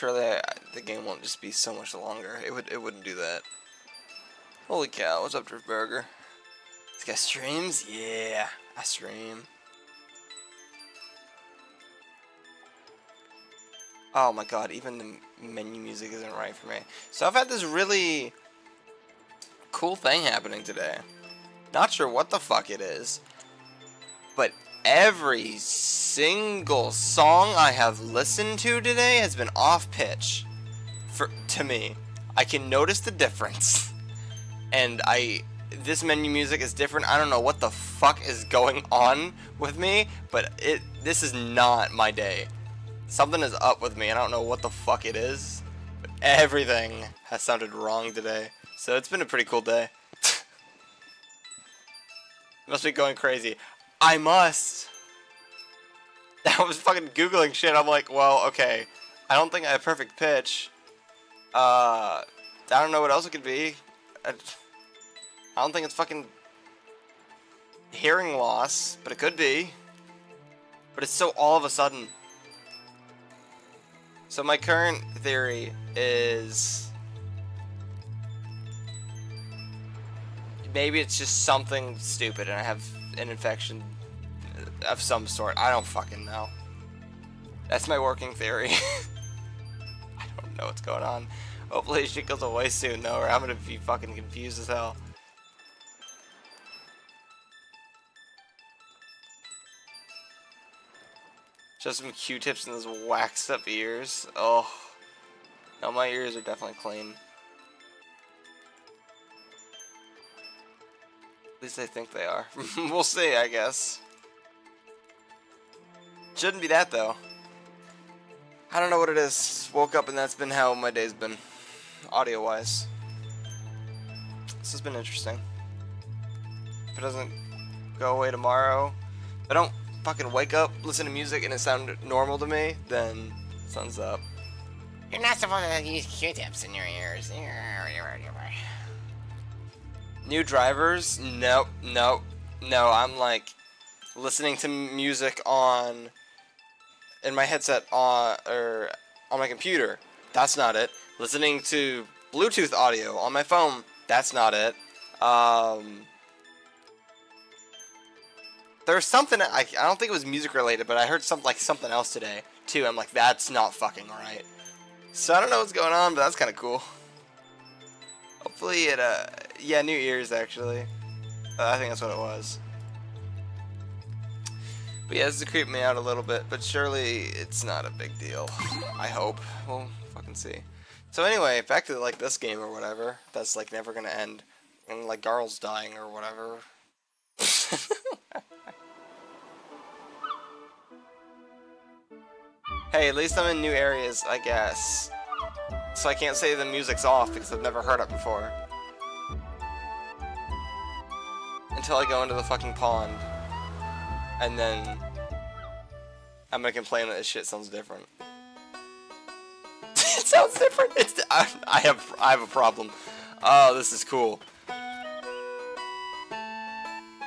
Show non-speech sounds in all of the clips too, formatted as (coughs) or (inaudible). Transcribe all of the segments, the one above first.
Surely I, the game won't just be so much longer. It would it wouldn't do that. Holy cow, what's up, Drift Burger? This guy streams? Yeah, I stream. Oh my god, even the menu music isn't right for me. So I've had this really cool thing happening today. Not sure what the fuck it is, but every single song I have listened to today has been off pitch for to me. I can notice the difference. And I this menu music is different. I don't know what the fuck is going on with me, but it this is not my day. Something is up with me. I don't know what the fuck it is. But everything has sounded wrong today. So it's been a pretty cool day. (laughs) must be going crazy. I must. (laughs) I was fucking googling shit. I'm like, well, okay. I don't think I have perfect pitch. Uh, I don't know what else it could be. I, I don't think it's fucking hearing loss, but it could be. But it's so all of a sudden. So my current theory is maybe it's just something stupid and I have an infection of some sort. I don't fucking know. That's my working theory. (laughs) I don't know what's going on. Hopefully she goes away soon though or I'm gonna be fucking confused as hell. Just some Q-tips in those waxed up ears. Oh. No, my ears are definitely clean. At least I think they are. (laughs) we'll see, I guess. Shouldn't be that, though. I don't know what it is. Woke up and that's been how my day's been. Audio-wise. This has been interesting. If it doesn't go away tomorrow, if I don't fucking wake up, listen to music, and it sound normal to me, then sun's up. You're not supposed to use Q-tips in your ears. New drivers? Nope, nope, no. I'm like listening to music on in my headset on or on my computer. That's not it. Listening to Bluetooth audio on my phone. That's not it. Um, there's something I, I don't think it was music related, but I heard something like something else today too. I'm like, that's not fucking right. So I don't know what's going on, but that's kind of cool. Hopefully it, uh, yeah, new ears actually. Uh, I think that's what it was. But yeah, this is me out a little bit, but surely it's not a big deal. I hope. We'll fucking see. So anyway, back to like this game or whatever. That's like never gonna end. And like Garl's dying or whatever. (laughs) hey, at least I'm in new areas, I guess. So I can't say the music's off because I've never heard it before. Until I go into the fucking pond. And then I'm gonna complain that this shit sounds different. (laughs) it sounds different. It's, I, I have I have a problem. Oh, this is cool.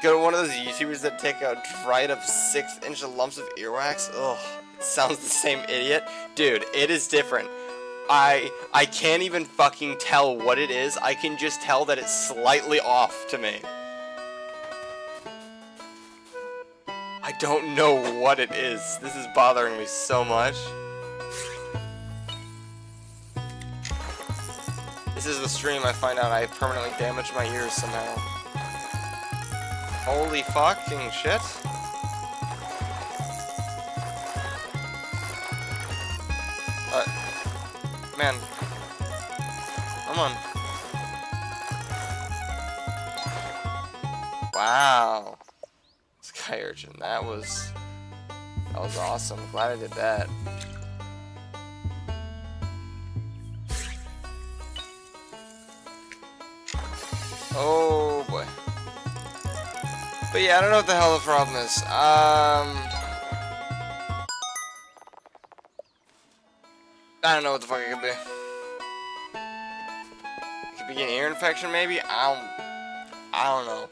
Go to one of those YouTubers that take out dried up six inch lumps of earwax. Ugh, sounds the same idiot. Dude, it is different. I I can't even fucking tell what it is. I can just tell that it's slightly off to me. I don't know what it is. This is bothering me so much. This is the stream I find out I permanently damaged my ears somehow. Holy fucking shit. Uh, man. Come on. Wow. That was... That was awesome. Glad I did that. Oh boy. But yeah, I don't know what the hell the problem is. Um... I don't know what the fuck it could be. It could be an ear infection, maybe? I don't... I don't know.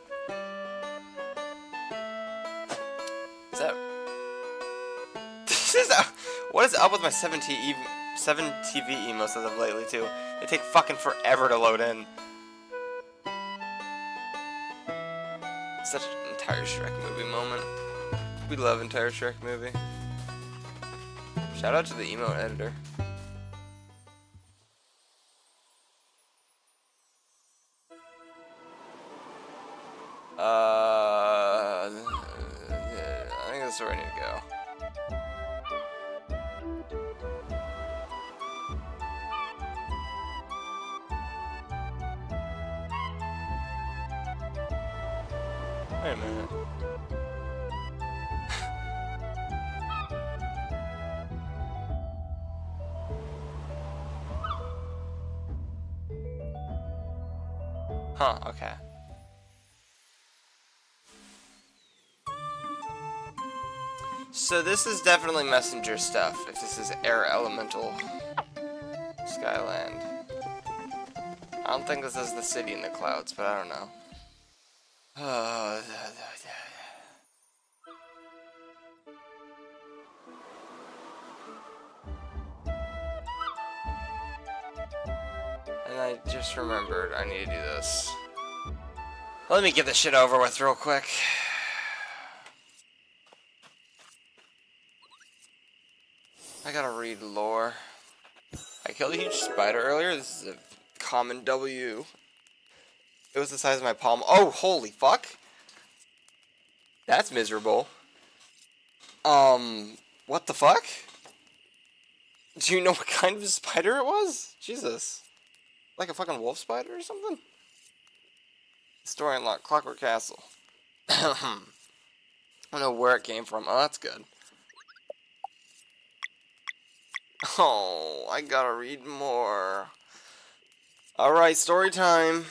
Is that... (laughs) This is... A, what is up with my 17 even... seven TV emotes as of lately too. They take fucking forever to load in. Such an entire Shrek movie moment. We love entire Shrek movie. Shout out to the emote editor. Uh, I think that's where I need to go. Wait a minute. (laughs) huh, okay. So this is definitely messenger stuff, if this is air elemental Skyland. I don't think this is the city in the clouds, but I don't know. Oh, (sighs) and I just remembered I need to do this. Let me get this shit over with real quick. I gotta read lore. I killed a huge spider earlier. This is a common W. It was the size of my palm. Oh, holy fuck. That's miserable. Um, what the fuck? Do you know what kind of spider it was? Jesus. Like a fucking wolf spider or something? Story unlocked. Clockwork Castle. (coughs) I don't know where it came from. Oh, that's good. Oh, I gotta read more. Alright, story time.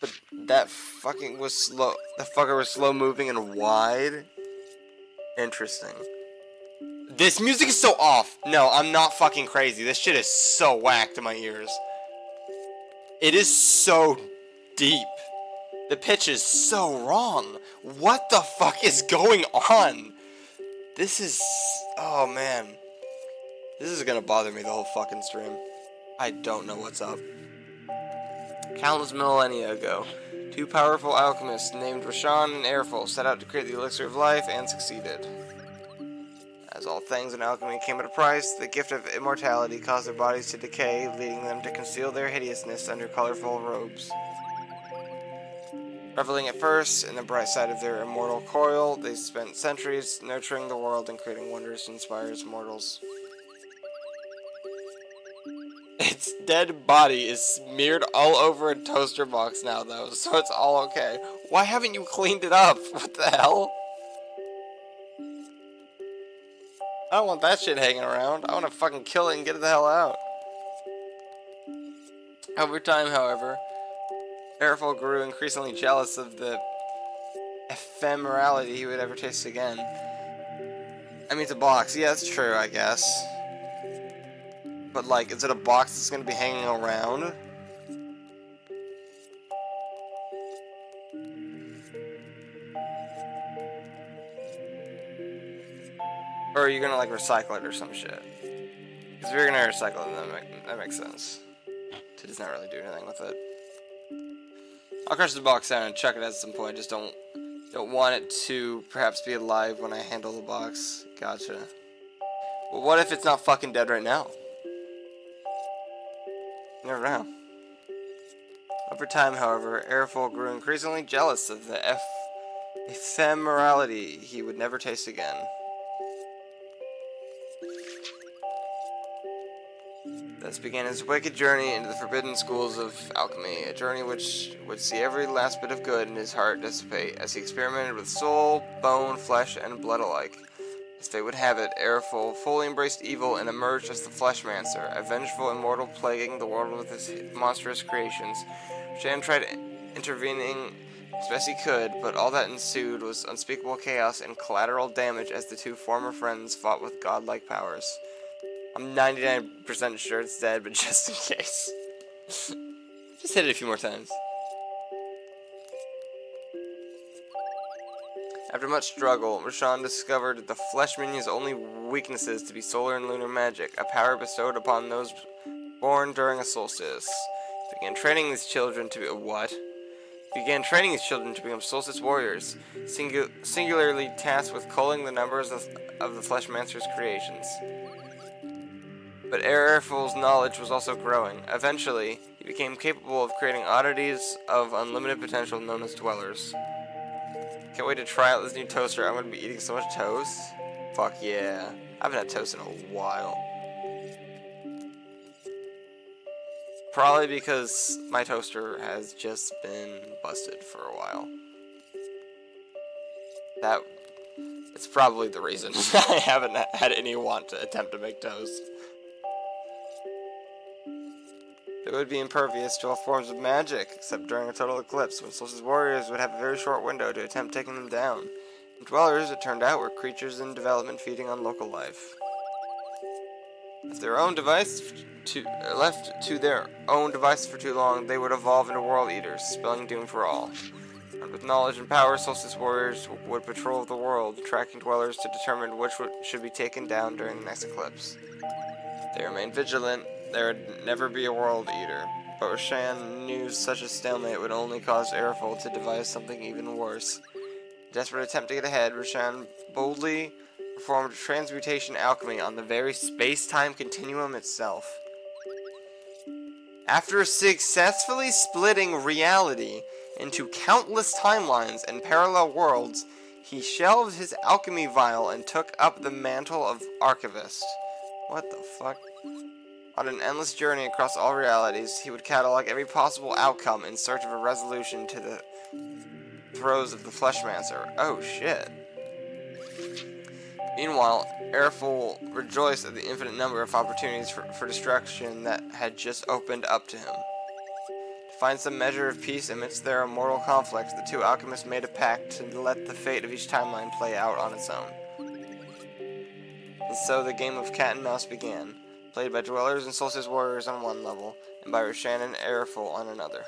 But that fucking was slow. The fucker was slow moving and wide. Interesting. This music is so off. No, I'm not fucking crazy. This shit is so whack to my ears. It is so deep. The pitch is so wrong. What the fuck is going on? This is. Oh man. This is gonna bother me the whole fucking stream. I don't know what's up. Countless millennia ago, two powerful alchemists named Rashan and Airful set out to create the elixir of life and succeeded. As all things in alchemy came at a price, the gift of immortality caused their bodies to decay, leading them to conceal their hideousness under colorful robes. Reveling at first in the bright side of their immortal coil, they spent centuries nurturing the world and creating wonders to inspire mortals. Its dead body is smeared all over a toaster box now, though, so it's all okay. Why haven't you cleaned it up? (laughs) What the hell? I don't want that shit hanging around. I want to fucking kill it and get it the hell out. Over time, however, Airful grew increasingly jealous of the ephemerality he would ever taste again. I mean, it's a box. Yeah, that's true, I guess. But, like, is it a box that's going to be hanging around? Or are you going to, like, recycle it or some shit? Because if you're going to recycle it, that, that makes sense. To just not really do anything with it. I'll crush the box down and chuck it at some point. I Just don't don't want it to perhaps be alive when I handle the box. Gotcha. Well, what if it's not fucking dead right now? Never know. Over time, however, Airful grew increasingly jealous of the eph ephemerality he would never taste again. Thus began his wicked journey into the forbidden schools of alchemy, a journey which would see every last bit of good in his heart dissipate as he experimented with soul, bone, flesh, and blood alike. As they would have it, Airful fully embraced evil and emerged as the Fleshmancer, a vengeful immortal plaguing the world with his monstrous creations. Shan tried intervening as best he could, but all that ensued was unspeakable chaos and collateral damage as the two former friends fought with godlike powers. I'm 99% sure it's dead, but just in case. just hit it a few more times. After much struggle, Rashawn discovered the Flesh Minion's only weaknesses to be solar and lunar magic, a power bestowed upon those born during a solstice. He began training these children to be what? He began training his children to become solstice warriors, singu singularly tasked with culling the numbers of, of the Fleshmancer's creations. But Airful's knowledge was also growing. Eventually, he became capable of creating oddities of unlimited potential known as dwellers. Can't wait to try out this new toaster. I'm gonna be eating so much toast. Fuck yeah. I haven't had toast in a while. Probably because my toaster has just been busted for a while. That it's probably the reason (laughs) I haven't had any want to attempt to make toast. It would be impervious to all forms of magic, except during a total eclipse, when Solstice warriors would have a very short window to attempt taking them down. And dwellers, it turned out, were creatures in development feeding on local life. If their own device to, left to their own devices for too long, they would evolve into world eaters, spelling doom for all. And with knowledge and power, Solstice warriors would patrol the world, tracking dwellers to determine which should be taken down during the next eclipse. They remained vigilant, there would never be a world eater, but Roshan knew such a stalemate would only cause Airful to devise something even worse. desperate attempt to get ahead, Roshan boldly performed transmutation alchemy on the very space-time continuum itself. After successfully splitting reality into countless timelines and parallel worlds, he shelved his alchemy vial and took up the mantle of archivist. What the fuck? On an endless journey across all realities, he would catalog every possible outcome in search of a resolution to the throes of the Fleshmancer. Oh shit. Meanwhile, Airful rejoiced at the infinite number of opportunities for, for destruction that had just opened up to him. To find some measure of peace amidst their immortal conflict, the two alchemists made a pact to let the fate of each timeline play out on its own. And so the game of cat and mouse began played by Dwellers and Solstice Warriors on one level, and by Roshannon Airful on another.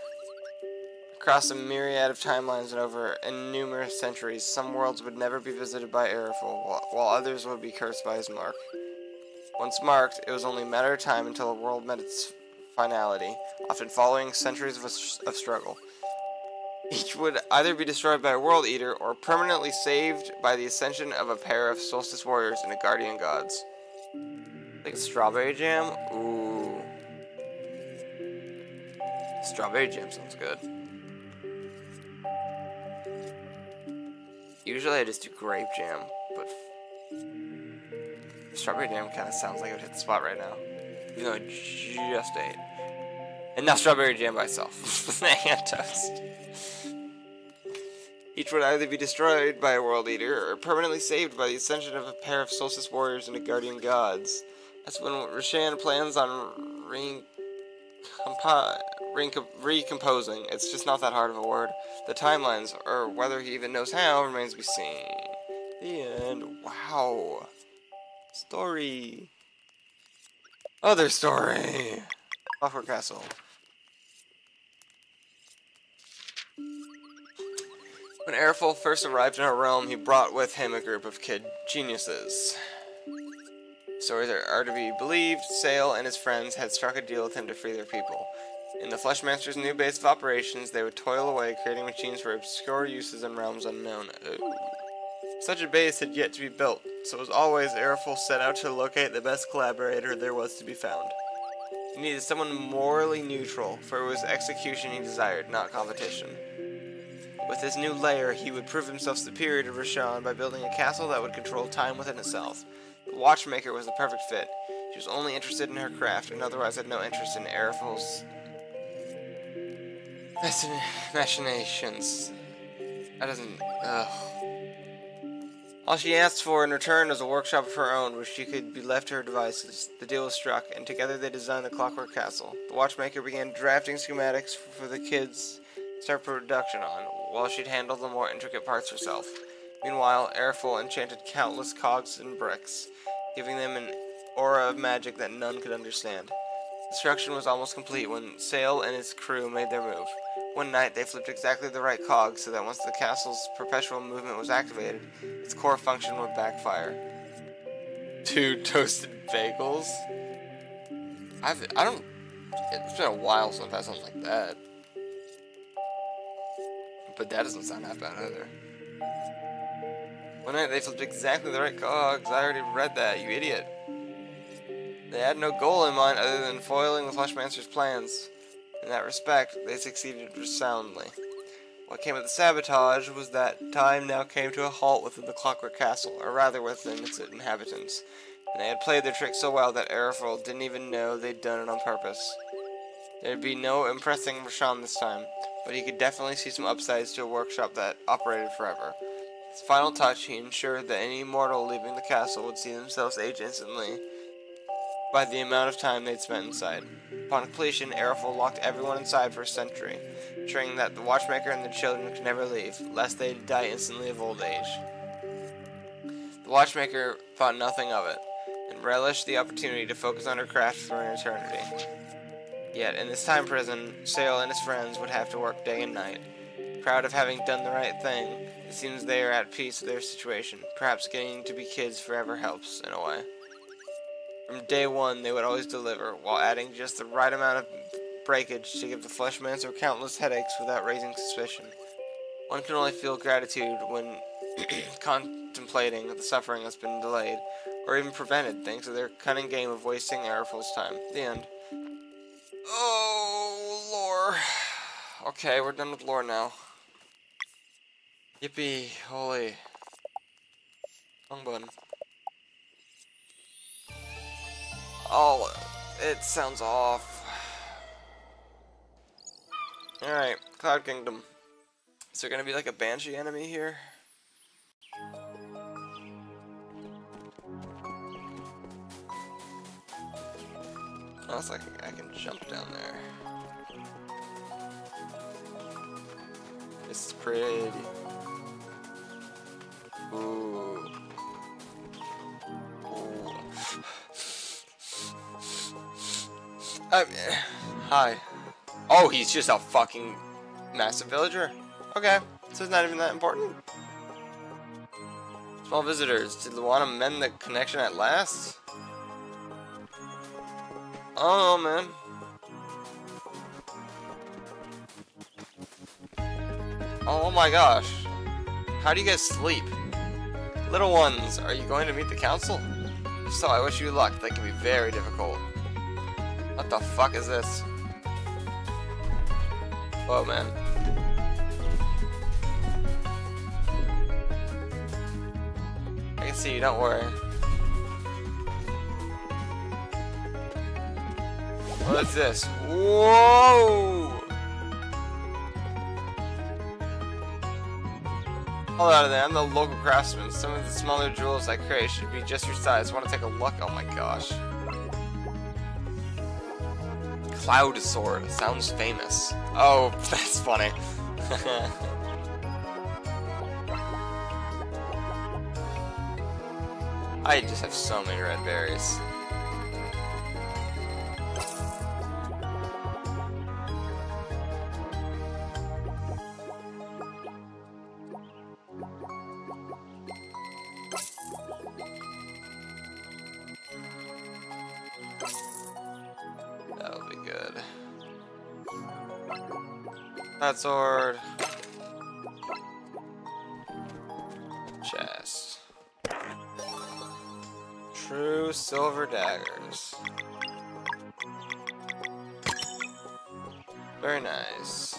Across a myriad of timelines and over numerous centuries, some worlds would never be visited by Airful, while others would be cursed by his mark. Once marked, it was only a matter of time until a world met its finality, often following centuries of, of struggle. Each would either be destroyed by a world eater or permanently saved by the ascension of a pair of solstice warriors and a guardian gods. Like strawberry jam? Ooh. Strawberry jam sounds good. Usually I just do grape jam, but strawberry jam kind of sounds like it would hit the spot right now. Even though I just ate. And now strawberry jam by itself. (laughs) and toast. Each would either be destroyed by a world eater or permanently saved by the ascension of a pair of solstice warriors and a guardian gods. That's when Roshan plans on re recomposing. It's just not that hard of a word. The timelines, or whether he even knows how, remains to be seen. The end. Wow. Story. Other story. Clockwork Castle. When Airful first arrived in our realm, he brought with him a group of kid geniuses. Stories are, to be believed, Sale and his friends had struck a deal with him to free their people. In the Fleshmaster's new base of operations, they would toil away creating machines for obscure uses in realms unknown. Ooh. Such a base had yet to be built, so as always, Airful set out to locate the best collaborator there was to be found. He needed someone morally neutral, for it was execution he desired, not competition. With his new lair, he would prove himself superior to Rashawn by building a castle that would control time within itself. The watchmaker was the perfect fit. She was only interested in her craft and otherwise had no interest in Airful's machinations. That doesn't. Ugh. All she asked for in return was a workshop of her own where she could be left to her devices. The deal was struck, and together they designed the Clockwork Castle. The watchmaker began drafting schematics for the kids to start production on, while she'd handle the more intricate parts herself. Meanwhile, Airful enchanted countless cogs and bricks, giving them an aura of magic that none could understand. Destruction was almost complete when Sail and his crew made their move. One night, they flipped exactly the right cog so that once the castle's perpetual movement was activated, its core function would backfire. Two toasted bagels? I've, I don't... It's been a while since I've had something like that. But that doesn't sound that bad either. One night they flipped exactly the right cogs. I already read that, you idiot. They had no goal in mind other than foiling the Fleshmancer's plans. In that respect, they succeeded soundly. What came of the sabotage was that time now came to a halt within the Clockwork Castle, or rather within its inhabitants. And they had played their trick so well that Aerophil didn't even know they'd done it on purpose. There'd be no impressing Roshan this time, but he could definitely see some upsides to a workshop that operated forever. Final touch, he ensured that any mortal leaving the castle would see themselves age instantly by the amount of time they'd spent inside. Upon completion, Aerophil locked everyone inside for a century, ensuring that the watchmaker and the children could never leave, lest they die instantly of old age. The watchmaker thought nothing of it, and relished the opportunity to focus on her craft for an eternity. Yet, in this time prison, Sale and his friends would have to work day and night. Proud of having done the right thing, it seems they are at peace with their situation. Perhaps getting to be kids forever helps, in a way. From day one, they would always deliver, while adding just the right amount of breakage to give the Fleshmancer countless headaches without raising suspicion. One can only feel gratitude when (clears throat) contemplating the suffering that's been delayed, or even prevented, thanks to their cunning game of wasting Aerophil's time. The end. Oh, lore. (sighs) Okay, we're done with lore now. Yippee, holy. Wrong button. Oh, it sounds off. Alright, Cloud Kingdom. Is there gonna be like a Banshee enemy here? Oh, it's like I can jump down there. This is pretty. Uh, hi. Oh, he's just a fucking massive villager? Okay, so it's not even that important. Small visitors, did Luana mend the connection at last? Oh, man. Oh my gosh. How do you guys sleep? Little ones, are you going to meet the council? If so, I wish you luck. That can be very difficult. What the fuck is this? Whoa, man. I can see you, don't worry. What is this? Whoa! Hold on there, I'm the local craftsman. Some of the smaller jewels I create should be just your size. Want to take a look? Oh my gosh. Cloud Sword. Sounds famous. Oh, (laughs) that's funny. (laughs) I just have so many red berries. Sword. Chest. True silver daggers. Very nice.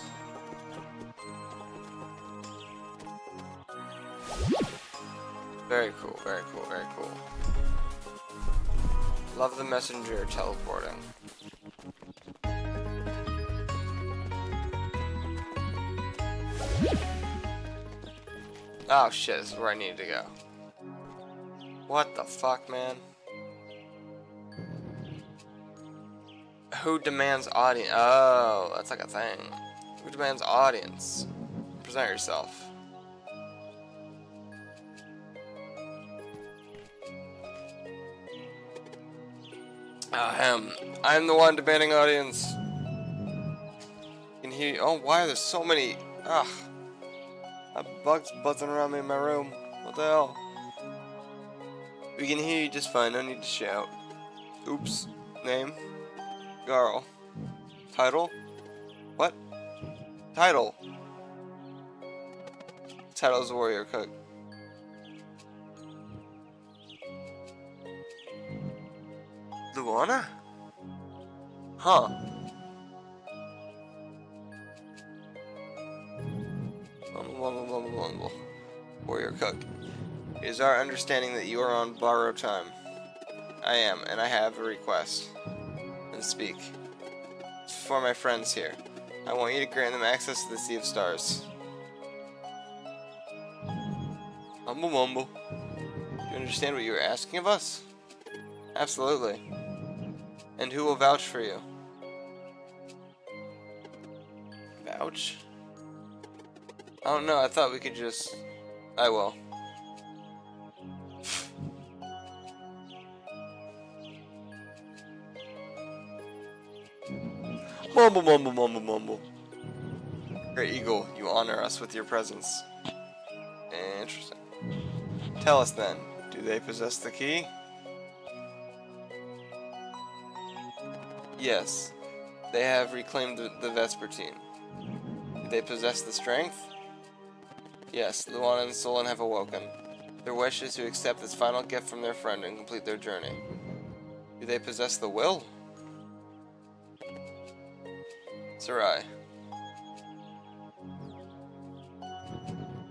Very cool, very cool, very cool. Love the messenger teleporting. Oh shit, this is where I needed to go. What the fuck, man? Who demands audience? Oh, that's like a thing. Who demands audience? Present yourself. Ahem. I'm the one demanding audience. Hear you. Oh, why are there so many? Ugh. A bug's buzzing around me in my room. What the hell? We can hear you just fine. No need to shout. Oops. Name? Garl. Title? What? Title. Title's Warrior Cook. Luana? Huh. Mumble, mumble, mumble, mumble. Warrior Cook. It is our understanding that you are on borrowed time. I am, and I have a request. And speak. It's for my friends here. I want you to grant them access to the Sea of Stars. Mumble, mumble. Do you understand what you are asking of us? Absolutely. And who will vouch for you? Vouch? Oh, I don't know, I thought we could just... I will. mumble, mumble, mumble, mumble. Great Eagle, you honor us with your presence. Interesting. Tell us then, do they possess the key? Yes, they have reclaimed the, the Vespertine. Do they possess the strength? Yes, Luana and Solon have awoken. Their wish is to accept this final gift from their friend and complete their journey. Do they possess the will? Serai.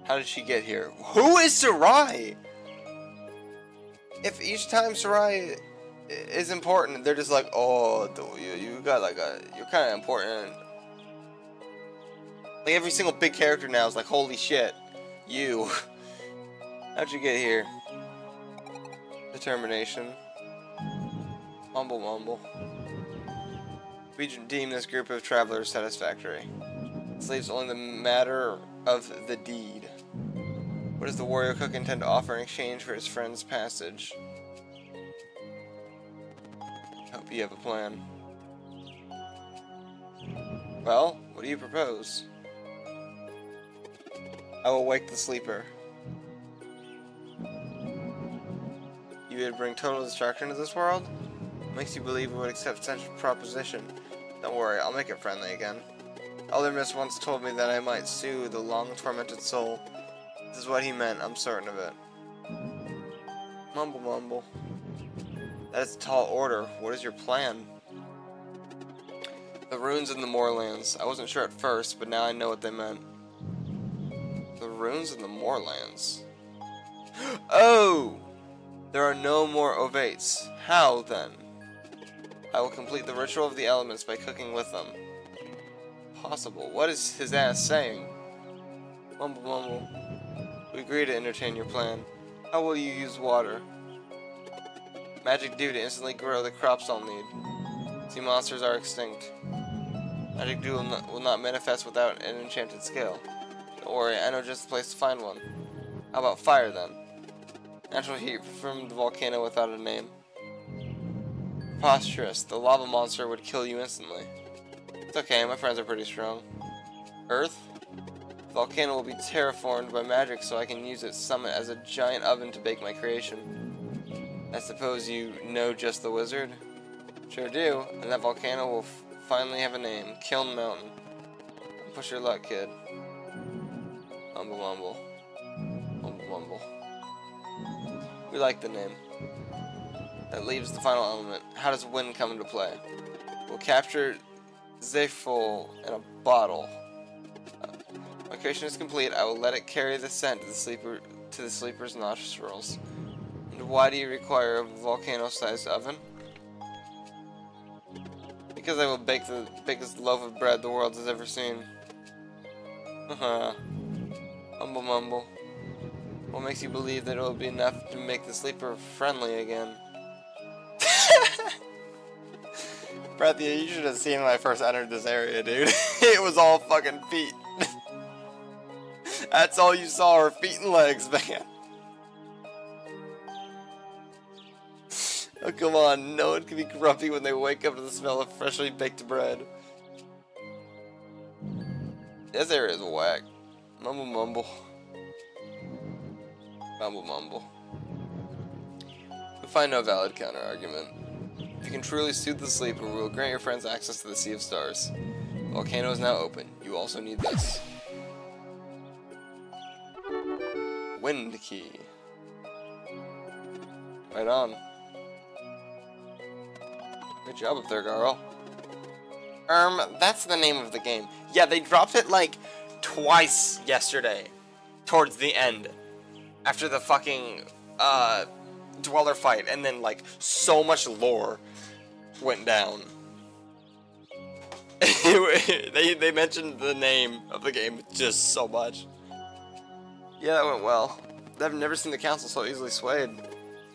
How did she get here? Who is Serai? If each time Serai is important, they're just like, oh, you, you got like a, you're kind of important. Like every single big character now is like, holy shit, you. How'd you get here? Determination. Mumble mumble. We deem this group of travelers satisfactory. This leaves only the matter of the deed. What does the warrior cook intend to offer in exchange for his friend's passage? Hope you have a plan. Well, what do you propose? I will wake the sleeper. You would bring total destruction to this world? Makes you believe we would accept such a proposition. Don't worry, I'll make it friendly again. Elder Mist once told me that I might soothe the long-tormented soul. This is what he meant, I'm certain of it. Mumble mumble. That is a tall order. What is your plan? The runes in the moorlands. I wasn't sure at first, but now I know what they meant. The runes in the moorlands. oh! There are no more ovates. How, then? I will complete the ritual of the elements by cooking with them. Possible. What is his ass saying? Mumble mumble. We agree to entertain your plan. How will you use water? Magic dew to instantly grow the crops I'll need. Sea monsters are extinct. Magic dew will not, will not manifest without an enchanted scale. Don't worry, I know just the place to find one. How about fire then? Natural heat from the volcano without a name. Preposterous. The lava monster would kill you instantly. It's okay, my friends are pretty strong. Earth? The volcano will be terraformed by magic so I can use its summit as a giant oven to bake my creation. I suppose you know just the wizard? Sure do, and that volcano will finally have a name. Kiln Mountain. Push your luck, kid. Mumble mumble. Mumble. We like the name. That leaves the final element. How does wind come into play? We'll capture Zephyl in a bottle. Uh, my creation is complete. I will let it carry the scent to the sleeper to the sleeper's nostrils. And why do you require a volcano-sized oven? Because I will bake the biggest loaf of bread the world has ever seen. (laughs) Humble mumble. What makes you believe that it will be enough to make the sleeper friendly again? (laughs) Brethia, you should have seen when I first entered this area, dude. (laughs) it was all fucking feet. (laughs) That's all you saw were feet and legs, man. Oh, come on. No one can be grumpy when they wake up to the smell of freshly baked bread. This area is whack. Mumble mumble. Mumble mumble. We find no valid counter argument. If you can truly soothe the sleeper, we will grant your friends access to the Sea of Stars. The volcano is now open. You also need this. Wind key. Right on. Good job up there, Garl. Um, that's the name of the game. Yeah, they dropped it like twice yesterday, towards the end, after the fucking uh dweller fight, and then like so much lore went down. (laughs) they they mentioned the name of the game just so much. Yeah, that went well. I've never seen the council so easily swayed.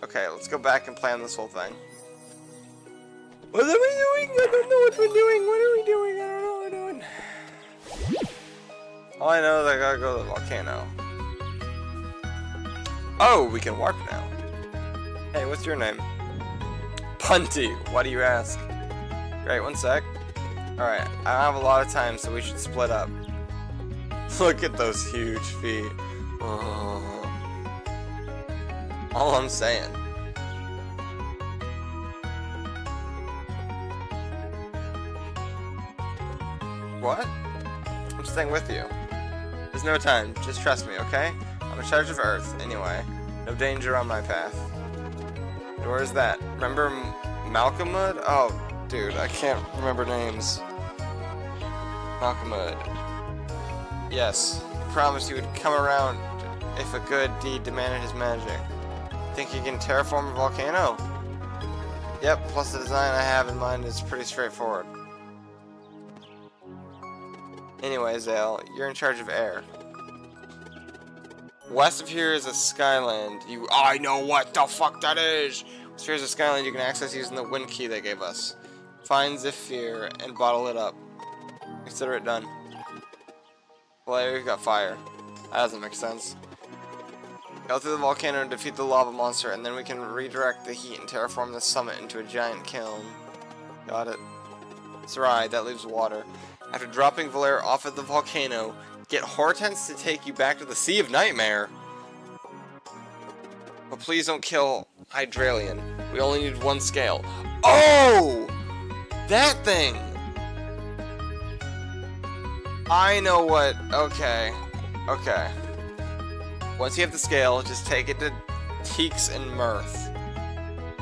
Okay, let's go back and plan this whole thing. What are we doing? I don't know what we're doing. What are we doing? I don't know what we're doing. All I know is I gotta go to the volcano. Oh, we can warp now. Hey, what's your name? Punty. Why do you ask? Great, one sec. Alright, I don't have a lot of time, so we should split up. (laughs) Look at those huge feet. Oh. (sighs) All I'm saying. What? I'm staying with you. There's no time. Just trust me, okay? I'm in charge of Earth, anyway. No danger on my path. Where's that? Remember Malcolmwood? Oh, dude, I can't remember names. Malcolmwood. Yes, he promised he would come around if a good deed demanded his magic. Think you can terraform a volcano? Yep, plus the design I have in mind is pretty straightforward. Anyway, Zale, you're in charge of air. West of here is a skyland. You, I know what the fuck that is. So here's a skyland you can access using the wind key they gave us. Find Zephyr and bottle it up. Consider it done. Well, we've got fire. That doesn't make sense. Go through the volcano and defeat the lava monster, and then we can redirect the heat and terraform the summit into a giant kiln. Got it. Serai, that leaves water. After dropping Valere off at the volcano, get Hortense to take you back to the Sea of Nightmare. But please don't kill Hydralion. We only need one scale. Oh! That thing! I know what... Okay. Okay. Once you have the scale, just take it to Teaks and Mirth.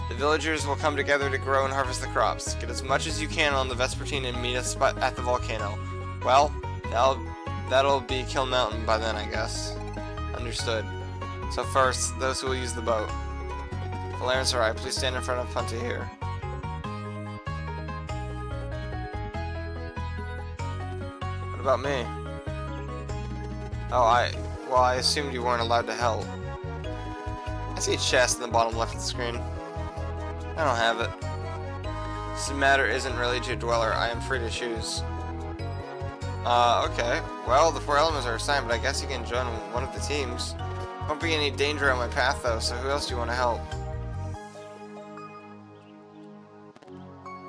The villagers will come together to grow and harvest the crops. Get as much as you can on the Vespertine and meet us at the volcano. Well, that'll, that'll be Kiln Mountain by then, I guess. Understood. So first, those who will use the boat. Valere and Serai, please stand in front of Punty here. What about me? Oh, I... Well, I assumed you weren't allowed to help. I see a chest in the bottom left of the screen. I don't have it. This matter isn't really to Dweller. I am free to choose. Uh, okay. Well, the four elements are assigned, but I guess you can join one of the teams. Won't be any danger on my path, though, so who else do you want to help?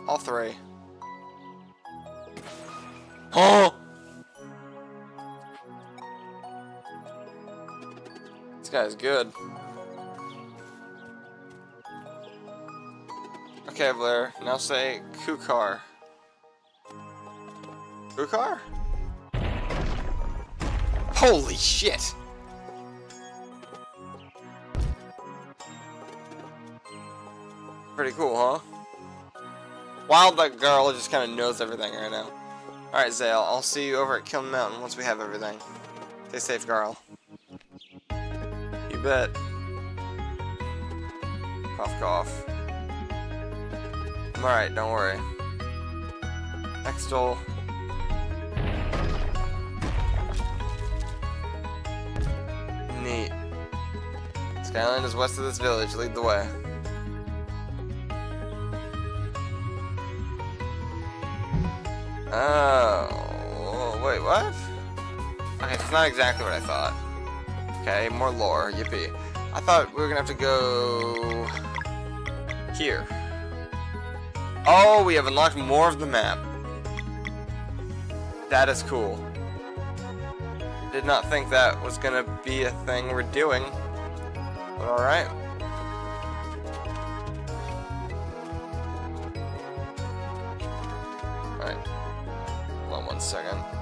All three. Oh! This guy's good. Okay, Blair. Now say Kukar. Kukar? Holy shit! Pretty cool, huh? Wild that girl just kind of knows everything right now. Alright, Zale, I'll see you over at Kiln Mountain once we have everything. Stay safe, girl. You bet. Cough, cough. I'm alright, don't worry. Extol. Neat. Skyland is west of this village. Lead the way. Oh, wait, what? Okay, it's not exactly what I thought. Okay, more lore, yippee. I thought we were gonna have to go here. Oh, we have unlocked more of the map. That is cool. did not think that was gonna be a thing we're doing. But alright. Alright. Hold on one second.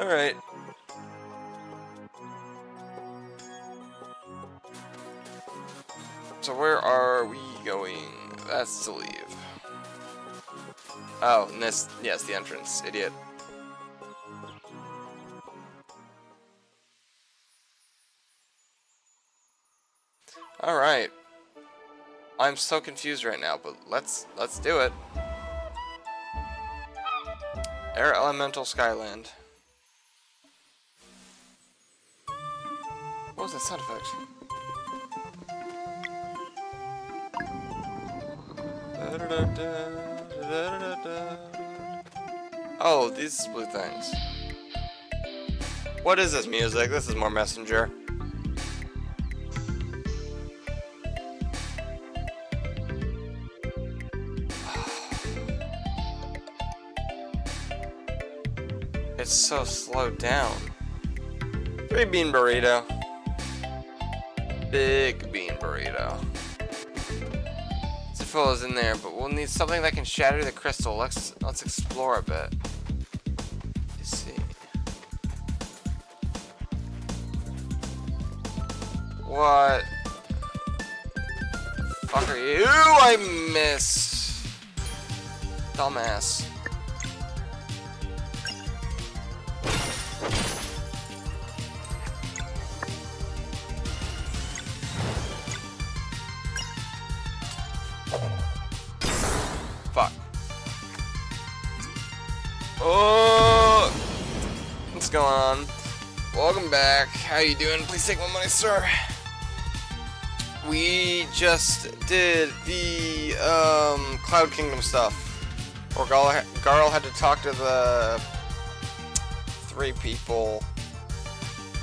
All right. So where are we going? That's to leave. Oh, and this, yes, the entrance. Idiot. All right. I'm so confused right now, but let's let's do it. Air Elemental Skyland. What was that sound effect? Oh, these blue things. What is this music? This is more messenger. It's so slowed down. Three bean burrito. Big bean burrito. Zephyr is in there, but we'll need something that can shatter the crystal. Let's let's explore a bit. Let's see. What? Fuck are you? I missed. Dumbass. Welcome back. How you doing? Please take my money, sir. We just did the um, Cloud Kingdom stuff. Or Garl, Garl had to talk to the three people,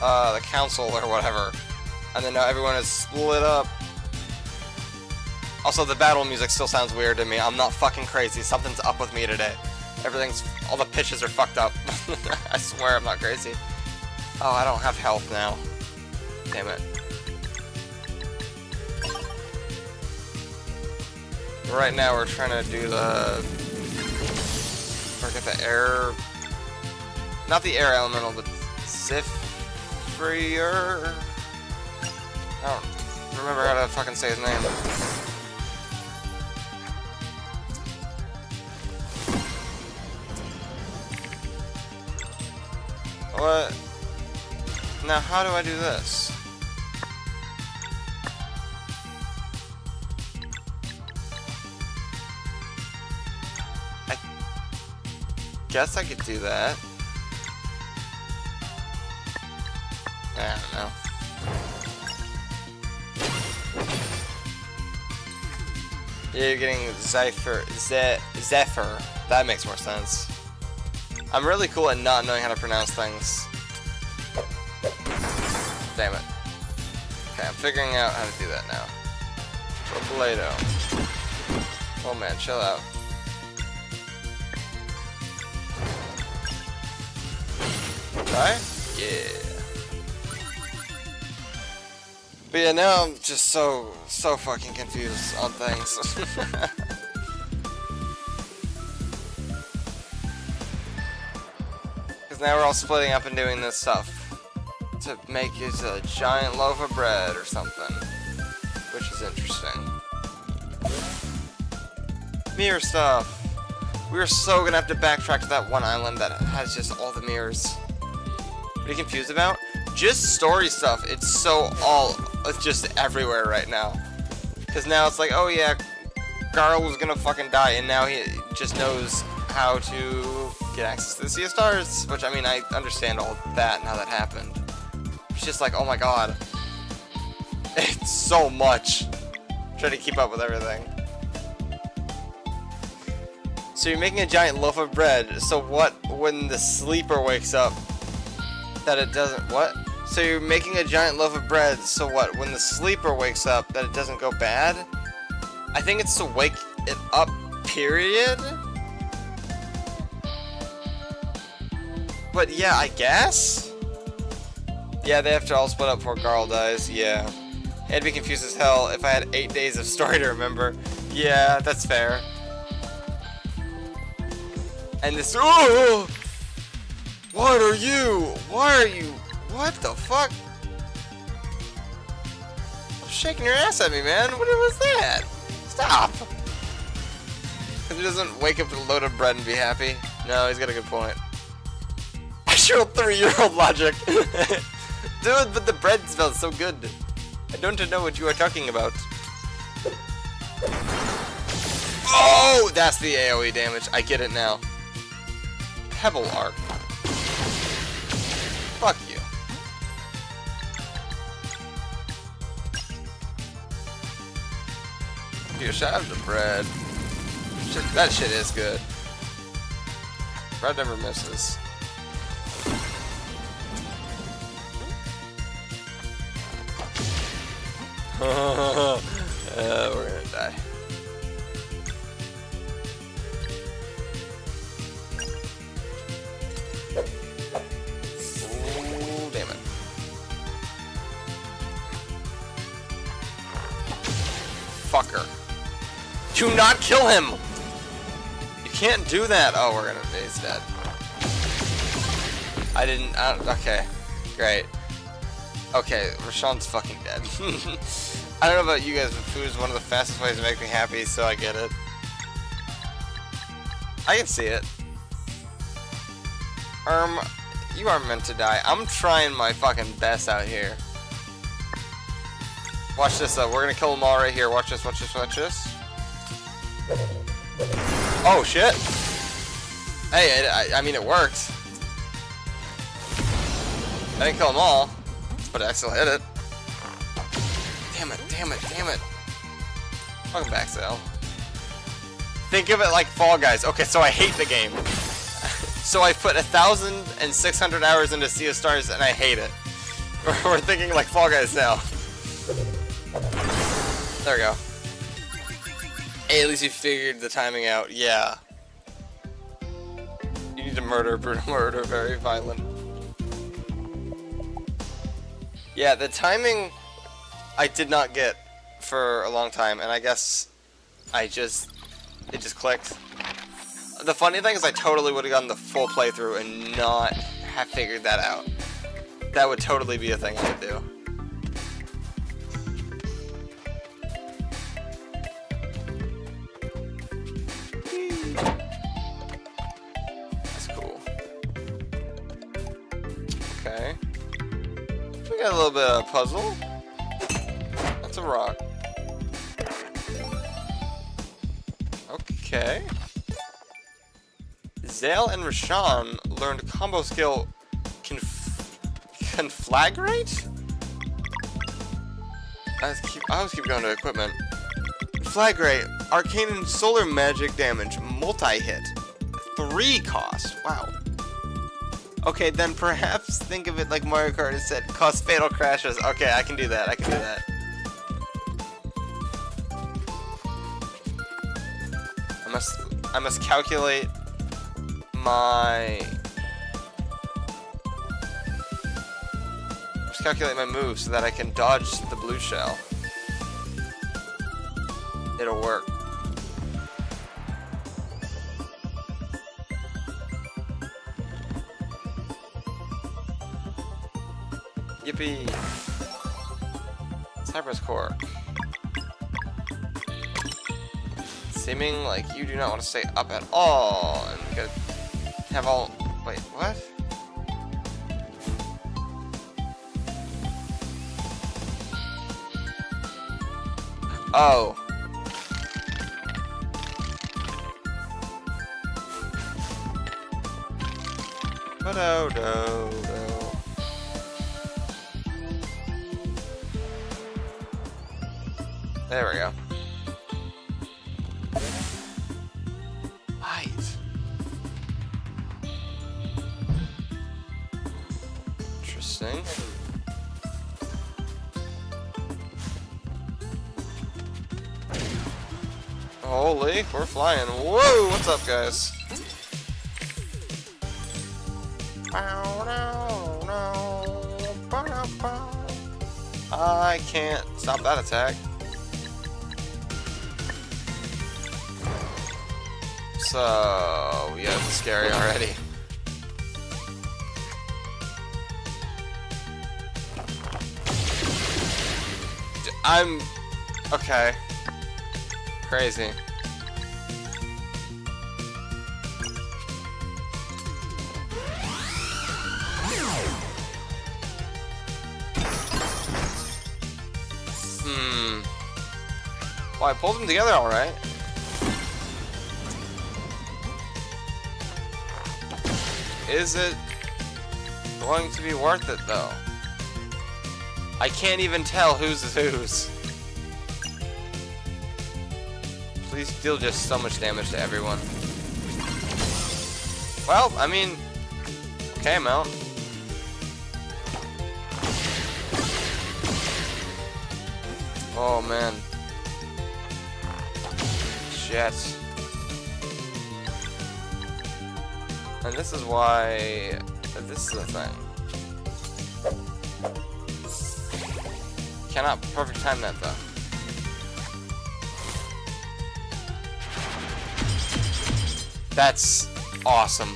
uh, the council or whatever, and then now everyone is split up. Also, the battle music still sounds weird to me. I'm not fucking crazy. Something's up with me today. Everything's, all the pitches are fucked up. (laughs) I swear I'm not crazy. Oh, I don't have health now. Damn it. Right now we're trying to do the... Forget the air... Not the air elemental, but Zephyr... I don't remember how to fucking say his name. What? Now, how do I do this? I guess I could do that. I don't know. You're getting Zephyr. Ze Zephyr. That makes more sense. I'm really cool at not knowing how to pronounce things. Damn it. Okay, I'm figuring out how to do that now. Robledo. Oh man, chill out. Right? Yeah. But yeah, now I'm just so, so fucking confused on things. (laughs) Because now we're all splitting up and doing this stuff. To make it a uh, giant loaf of bread or something. Which is interesting. Mirror stuff. We are so gonna have to backtrack to that one island that has just all the mirrors. What are you confused about? Just story stuff. It's so all, it's just everywhere right now. Because now it's like, oh yeah, Garl was gonna fucking die, and now he just knows how to get access to the Sea of Stars. Which, I mean, I understand all that and how that happened. It's just like, oh my god. It's so much. Trying to keep up with everything. So you're making a giant loaf of bread. So what when the sleeper wakes up that it doesn't what? So you're making a giant loaf of bread. So what when the sleeper wakes up that it doesn't go bad? I think it's to wake it up. Period. But yeah, I guess. Yeah, they have to all split up before Garl dies. Yeah. It'd be confused as hell if I had eight days of story to remember. Yeah, that's fair. And this. Oh! What are you? Why are you? What the fuck? Stop shaking your ass at me, man. What was that? Stop! Because he doesn't wake up to a load of bread and be happy. No, he's got a good point. (laughs) I Actual three-year-old logic. (laughs) Dude, but the bread smells so good. I don't know what you are talking about. Oh, that's the AoE damage. I get it now. Pebble Arc. Fuck you. Here, shout out to bread. Shit, that shit is good. Bread never misses. (laughs) uh, we're gonna die. Ooh, damn it. Fucker. Do not kill him! You can't do that! Oh, we're gonna he's dead. I didn't, okay. Great. Okay, Resh'an's fucking dead. (laughs) I don't know about you guys, but food is one of the fastest ways to make me happy, so I get it. I can see it. Um, you are meant to die. I'm trying my fucking best out here. Watch this though. We're gonna kill them all right here. Watch this, watch this, watch this. Oh shit. Hey, I, I mean it worked. I didn't kill them all, but I still hit it. Damn it, damn it, damn it. Welcome back. Think of it like Fall Guys. Okay, so I hate the game. so I put a thousand and six hundred hours into Sea of Stars and I hate it. (laughs) We're thinking like Fall Guys now. There we go. Hey, at least you figured the timing out. Yeah. You need to murder, brutal (laughs) murder, very violent. Yeah, the timing I did not get for a long time, and I guess I just it just clicked. The funny thing is, I totally would have gotten the full playthrough and not have figured that out. That would totally be a thing I would do. Got a little bit of a puzzle. That's a rock. Okay. Zale and Resh'an learned combo skill conf conflagrate? I keep I always keep going to equipment. Flagrate, arcane and solar magic damage, multi-hit. Three cost. Wow. Okay, then perhaps think of it like Mario Kart has said, cause fatal crashes. Okay, I can do that. I can do that. I must I must calculate my I must calculate my moves so that I can dodge the blue shell. It'll work. Yippee! Cypress Cork. Seeming like you do not want to stay up at all, and gotta have all. Wait, what? Oh. Ba-do, do, do. There we go. Right. Interesting. Holy, we're flying. Whoa, what's up, guys? I can't stop that attack. So, yeah, it's scary already. I'm... Okay. Crazy. Hmm. Well, I pulled them together alright. Is it going to be worth it, though? I can't even tell whose is whose. Please deal just so much damage to everyone. Well, I mean, okay, Mount. Oh man. Shit. This is why this is the thing. Cannot perfect time that though. That's awesome.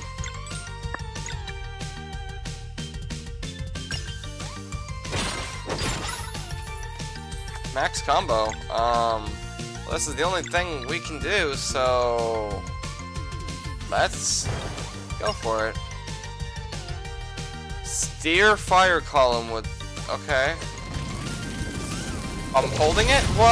Max combo. Um, well, this is the only thing we can do, so let's go for it. Steer fire column with. Okay. I'm holding it. Whoa.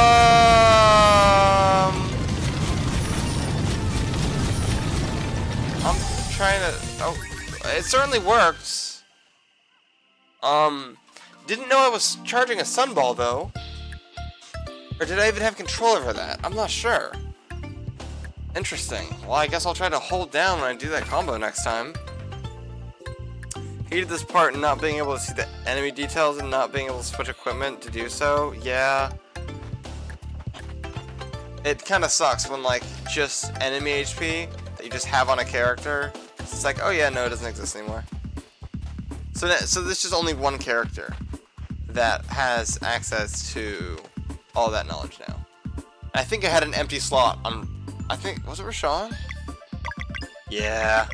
I'm trying to. Oh, it certainly works. Um, didn't know I was charging a sunball though. Or did I even have control over that? I'm not sure. Interesting. Well, I guess I'll try to hold down when I do that combo next time. Hated this part and not being able to see the enemy details and not being able to switch equipment to do so. Yeah. It kind of sucks when, like, just enemy HP that you just have on a character. It's like, oh yeah, no, it doesn't exist anymore. So, so this is only one character that has access to all that knowledge now. I think I had an empty slot on. I think was it Roshan? Yeah.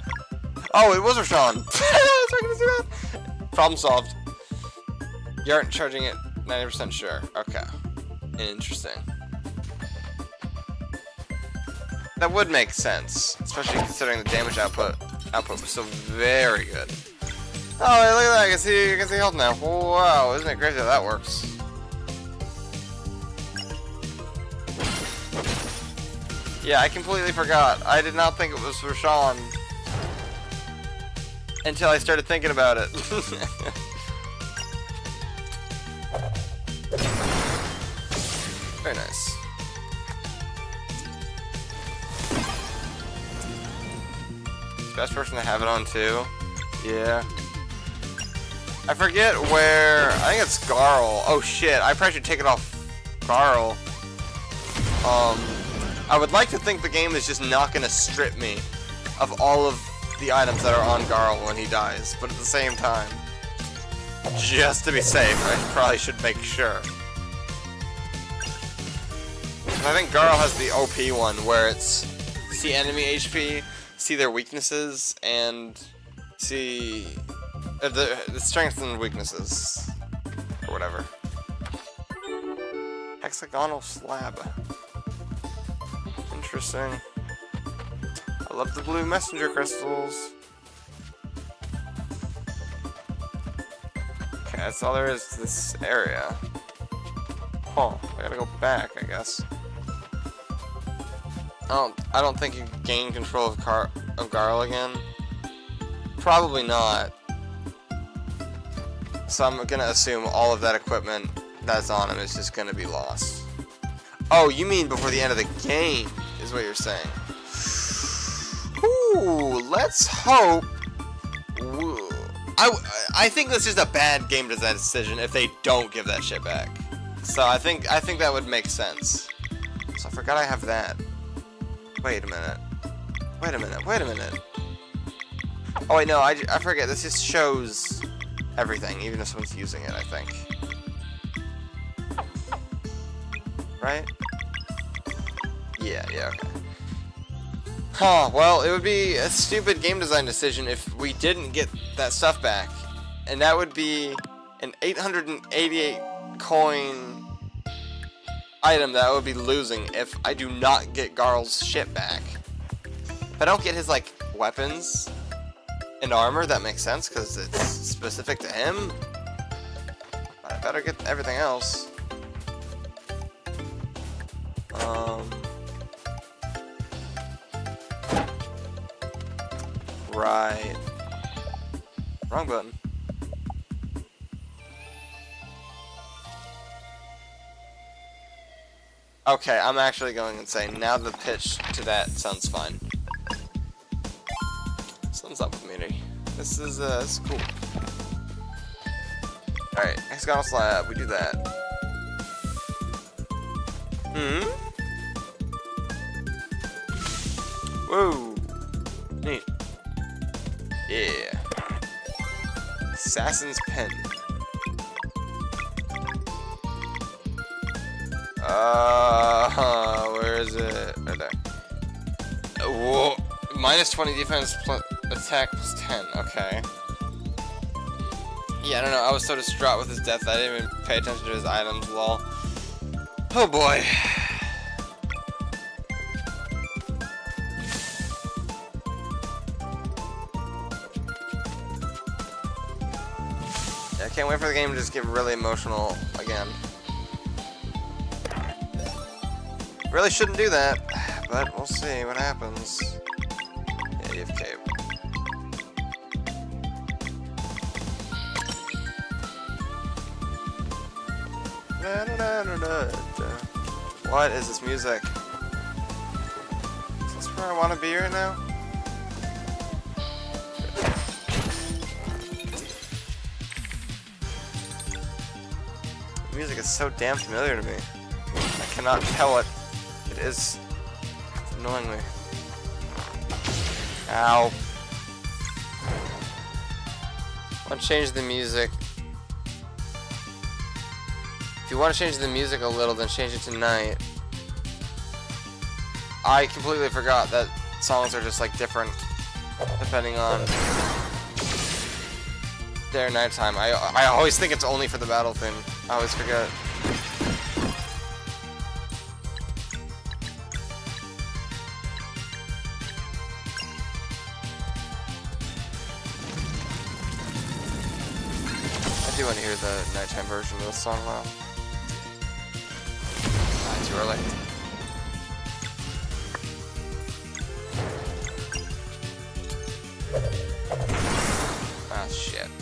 Oh, it was Roshan. (laughs) was gonna see that? Problem solved. You aren't charging it 90% sure. Okay. Interesting. That would make sense, especially considering the damage output output was so very good. Oh, look at that! I can see I can see health now. Wow, isn't it crazy how that works? Yeah, I completely forgot. I did not think it was Roshan until I started thinking about it. (laughs) Very nice. Best person to have it on too. Yeah. I forget where. I think it's Garl. Oh shit! I probably should take it off Garl. Um, I would like to think the game is just not gonna strip me of all of the items that are on Garl when he dies, but at the same time, just to be safe, I probably should make sure. I think Garl has the OP one where it's see enemy HP, see their weaknesses, and see uh, the, the strengths and weaknesses, or whatever. Hexagonal slab. Interesting. I love the blue messenger crystals. Okay, that's all there is to this area. Huh, I gotta go back, I guess. I don't, I don't think you gain control of, Car of Garl again. Probably not. So I'm gonna assume all of that equipment that's on him is just gonna be lost. Oh, you mean before the end of the game, is what you're saying. Ooh, let's hope. I, I think this is a bad game design decision if they don't give that shit back. So I think I think that would make sense. So I forgot I have that. Wait a minute. Wait a minute. Wait a minute. Oh wait, no, I, I forget. This just shows everything, even if someone's using it. I think. Right? Yeah. Yeah. Okay. Huh, well, it would be a stupid game design decision if we didn't get that stuff back. And that would be an 888 coin item that I would be losing if I do not get Garl's shit back. If I don't get his, like, weapons and armor, that makes sense, because it's specific to him. But I better get everything else. Um... Right. Wrong button. Okay, I'm actually going insane. Now the pitch to that sounds fine. Something's up with me. This is, uh, this is cool. Alright, hexagonal slab, we do that. Hmm? Whoa! Neat. Yeah. Assassin's Pen. Uh, (laughs) where is it? Right there. Whoa. Minus 20 defense plus attack plus 10. Okay. Yeah, I don't know. I was so distraught with his death I didn't even pay attention to his items. Lol. Oh boy. Can't wait for the game to just get really emotional again. Really shouldn't do that, but we'll see what happens. Yeah. What is this music? Is this where I want to be right now? Music is so damn familiar to me. I cannot tell what it is. It's annoying me. Ow. I want to change the music. If you want to change the music a little, then change it to night. I completely forgot that songs are just like different depending on their nighttime. I I always think it's only for the battle theme. I always forget. I do want to hear the nighttime version of this song now. Ah, too early. Ah, shit.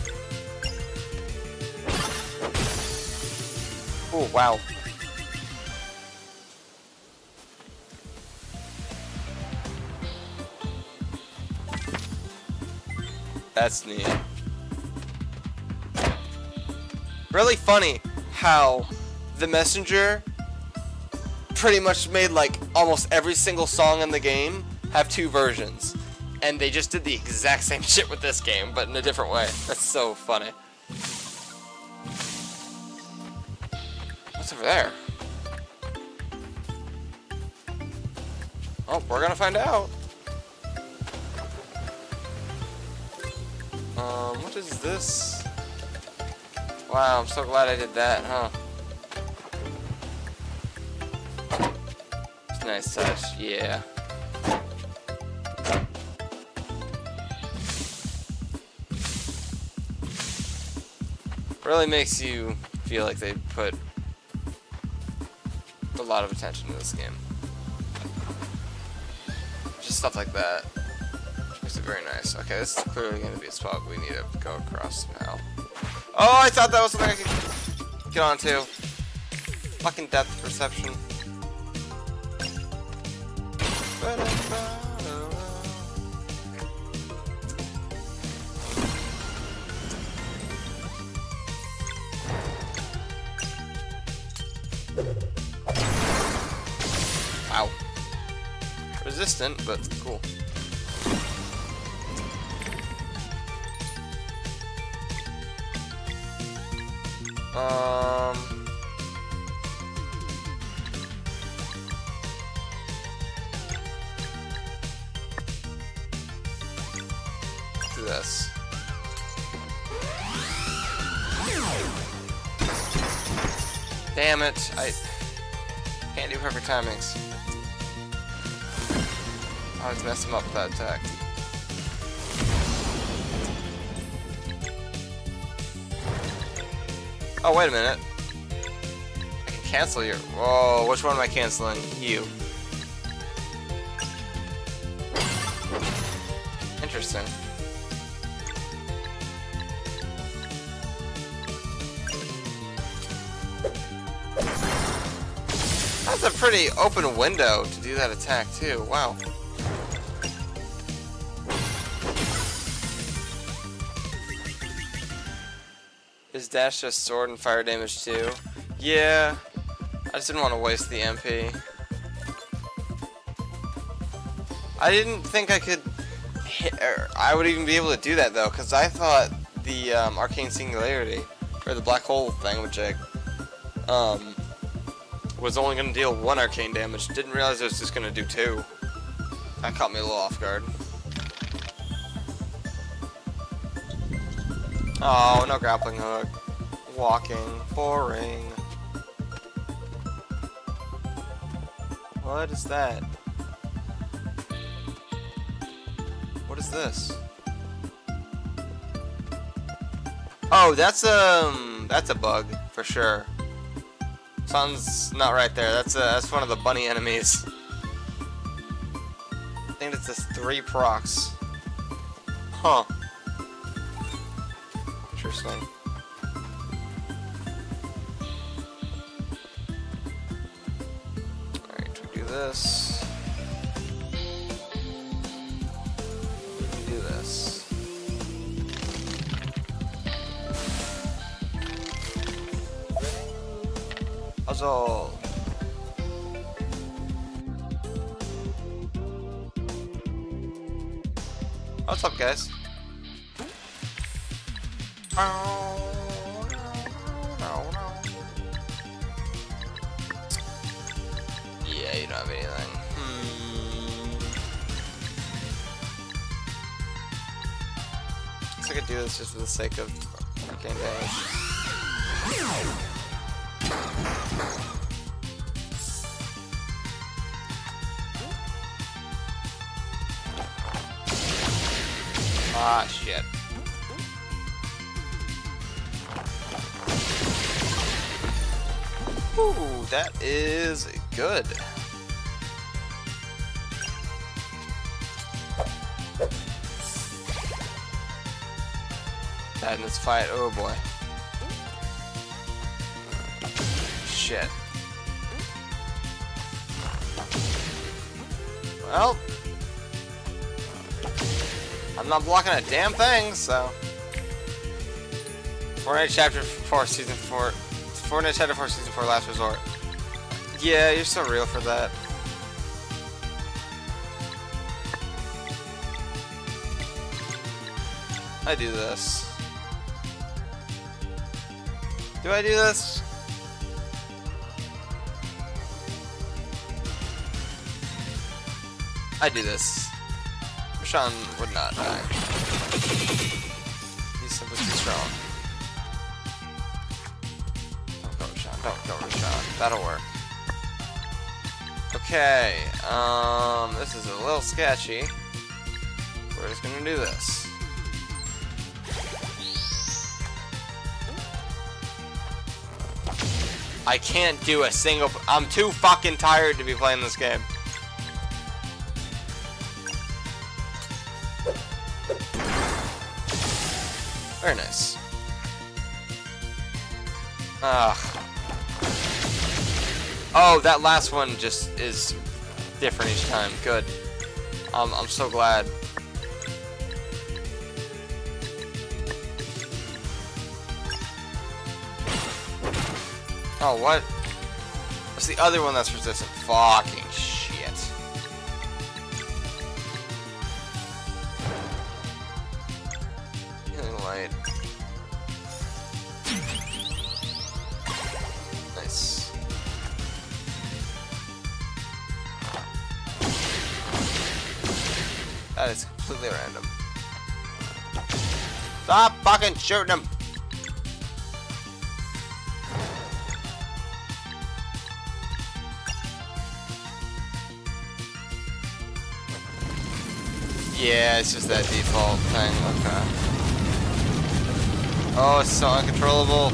Oh, wow. That's neat. Really funny how the messenger pretty much made like almost every single song in the game have two versions. And they just did the exact (laughs) same shit with this game, but in a different way. That's so funny. What's over there? Oh, we're gonna find out. Um, what is this? Wow, I'm so glad I did that, huh? It's nice touch, yeah. Really makes you feel like they put lot of attention to this game. Just stuff like that. Makes it very nice. Okay, this is clearly going to be a spot we need to go across now. Oh, I thought that was something I could get onto. Fucking depth perception. Wow. Resistant, but cool. Um. Do this. Damn it! I can't do perfect timings. I always mess him up with that attack. Oh, wait a minute. I can cancel your... Whoa, which one am I canceling? You. Interesting. A pretty open window to do that attack, too. Wow. Is dash just sword and fire damage too? Yeah. I just didn't want to waste the MP. I didn't think I could hit, or I would even be able to do that though, because I thought the um, arcane singularity, or the black hole thing, which I um, was only going to deal one arcane damage. Didn't realize it was just going to do two. That caught me a little off guard. Oh, no grappling hook. Walking. Boring. What is that? What is this? Oh, that's um, that's a bug for sure. Not right there. That's a, that's one of the bunny enemies. I think it's this three procs. Huh. Interesting. Alright, we do this. Puzzle. What's up, guys? Yeah, you don't have anything. Hmm. Guess I could do this just for the sake of arcane damage. Ah, shit. Ooh, that is good. That in this fight, oh boy. Shit. Well, I'm not blocking a damn thing, so. Fortnite Chapter 4, Season 4. Fortnite Chapter 4, Season 4, Last Resort. Yeah, you're so real for that. I do this. Do I do this? I do this. Resh'an would not die. He's simply too strong. Don't go, Resh'an. Don't go, Resh'an. That'll work. Okay. Um, this is a little sketchy. We're just gonna do this. I can't do a single. I'm too fucking tired to be playing this game. Very nice. Ugh. Oh, that last one just is different each time. Good. Um, I'm so glad. Oh, what? What's the other one that's resistant? Fucking shooting him! Yeah, it's just that default thing. Okay. Oh, it's so uncontrollable.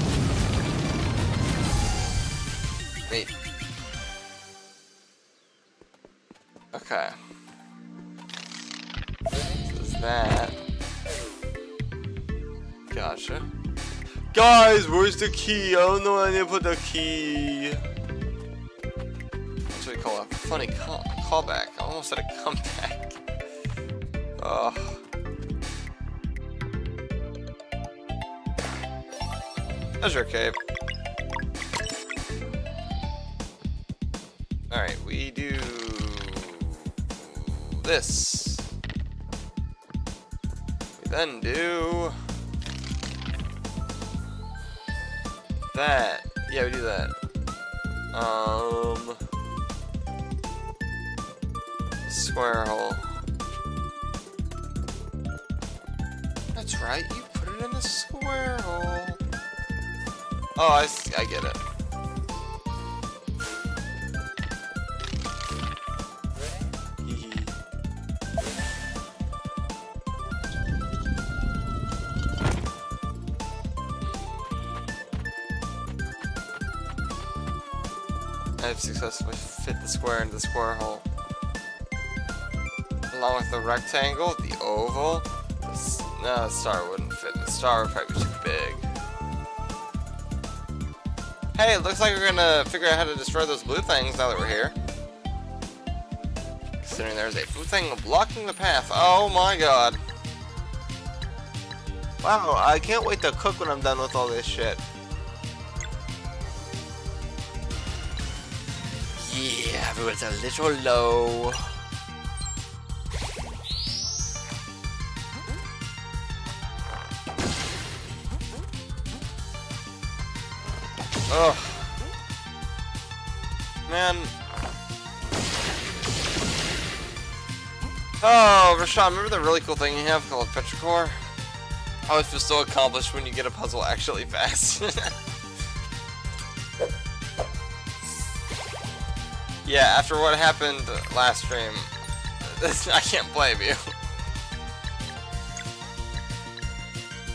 Guys, where's the key? I don't know where I need to put the key. That's what we call a funny call callback. I almost said a comeback. (laughs) Oh. That's your cape. Alright, we do this. We then do square hole. Along with the rectangle, the oval, the no, the star wouldn't fit. The star would probably be too big. Hey, it looks like we're gonna figure out how to destroy those blue things now that we're here. Considering there's a blue thing blocking the path. Oh my god. Wow, I can't wait to cook when I'm done with all this shit. Yeah, everyone's a little low. Ugh. Man. Oh, Resh'an, remember the really cool thing you have called Petrichor? I always feel so accomplished when you get a puzzle actually fast. (laughs) yeah, after what happened last stream, (laughs) I can't blame you.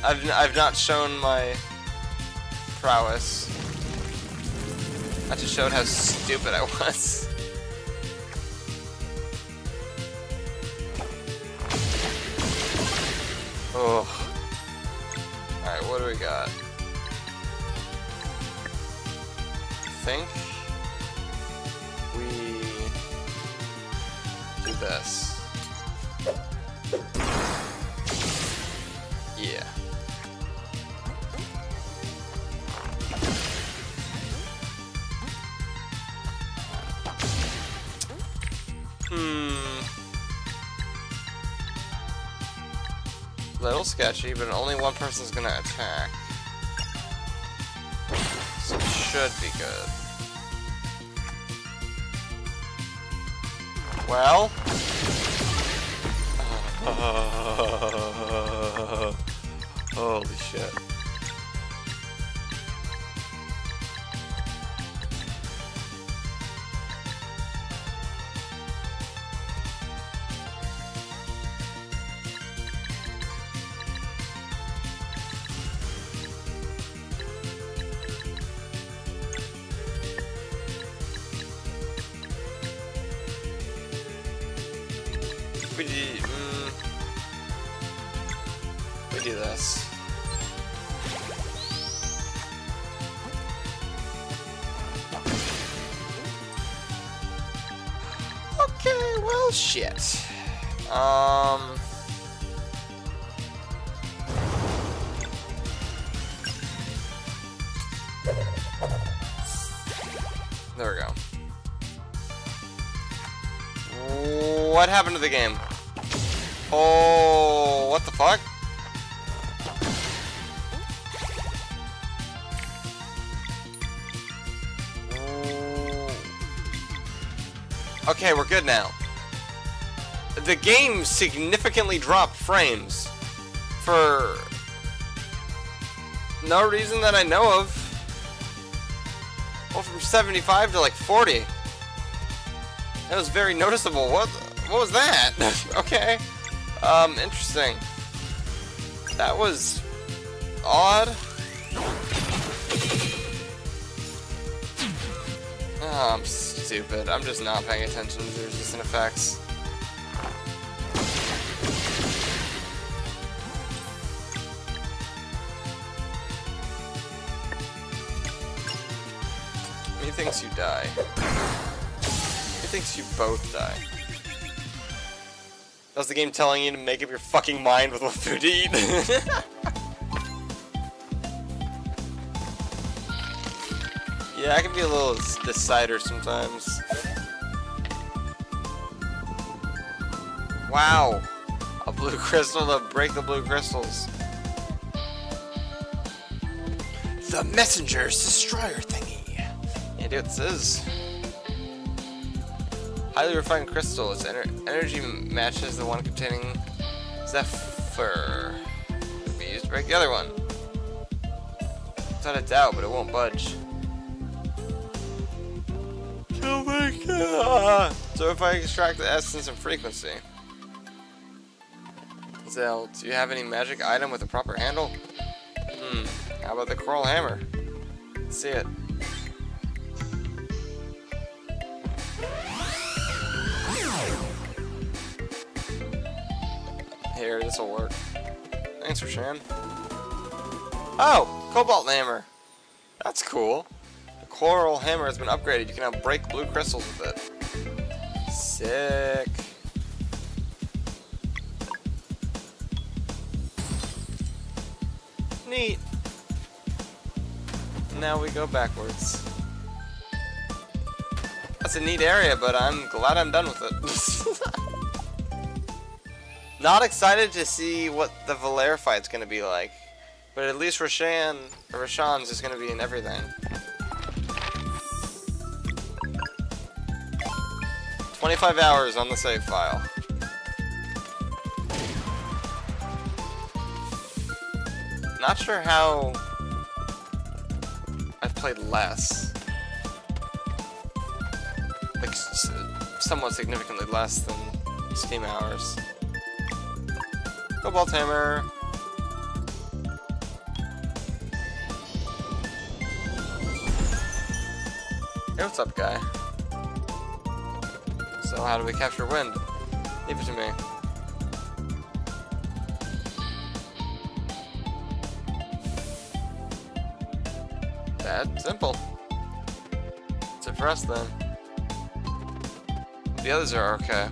I've, I've not shown my prowess. I just showed how stupid I was. (laughs) Oh. Alright, what do we got? Think we do this. Yeah. Hmm. Little sketchy, but only one person's gonna attack. So it should be good. Well. (laughs) Holy shit. The game? Oh, what the fuck? Okay, we're good now. The game significantly dropped frames for no reason that I know of. Well, from 75 to like 40. That was very noticeable. What? What was that? (laughs) okay. Um, interesting. That was odd. Oh, I'm stupid. I'm just not paying attention to the resistant effects. He thinks you die. He thinks you both die. That's the game telling you to make up your fucking mind with what food to eat. (laughs) yeah, I can be a little decider sometimes. Wow. A blue crystal to break the blue crystals. The messenger's destroyer thingy. Yeah, dude, this is highly refined crystal. Its ener energy matches the one containing Zephyr. Could be used to break the other one. Without a doubt, but it won't budge. Oh! So if I extract the essence and frequency. Zale, do you have any magic item with a proper handle? Hmm, how about the coral hammer? Let's see it. This will work. Thanks, Resh'an. Oh! Cobalt Hammer! That's cool. The Coral Hammer has been upgraded. You can now break blue crystals with it. Sick. Neat. Now we go backwards. That's a neat area, but I'm glad I'm done with it. (laughs) Not excited to see what the Valere fight's gonna be like. But at least Resh'an, Resh'an's is gonna be in everything. Twenty-five hours on the save file. Not sure how I've played less. Like, somewhat significantly less than Steam hours. Cobalt Hammer. Hey, what's up, guy? So, how do we capture wind? Leave it to me. That simple. That's it for us, then. The others are okay.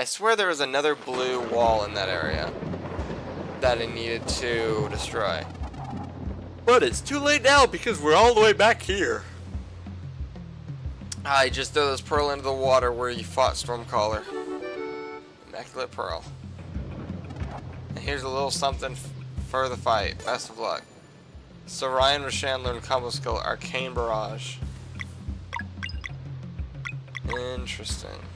I swear there was another blue wall in that area that I needed to destroy. But it's too late now because we're all the way back here. I just threw this pearl into the water where you fought Stormcaller. Immaculate Pearl. And here's a little something for the fight. Best of luck. So Ryan Resh'an learned combo skill Arcane Barrage. Interesting.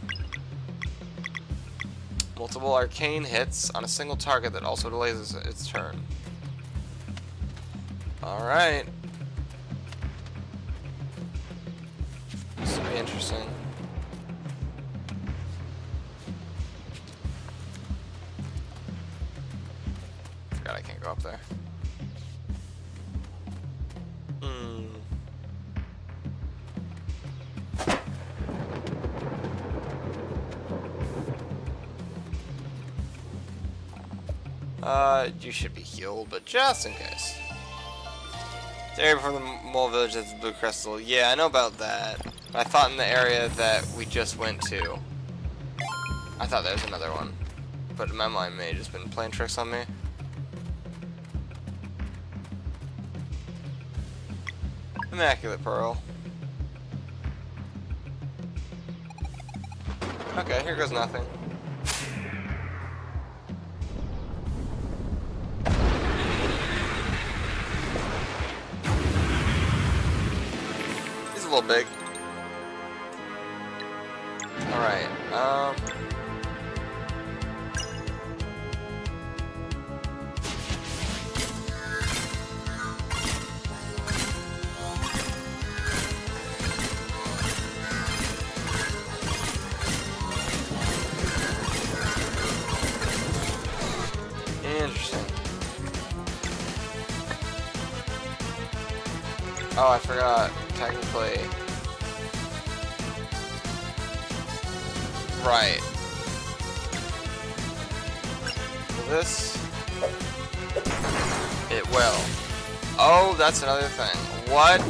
Multiple arcane hits on a single target that also delays its turn. Alright. This will be interesting. Forgot I can't go up there. Uh, you should be healed, but just in case. The area before the mole village the blue crystal. Yeah, I know about that. I thought in the area that we just went to, I thought there was another one. But my mind may have just been playing tricks on me. Immaculate Pearl. Okay, here goes nothing. Little big. Alright, um... that's another thing. What?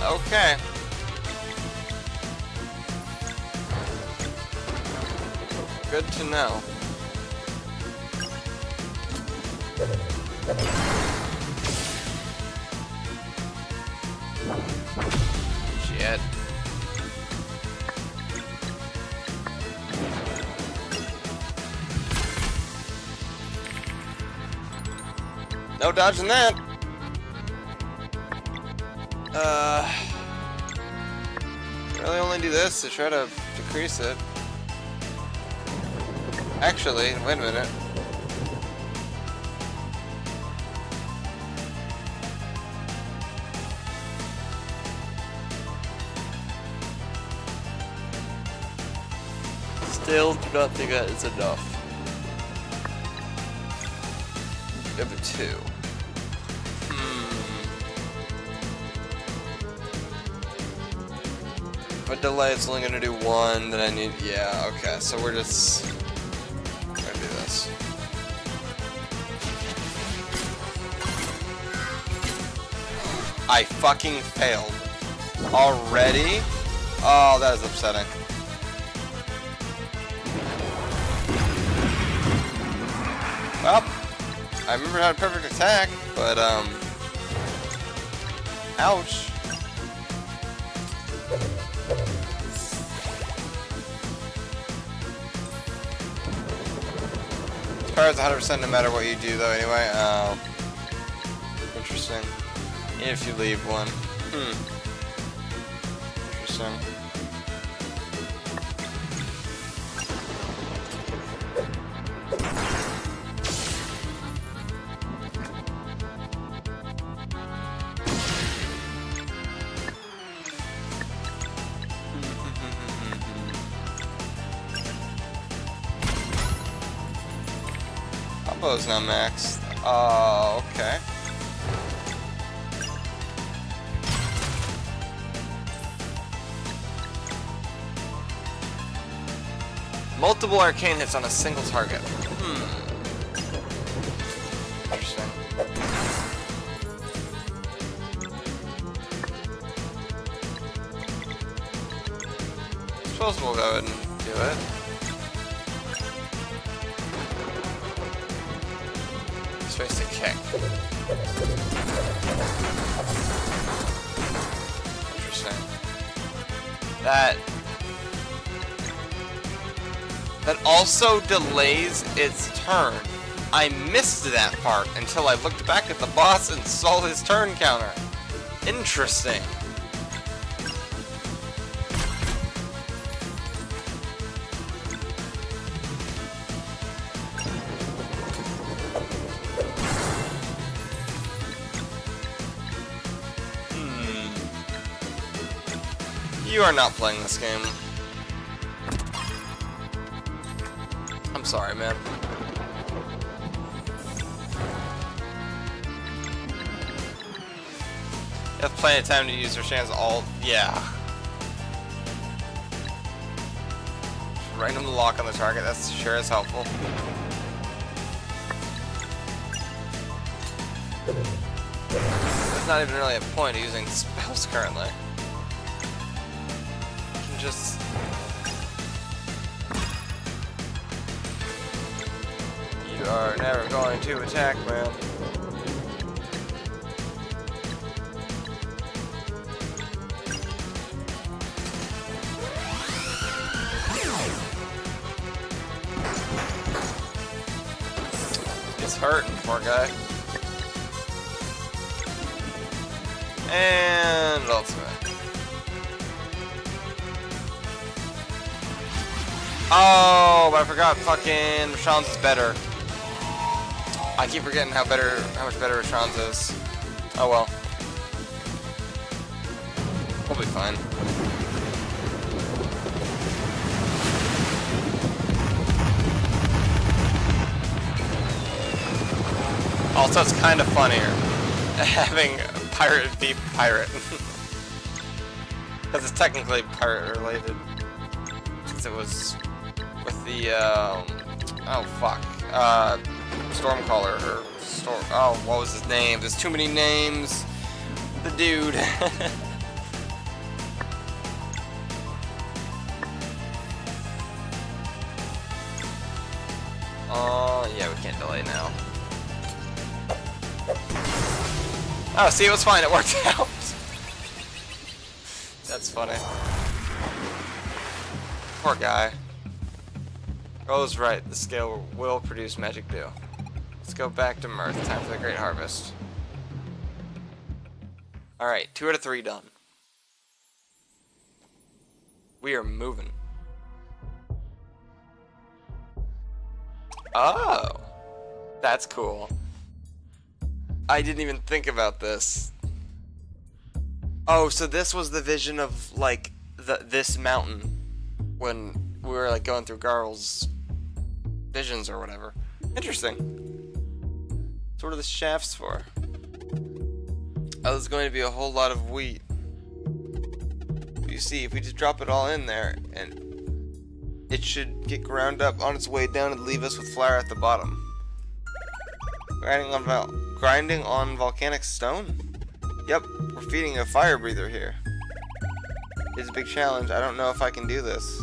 Okay. Good to know. Shit. No dodging that. This to try to decrease it. Actually, wait a minute. Still do not think that is enough. It two. Delay is only gonna do one, then I need. Yeah, okay, so we're just. Gonna do this. I fucking failed. Already? Oh, that is upsetting. Well, I remember how to perfect attack, but, um... Ouch. Power's 100% no matter what you do, though, anyway. Oh. Interesting. If you leave one. Hmm. Interesting. Combo's not maxed. Oh, okay. Multiple arcane hits on a single target. Hmm. Interesting. Suppose we'll go ahead and also delays its turn. I missed that part until I looked back at the boss and saw his turn counter. Interesting. Hmm. You are not playing this game. Sorry, man. You have plenty of time to use your chance all. Yeah. Random lock on the target, that's sure is helpful. There's not even really a point of using (laughs) spells currently. To attack, man. It's hurting, poor guy. And ultimate. Oh, but I forgot fucking Resh'an's is better. I keep forgetting how better, how much better Resh'an's is. Oh well. We'll be fine. Also, it's kind of funnier (laughs) having pirate be pirate. (laughs) Because it's technically pirate related. Because it was with the, um, oh fuck, uh, Stormcaller, or Storm, oh, what was his name? There's too many names. The dude. Oh, (laughs) yeah, we can't delay now. Oh, see, it was fine. It worked (laughs) out. That's funny. Poor guy. Rose right. The scale will produce magic dew. Let's go back to Mirth. Time for the Great Harvest. Alright, two out of three done. We are moving. Oh! That's cool. I didn't even think about this. Oh, so this was the vision of like the this mountain when we were like going through Garl's visions or whatever. Interesting. So what are the shafts for? Oh, there's going to be a whole lot of wheat. You see, if we just drop it all in there, and it should get ground up on its way down and leave us with flour at the bottom. Grinding on grinding on volcanic stone? Yep, we're feeding a fire breather here. It's a big challenge. I don't know if I can do this.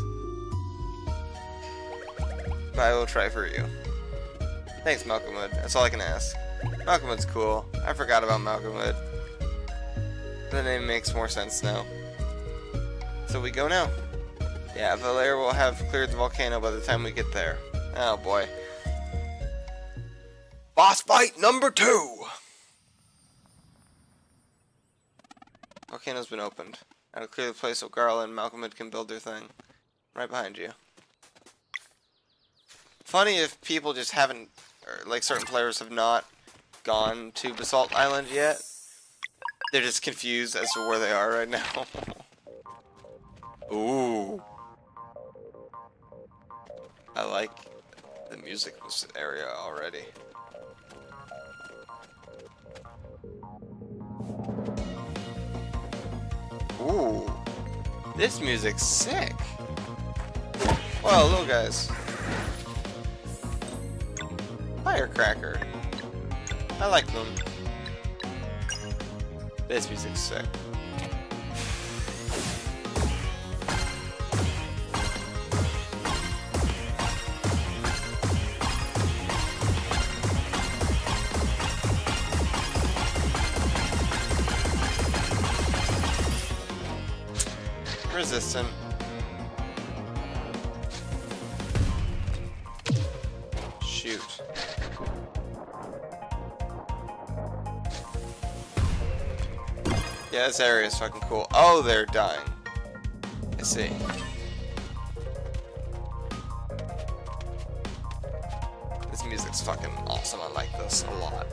But I will try for you. Thanks, Malcolmwood. That's all I can ask. Malcolmwood's cool. I forgot about Malcolmwood. The name makes more sense now. So we go now. Yeah, Valere will have cleared the volcano by the time we get there. Oh boy. Boss fight number two! Volcano's been opened. To clear the place so Garl and Malcolmwood can build their thing. Right behind you. Funny if people just haven't, or like certain players have not gone to Basalt Island yet. They're just confused as to where they are right now. (laughs) Ooh. I like the music in this area already. Ooh. This music's sick. Well, hello guys. Firecracker. I like them. This music's sick. Resistant. Yeah, this area is fucking cool. Oh, they're dying. I see. This music's fucking awesome. I like this a lot.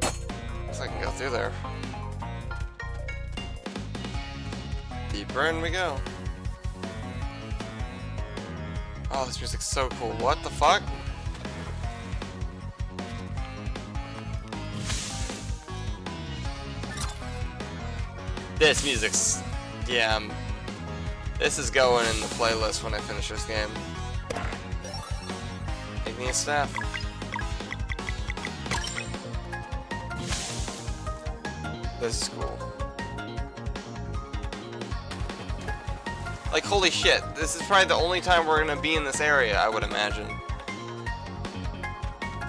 Like I can go through there. Deeper in we go. Oh, this music's so cool. What the fuck? This music's... Yeah, um, this is going in the playlist when I finish this game. A staff. This is cool. Like, holy shit, this is probably the only time we're gonna be in this area, I would imagine.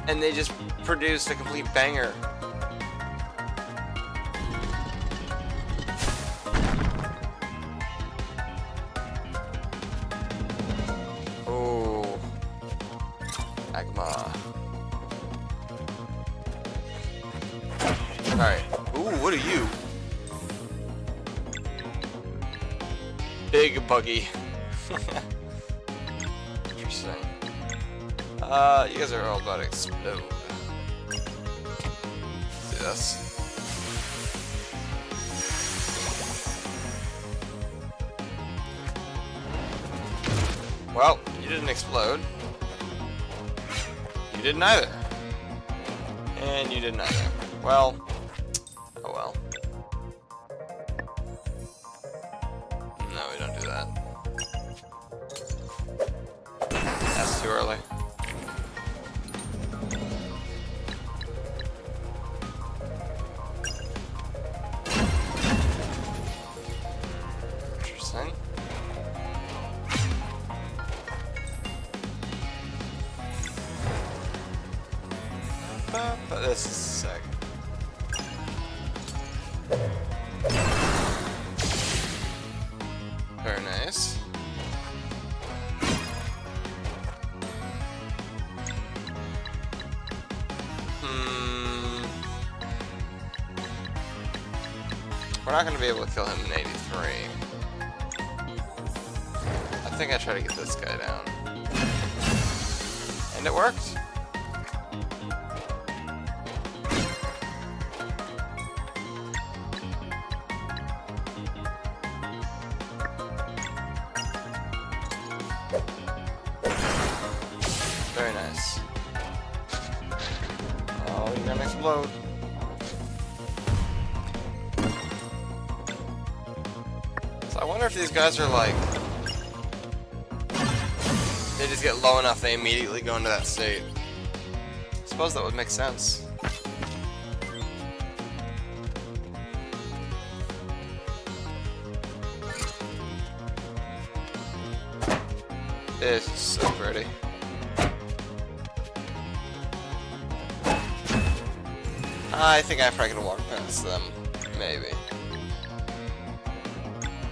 And they just produced a complete banger. Didn't either. And you didn't either. Well, guys are like... They just get low enough, they immediately go into that state. I suppose that would make sense. This is so pretty. I think I probably can walk past them. Maybe.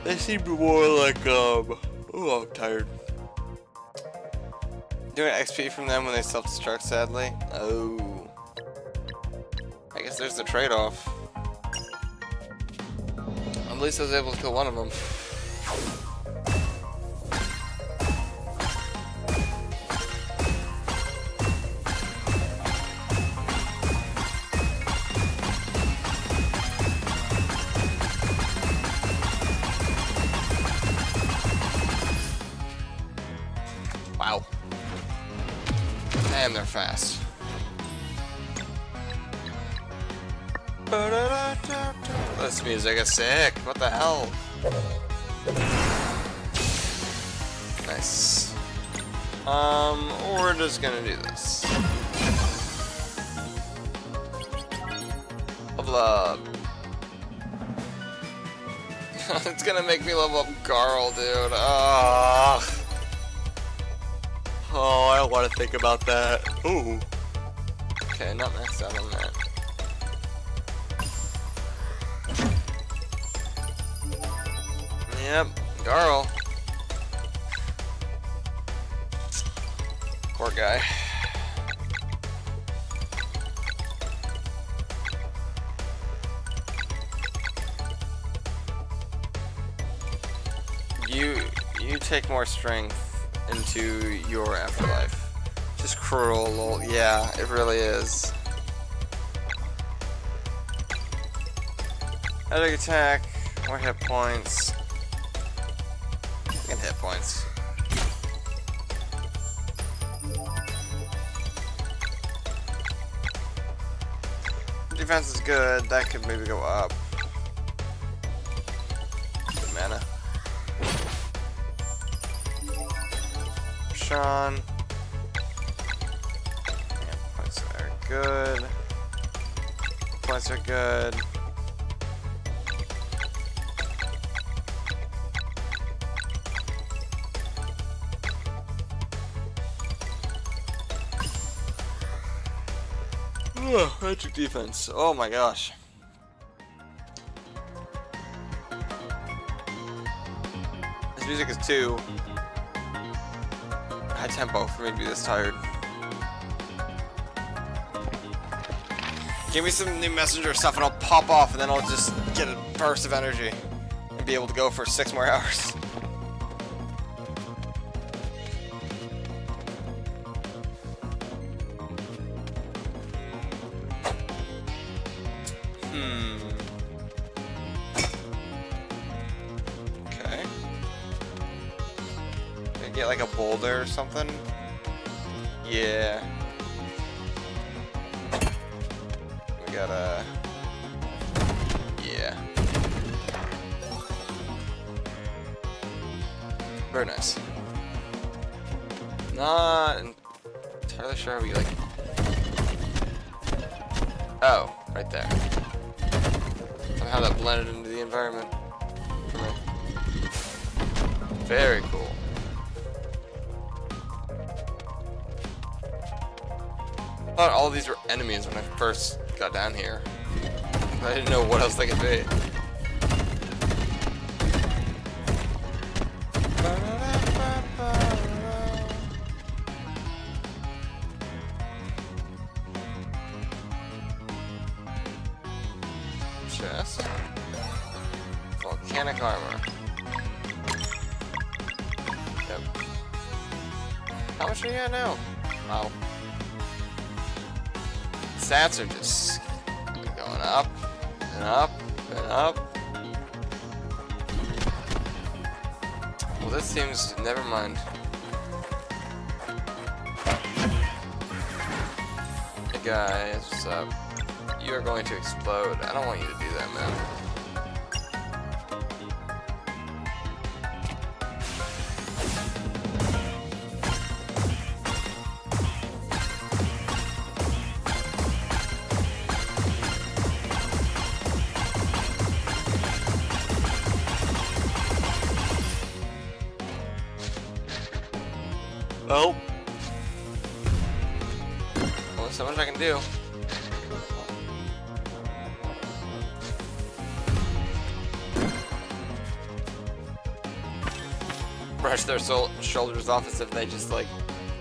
They seem more like, um... Oh, I'm tired. Doing XP from them when they self-destruct, sadly. Oh. I guess there's the trade-off. At least I was able to kill one of them. They're fast. This music is sick. What the hell? Nice. Um, we're just gonna do this. Level up. (laughs) it's gonna make me level up Garl, dude. Ugh. Oh, I don't want to think about that. Ooh. Okay, not maxed out on that. Yep, Garl. Poor guy. You you take more strength into your afterlife. Just cruel, yeah, it really is. Epic attack, more hit points. And hit points. Defense is good, that could maybe go up. Defense. Oh my gosh. This music is too high tempo for me to be this tired. Give me some new messenger stuff and I'll pop off and then I'll just get a burst of energy and be able to go for six more (laughs) hours. Going. I don't their shoulders off as if they just like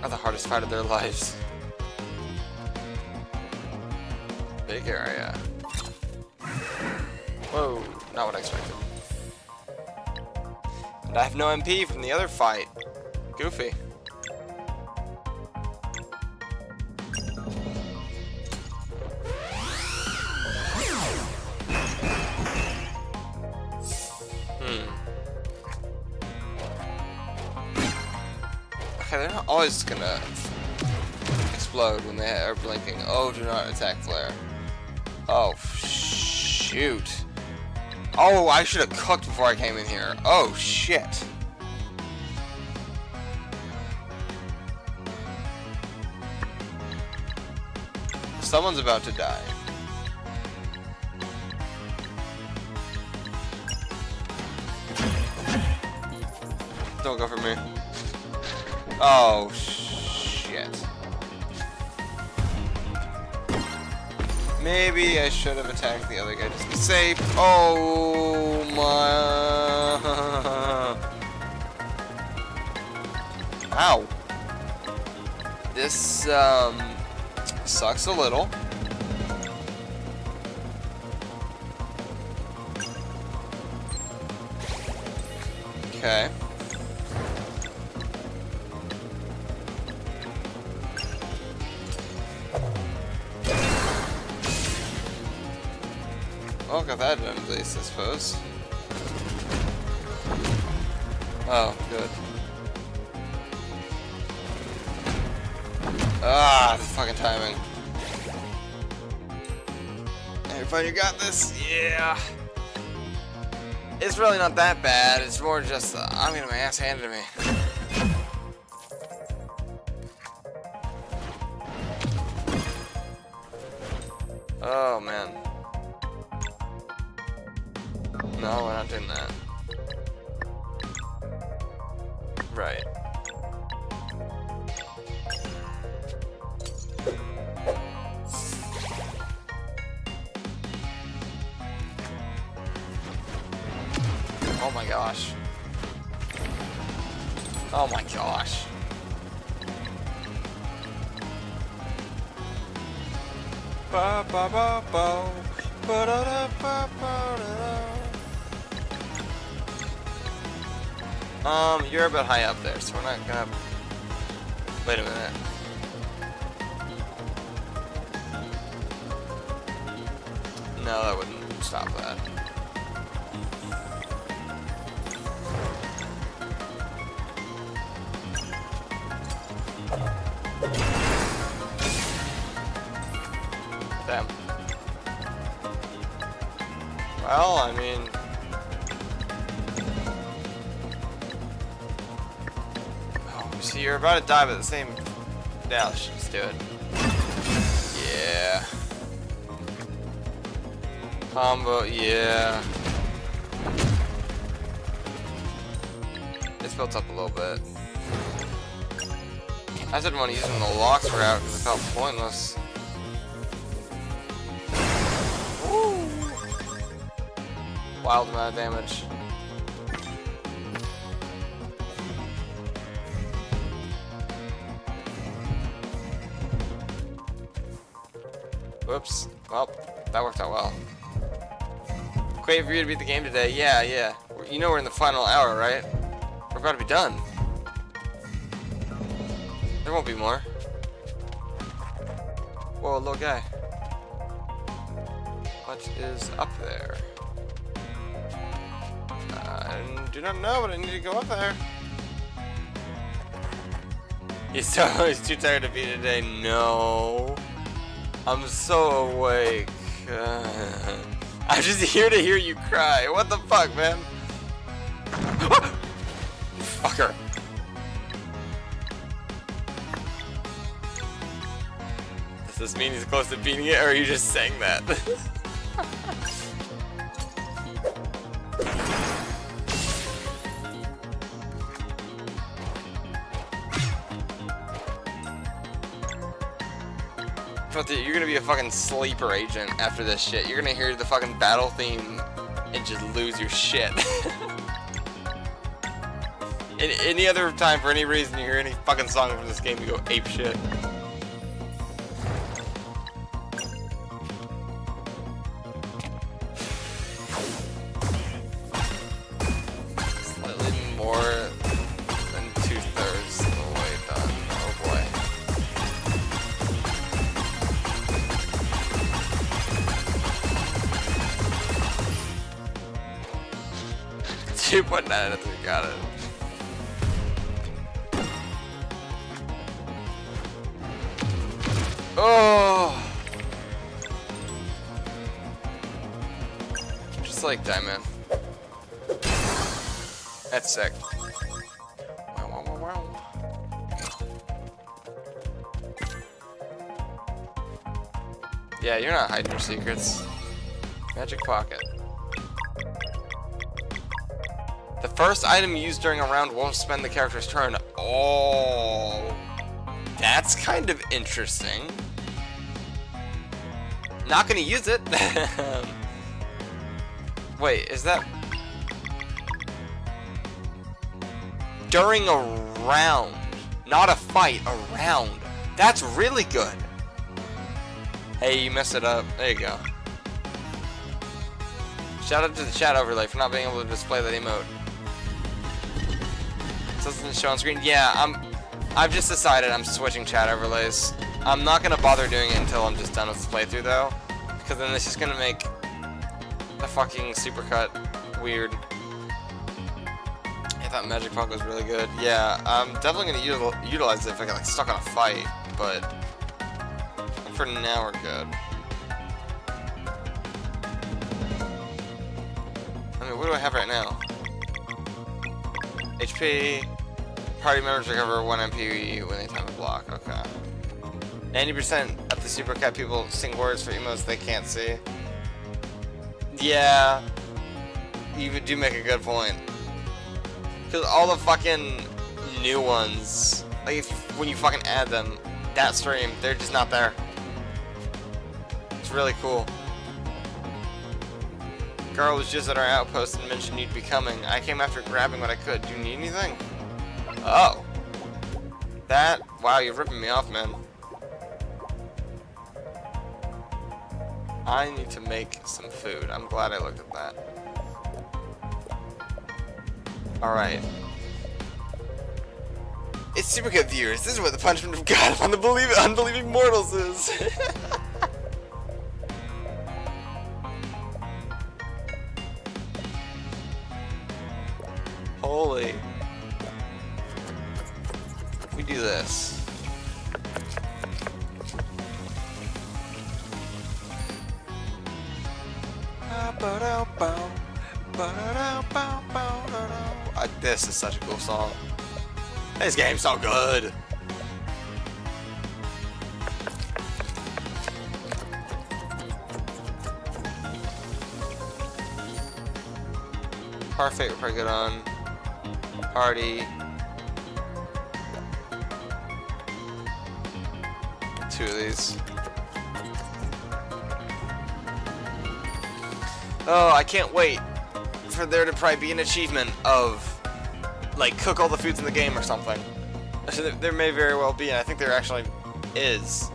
are the hardest fight of their (laughs) lives. Big area. Whoa, not what I expected. And I have no MP from the other fight. Goofy. Oh, I should have cooked before I came in here. Oh, shit. Someone's about to die. Don't go for me. Oh, shit. Maybe I should have attacked the other guy just to be safe. Oh my. (laughs) Ow. This, um, sucks a little. I suppose. Oh, good. Ah, the fucking timing. Hey, fine, you got this? Yeah. It's really not that bad. It's more just, uh, I'm getting my ass handed to me. Oh, man. No, we're not doing that. We're not gonna. Wait about to dive at the same... Yeah, let's just do it. Yeah. Combo, yeah. It's built up a little bit. I didn't want to use the locks route because it felt pointless. Woo! Wild amount of damage. You to beat the game today. Yeah, yeah. You know we're in the final hour, right? We're about to be done. There won't be more. Whoa, little guy. What is up there? I do not know, but I need to go up there. He's, (laughs) so, he's too tired to beat today. No. I'm so awake. (laughs) I'm just here to hear you cry. What the fuck, man? Fucker. Does this mean he's close to beating it, or are you just saying that? (laughs) you're gonna be a fucking sleeper agent after this shit. You're gonna hear the fucking battle theme and just lose your shit. (laughs) In any other time, for any reason, you hear any fucking song from this game, you go ape shit. Got it. Oh. Just like Diamond. That's sick. Yeah, you're not hiding your secrets. Magic pocket. First item used during a round won't spend the character's turn. Oh, that's kind of interesting. Not gonna use it. (laughs) Wait, is that during a round, not a fight, a round? That's really good. Hey, you messed it up. There you go. Shout out to the chat overlay for not being able to display that emote. Doesn't show on screen. Yeah, I'm. I've just decided I'm switching chat overlays. I'm not gonna bother doing it until I'm just done with the playthrough though, because then it's just gonna make the fucking supercut weird. I thought Magic Puck was really good. Yeah, I'm definitely gonna util utilize it if I get like stuck on a fight, but for now we're good. I mean, what do I have right now? HP. Party members recover 1 MP when they time a block. Okay. 90% of the Super Cat people sing words for emotes they can't see. Yeah. You do make a good point. Because all the fucking new ones, like if when you fucking add them, that stream, they're just not there. It's really cool. Garl was just at our outpost and mentioned you'd be coming. I came after grabbing what I could. Do you need anything? Oh. That? Wow, you're ripping me off, man. I need to make some food. I'm glad I looked at that. Alright. It's super good viewers. This is what the punishment of God upon the believe unbelieving mortals is. (laughs) Holy. We do this. Uh, this is such a cool song. This game's so good. Perfect, pretty good on. Party. These. Oh, I can't wait for there to probably be an achievement of like cook all the foods in the game or something. There- (laughs) there may very well be, and I think there actually is.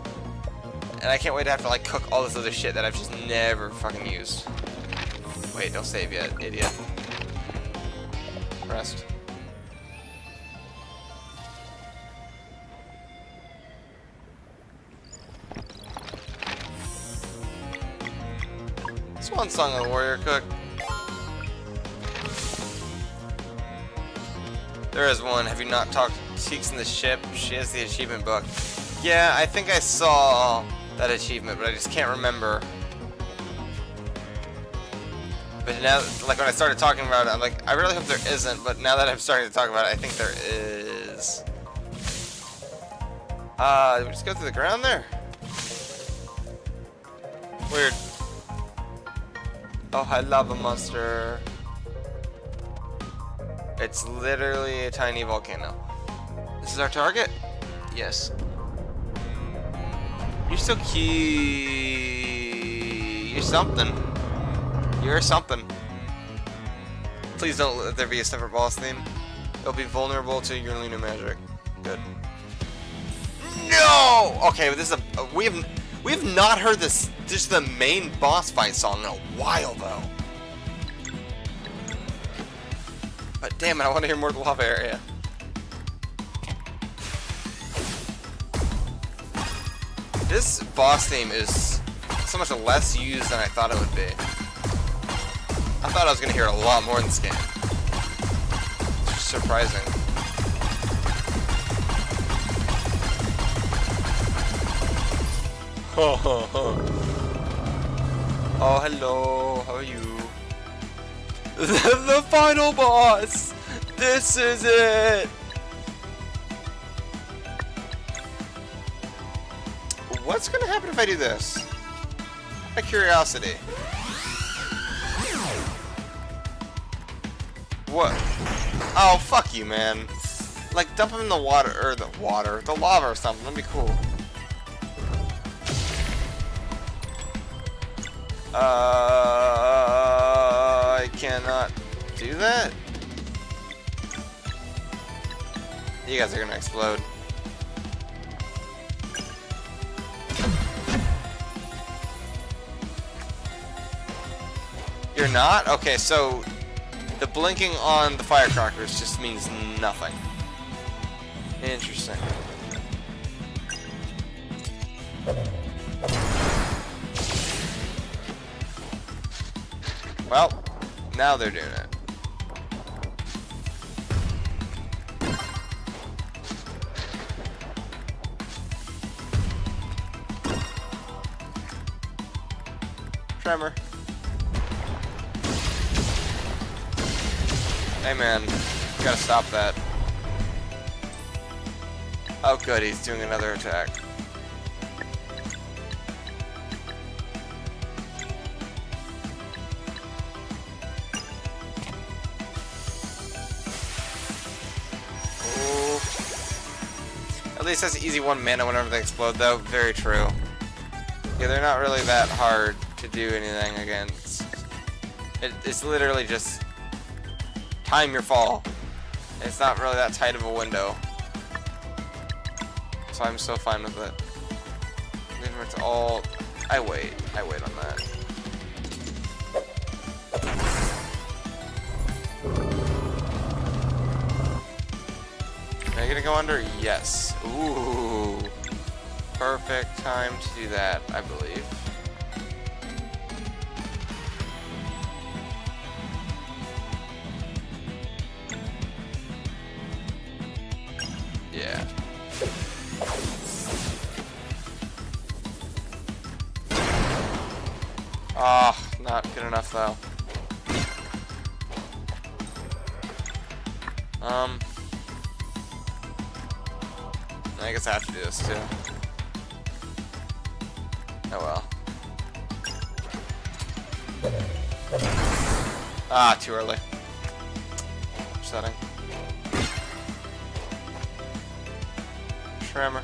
And I can't wait to have to like cook all this other shit that I've just never fucking used. Wait, don't save yet, idiot. Rest. Swan Song of the Warrior Cook. There is one. Have you not talked to Teaks in the ship? She has the achievement book. Yeah, I think I saw that achievement, but I just can't remember. But now, like when I started talking about it, I'm like, I really hope there isn't, but now that I'm starting to talk about it, I think there is. Uh, did we just go through the ground there? Weird. Oh, I love a monster. It's literally a tiny volcano. This is our target? Yes. Mm, you're so cute. You're something. You're something. Please don't let there be a separate boss theme. It'll be vulnerable to your Luna magic. Good. No! Okay, but this is a we have we have not heard this just the main boss fight song in a while though. But damn it, I want to hear more of the lava area. This boss theme is so much less used than I thought it would be. I thought I was going to hear a lot more in this game. It's surprising. (laughs) oh, hello. How are you? (laughs) the final boss! This is it! What's gonna happen if I do this? My curiosity. What? Oh, fuck you, man. Like, dump him in the water, or the water, the lava or something, that'd be cool. Uh, I cannot do that? You guys are gonna explode. You're not? Okay, so the blinking on the firecrackers just means nothing. Interesting. Well, now they're doing it. Tremor. Hey man, gotta stop that. Oh good, he's doing another attack. Least that's easy one mana whenever they explode though. Very true. Yeah, they're not really that hard to do anything against. It, it's literally just time your fall. It's not really that tight of a window. So I'm so fine with it. It's all... I wait. I wait on that. Am I gonna go under? Yes. Ooh. Perfect time to do that, I believe. Yeah. Ah, oh, not good enough though. Um, I guess I have to do this too. Oh well. Ah, too early. Setting. Tremor.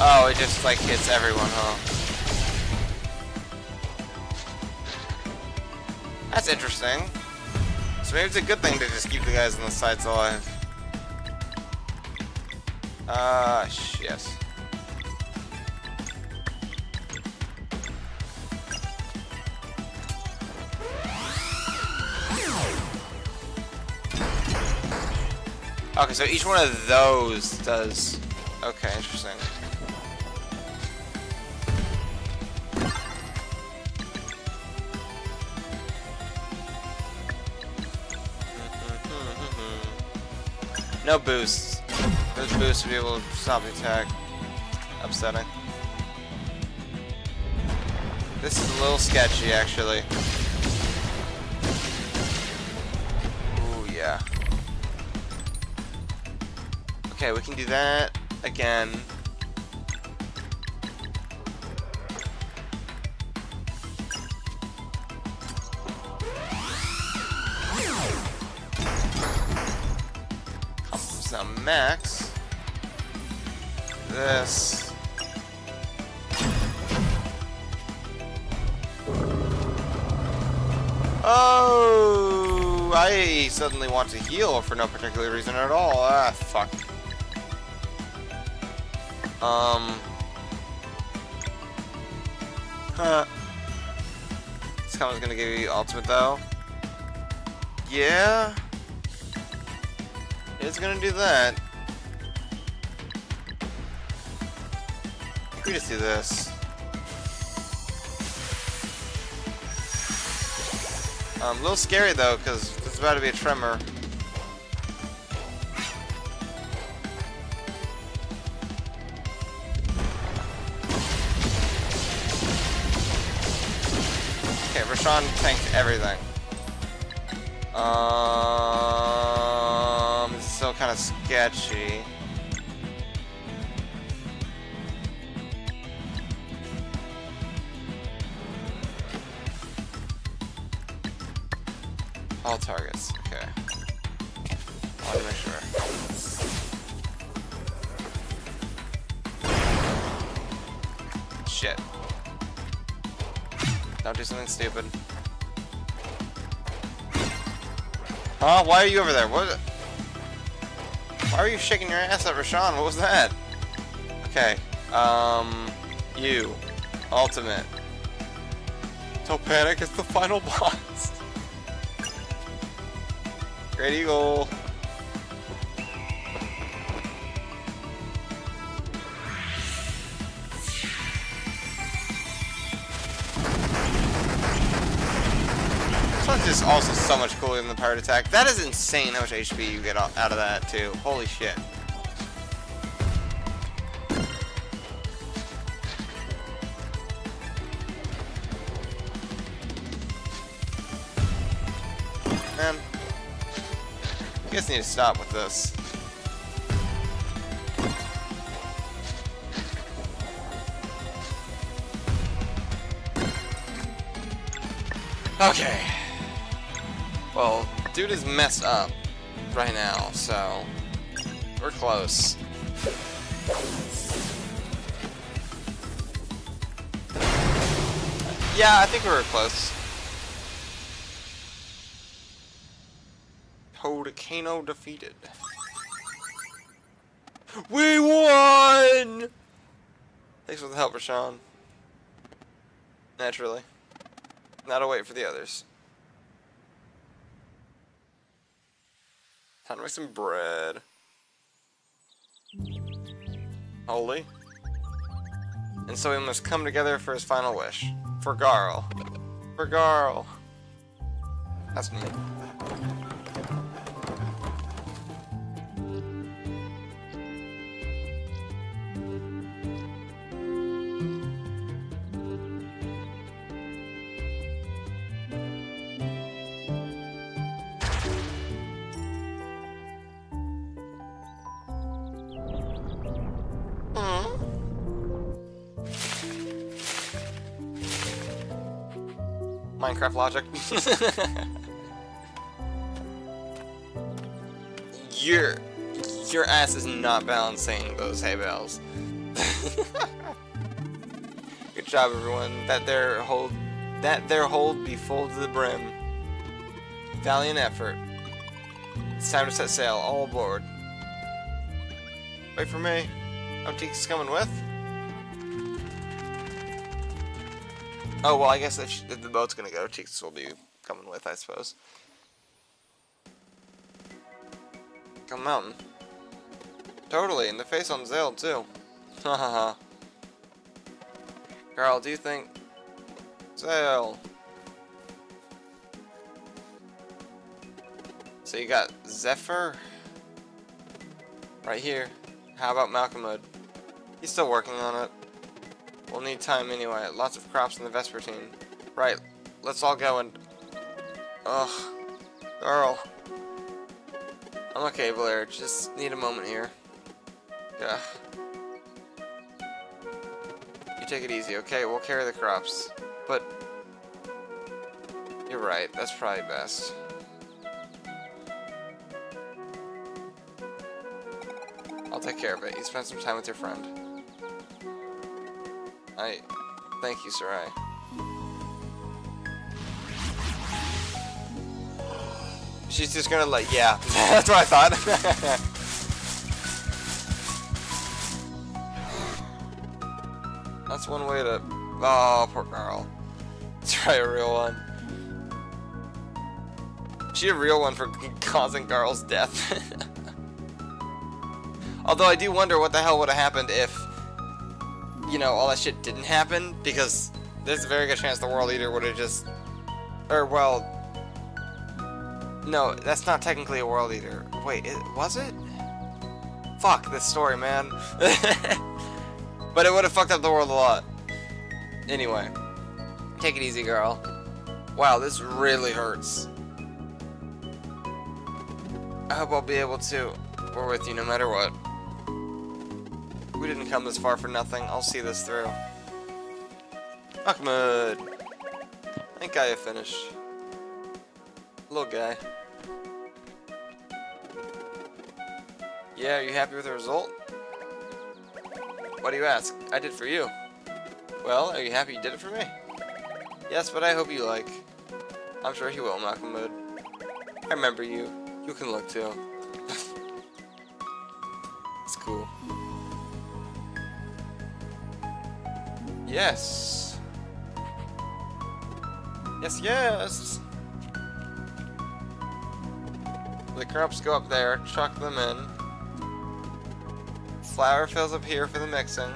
Oh, it just like hits everyone, huh? That's interesting. So maybe it's a good thing to just keep the guys on the sides alive. Ah, uh, shit. Okay, so each one of those does... Okay, interesting. (laughs) No boosts. Those boosts would be able to stop the attack. Upsetting. This is a little sketchy, actually. Ooh, yeah. Okay, we can do that again. Now max. This. Oh, I suddenly want to heal for no particular reason at all. Ah, fuck. Um. Huh. This combo's gonna give you ultimate though. Yeah. It's gonna do that. We just do this. Um, a little scary though, because there's about to be a tremor. Okay, Resh'an tanked everything. Um, it's still kind of sketchy. All targets. Okay. I want to make sure. Shit. Don't do something stupid. Huh? Why are you over there? What? Why are you shaking your ass at Resh'an? What was that? Okay. Um, you. Ultimate. Don't panic, it's the final boss. Great Eagle. This just also so much cooler than the pirate attack. That is insane how much HP you get out of that too. Holy shit. Need to stop with this. Okay. Well, dude is messed up right now, so we're close. Yeah, I think we were close. Toadcano defeated. We won! Thanks for the help, Resh'an. Naturally. Now to wait for the others. Time to make some bread. Holy. And so we must come together for his final wish. For Garl. For Garl. That's neat. Minecraft logic. (laughs) your your ass is not balancing those hay bales. (laughs) Good job, everyone. That their hold that their hold be full to the brim. Valiant effort. It's time to set sail. All aboard. Wait for me. Otique's coming with. Oh, well, I guess if, if the boat's gonna go, Teaks will be coming with, I suppose. Come mountain. Totally, and the face on Zale, too. Ha ha ha. Garl, do you think... Zale. So you got Zephyr? Right here. How about Malkomud? He's still working on it. We'll need time anyway. Lots of crops in the Vespertine. Right, let's all go and... Ugh. Garl. I'm okay, Valere. Just need a moment here. Yeah. You take it easy, okay? We'll carry the crops. But... You're right. That's probably best. I'll take care of it. You spend some time with your friend. I thank you, Serai. She's just gonna like, yeah, (laughs) that's what I thought. (laughs) that's one way to, oh, poor girl. Try a real one. She a real one for (laughs) causing Garl's death. Although I do wonder what the hell would have happened if you know, all that shit didn't happen, because there's a very good chance the World Eater would have just... Or, well... No, that's not technically a World Eater. Wait, it, was it? Fuck this story, man. (laughs) but it would have fucked up the world a lot. Anyway. Take it easy, girl. Wow, this really hurts. I hope I'll be able to. We're with you no matter what. We didn't come this far for nothing. I'll see this through. Ahmed! I think I have finished. Little guy. Yeah, are you happy with the result? Why do you ask? I did for you. Well, are you happy you did it for me? Yes, but I hope you like. I'm sure he will, Mahmoud. I remember you. You can look too. (laughs) it's cool. Yes. Yes, yes. The crops go up there, chuck them in. Flour fills up here for the mixing.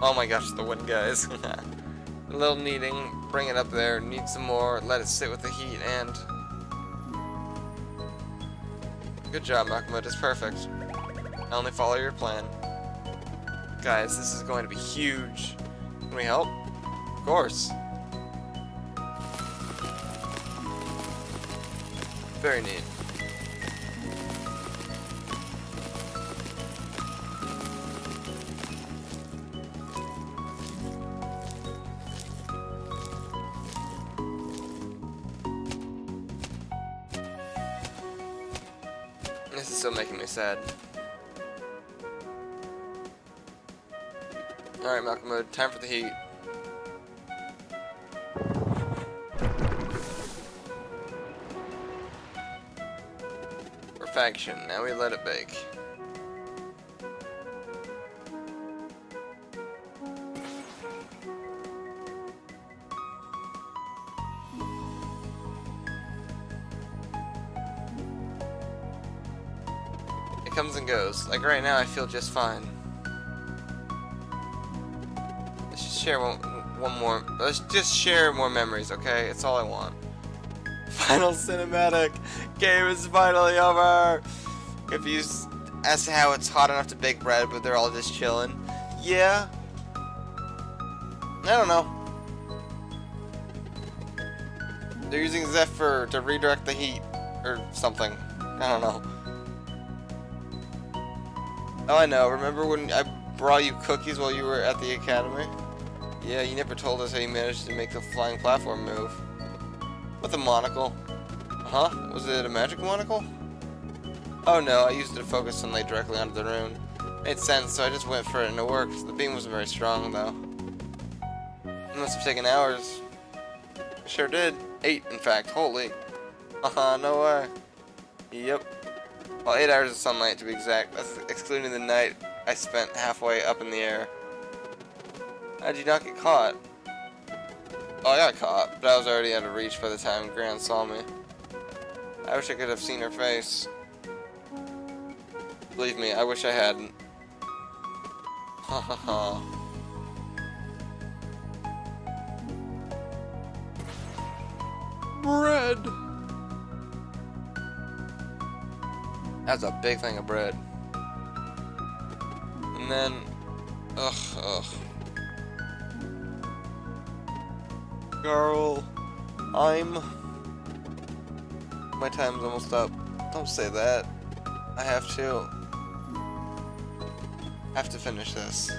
Oh my gosh, the wind guys. (laughs) A little kneading, bring it up there, knead some more, let it sit with the heat, and... Good job, Mahmoud, it's perfect. I only follow your plan. Guys, this is going to be huge. Can we help? Of course. Very neat. Time for the heat. Perfection. Now we let it bake. It comes and goes. Like right now, I feel just fine. Share one, one more. Let's just share more memories, okay? It's all I want. (laughs) Final cinematic. Game is finally over. Confused as to how it's hot enough to bake bread, but they're all just chilling. Yeah. I don't know. They're using Zephyr to redirect the heat or something. I don't know. Oh, I know. Remember when I brought you cookies while you were at the academy? Yeah, you never told us how you managed to make the flying platform move. With a monocle. Huh? Was it a magic monocle? Oh no, I used it to focus sunlight directly onto the rune. Made sense, so I just went for it and it worked. The beam wasn't very strong though. It must have taken hours. Sure did. Eight, in fact. Holy. Haha, no way. Yep. Well, eight hours of sunlight to be exact. That's excluding the night I spent halfway up in the air. How'd you not get caught? Oh, I got caught, but I was already out of reach by the time Gran saw me. I wish I could have seen her face. Believe me, I wish I hadn't. (laughs) Ha ha ha. Bread! That's a big thing of bread. And then, ugh, ugh. Girl, I'm. My time's almost up. Don't say that. I have to. Have to finish this.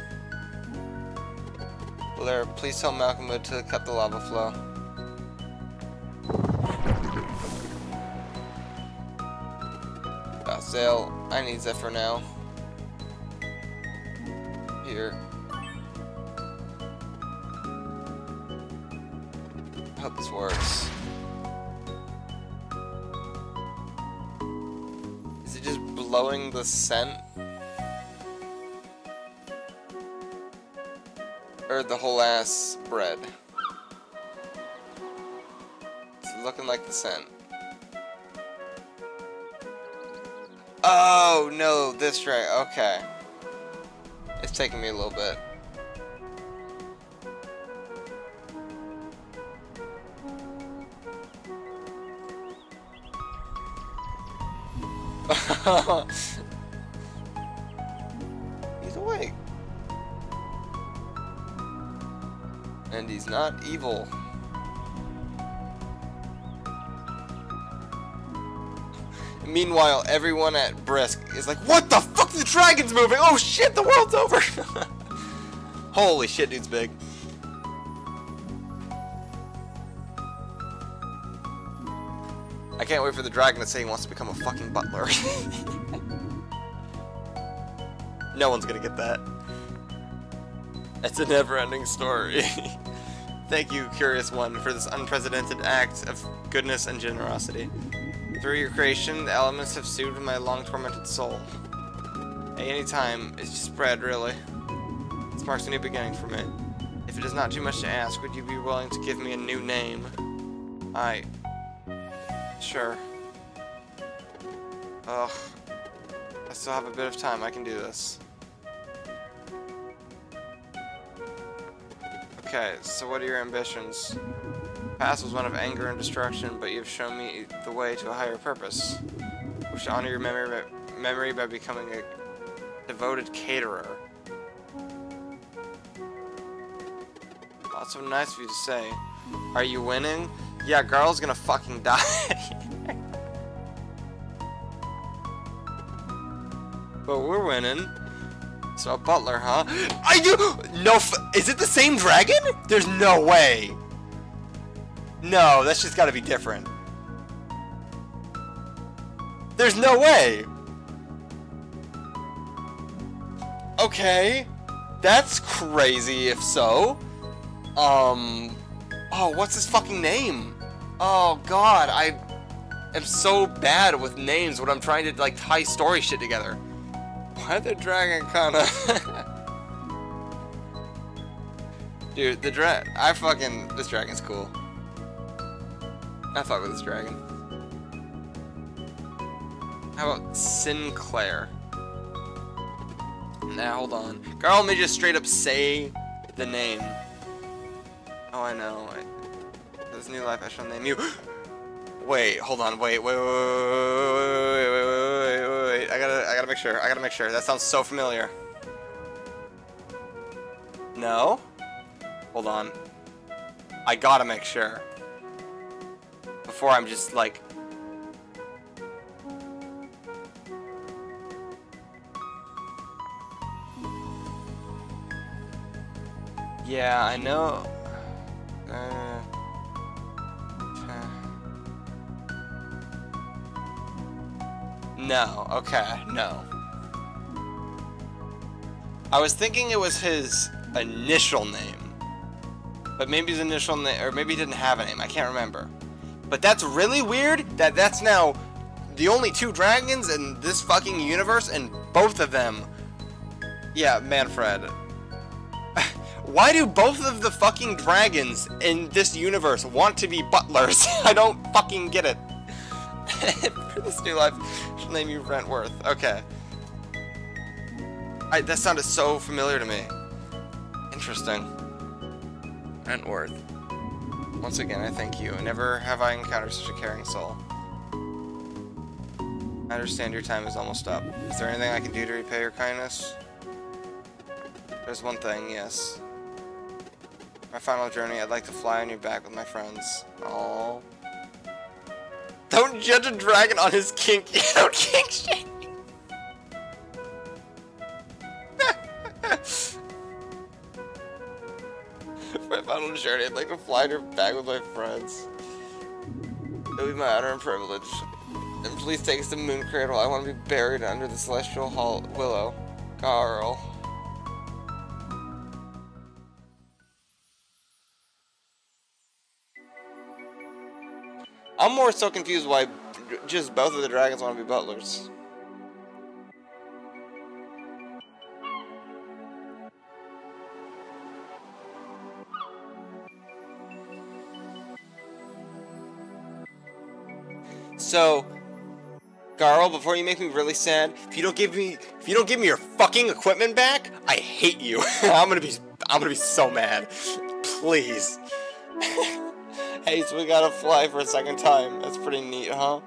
Valere, please tell Malcolm to cut the lava flow. Zale, I need Zephyr now. Here. Hope this works. Is it just blowing the scent? Or the whole ass bread? It's looking like the scent. Oh, no, this right, okay. It's taking me a little bit. (laughs) he's awake. And he's not evil. Meanwhile, everyone at Brisk is like, What the fuck? The dragon's moving! Oh shit, the world's over! (laughs) Holy shit, dude's big. I can't wait for the dragon to say he wants to become a fucking butler. (laughs) no one's gonna get that. It's a never-ending story. (laughs) Thank you, Curious One, for this unprecedented act of goodness and generosity. Through your creation, the elements have soothed my long-tormented soul. At any time, it's just bread, really. This marks a new beginning for me. If it is not too much to ask, would you be willing to give me a new name? I... Sure. Ugh. I still have a bit of time, I can do this. Okay, so what are your ambitions? Past was one of anger and destruction, but you've shown me the way to a higher purpose. Wish to honor your memory by, memory by becoming a devoted caterer. Lots of nice of you to say. Are you winning? Yeah, girl's gonna fucking die. (laughs) but we're winning. So butler, huh? (gasps) Are you? No. is it the same dragon? There's no way. No, that's just got to be different. There's no way. Okay. That's crazy if so. Um, oh, what's his fucking name? Oh god, I am so bad with names when I'm trying to like tie story shit together. Why the dragon kinda... (laughs) Dude, the dra- I fucking, this dragon's cool. I fuck with this dragon. How about Sinclair? Now, hold on. Girl, let me just straight up say the name. Oh, I know. I, this new life I shall name you. wait, hold on. Wait, wait, wait, wait, wait, wait, wait, wait. I gotta, I gotta make sure. I gotta make sure. That sounds so familiar. No? Hold on. I gotta make sure. Before I'm just like... Yeah, I know. No, okay, no. I was thinking it was his initial name. But maybe his initial name, or maybe he didn't have a name. I can't remember. But that's really weird that that's now the only two dragons in this fucking universe, and both of them. Yeah, Manfred. (laughs) Why do both of the fucking dragons in this universe want to be butlers? (laughs) I don't fucking get it. (laughs) For this new life, she'll name you Rentworth. Okay. I, that sounded so familiar to me. Interesting. Rentworth. Once again, I thank you. Never have I encountered such a caring soul. I understand your time is almost up. Is there anything I can do to repay your kindness? There's one thing, yes. My final journey, I'd like to fly on your back with my friends. Oh. Don't judge a dragon on his kink. (laughs) You don't kink shit. (laughs) my final journey, I'd like to fly your back with my friends. It'll be my honor and privilege. And please take us to Mooncradle. I want to be buried under the celestial hall willow. Garl. I'm more so confused why just both of the dragons want to be butlers. So, Garl, before you make me really sad, if you don't give me if you don't give me your fucking equipment back, I hate you. (laughs) I'm gonna be I'm gonna be so mad. Please. (laughs) hey, so we gotta fly for a second time. That's pretty neat, huh?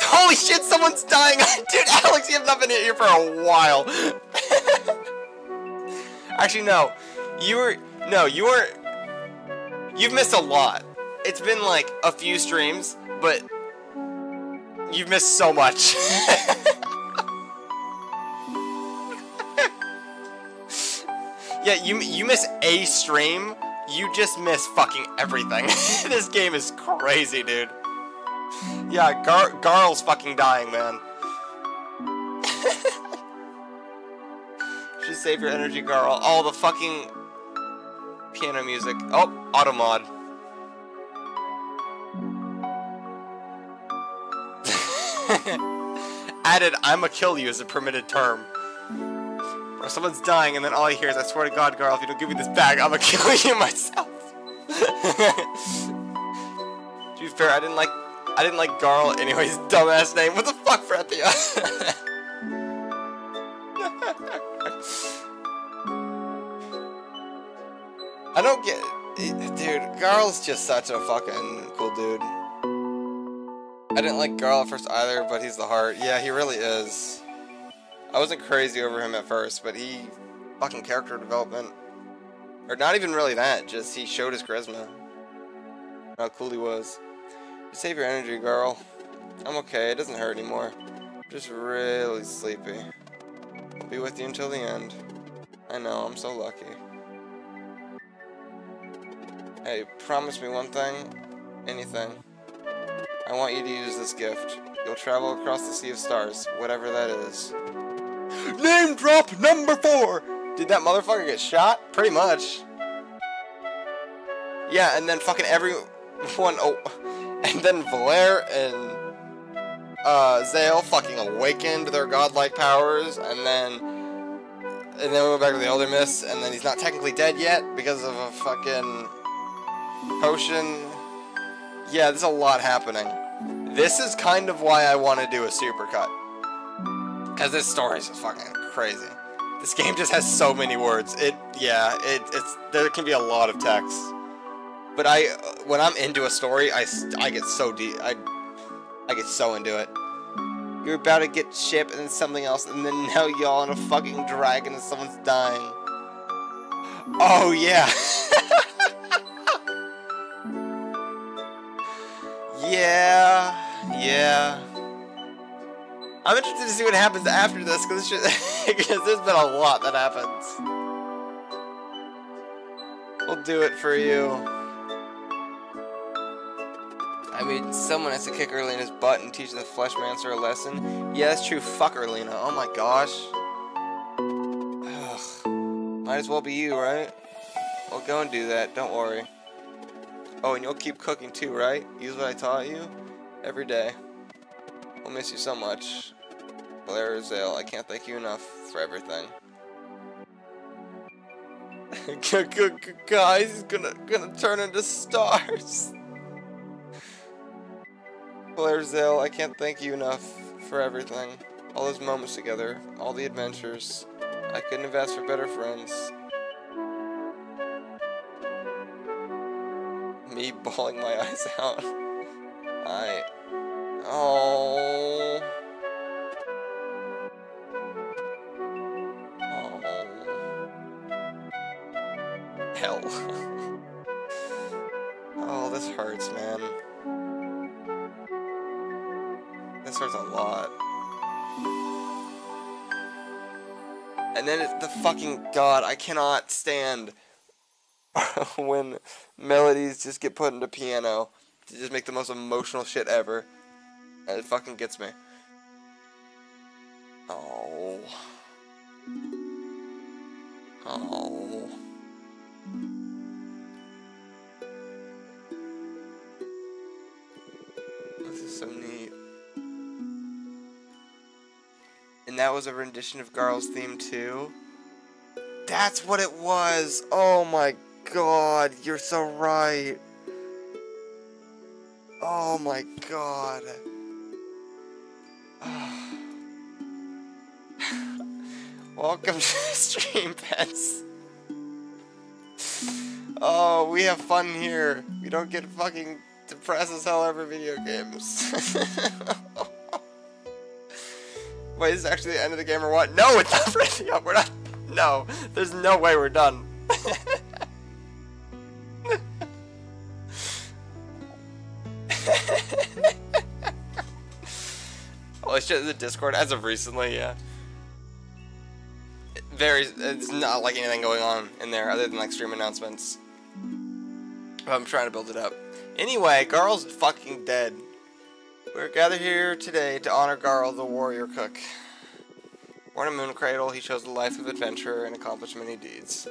Holy shit, someone's dying! (laughs) Dude, Alex, you have not been here for a while. (laughs) Actually, no. You were no, you were you've missed a lot. It's been like a few streams, but you've missed so much. (laughs) yeah, you you miss a stream, you just miss fucking everything. (laughs) this game is crazy, dude. Yeah, Gar Garl's fucking dying, man. (laughs) Should save your energy, Garl. Oh, the fucking piano music. Oh, automod. (laughs) Added, I'ma kill you as a permitted term. Or someone's dying and then all I hear is, I swear to God, Garl, if you don't give me this bag, I'ma (laughs) kill you myself. (laughs) to be fair, I didn't like I didn't like Garl anyways, (laughs) dumbass name. What the fuck, Frethia? I don't get dude, Garl's just such a fucking cool dude. I didn't like Garl at first either, but he's the heart. Yeah, he really is. I wasn't crazy over him at first, but he fucking character development. Or not even really that, just he showed his charisma. How cool he was. Save your energy, Garl. I'm okay, it doesn't hurt anymore. I'm just really sleepy. I'll be with you until the end. I know, I'm so lucky. Hey, promise me one thing. Anything. I want you to use this gift. You'll travel across the sea of stars, whatever that is. Name drop number four. Did that motherfucker get shot? Pretty much. Yeah, and then fucking everyone. Oh, (laughs) and then Valere and uh, Zale fucking awakened their godlike powers, and then and then we went back to the Elder Mist, and then he's not technically dead yet because of a fucking potion. Yeah, there's a lot happening. This is kind of why I want to do a supercut. Because this story is fucking crazy. This game just has so many words. It, yeah, it, it's there can be a lot of text. But I, uh, when I'm into a story, I, I get so deep. I, I get so into it. You're about to get ship and then something else, and then (laughs) now y'all on a fucking dragon and someone's dying. Oh yeah. (laughs) yeah, yeah. I'm interested to see what happens after this because (laughs) there's been a lot that happens. We'll do it for you. I mean, someone has to kick Erlena's butt and teach the Fleshmancer a lesson. Yeah, that's true. Fuck Erlena. Oh my gosh. Ugh. Might as well be you, right? Well, go and do that. Don't worry. Oh, and you'll keep cooking too, right? Use what I taught you? Every day. We'll miss you so much. Valere Zale, I can't thank you enough for everything. (laughs) Guys, he's gonna gonna turn into stars. (laughs) Valere Zale, I can't thank you enough for everything. All those moments together, all the adventures. I couldn't have asked for better friends. Me (laughs) bawling my eyes out. I... Oh... hell. oh, this hurts, man. This hurts a lot. And then it's the fucking god, I cannot stand (laughs) when melodies just get put into piano to just make the most emotional shit ever. And it fucking gets me. Was a rendition of Garl's theme too? That's what it was! Oh my god, you're so right. Oh my god. (sighs) Welcome to stream, pets. Oh, we have fun here. We don't get fucking depressed as hell over video games. (laughs) Wait, is this actually the end of the game or what? No, it's (laughs) not ready up. We're not. No, there's no way we're done. (laughs) it's just the Discord as of recently, yeah. Very, it's not like anything going on in there other than like stream announcements. I'm trying to build it up. Anyway, Garl's fucking dead. We're gathered here today to honor Garl, the warrior cook. Born in Mooncradle, he chose a life of adventure and accomplished many deeds.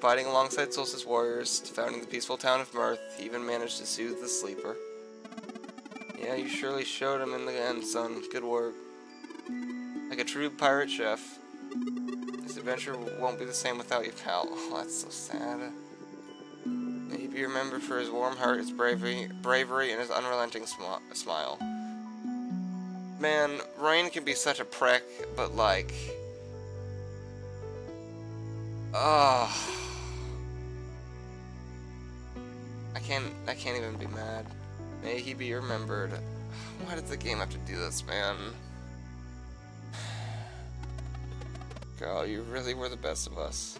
Fighting alongside Solstice warriors, founding the peaceful town of Mirth, he even managed to soothe the sleeper. Yeah, you surely showed him in the end, son. Good work. Like a true pirate chef. This adventure won't be the same without you, pal. Oh, (laughs) that's so sad. Be remembered for his warm heart, his bravery, bravery, and his unrelenting smi smile. Man, Rain can be such a prick, but like, oh, I can't, I can't even be mad. May he be remembered. (sighs) Why does the game have to do this, man? (sighs) Girl, you really were the best of us.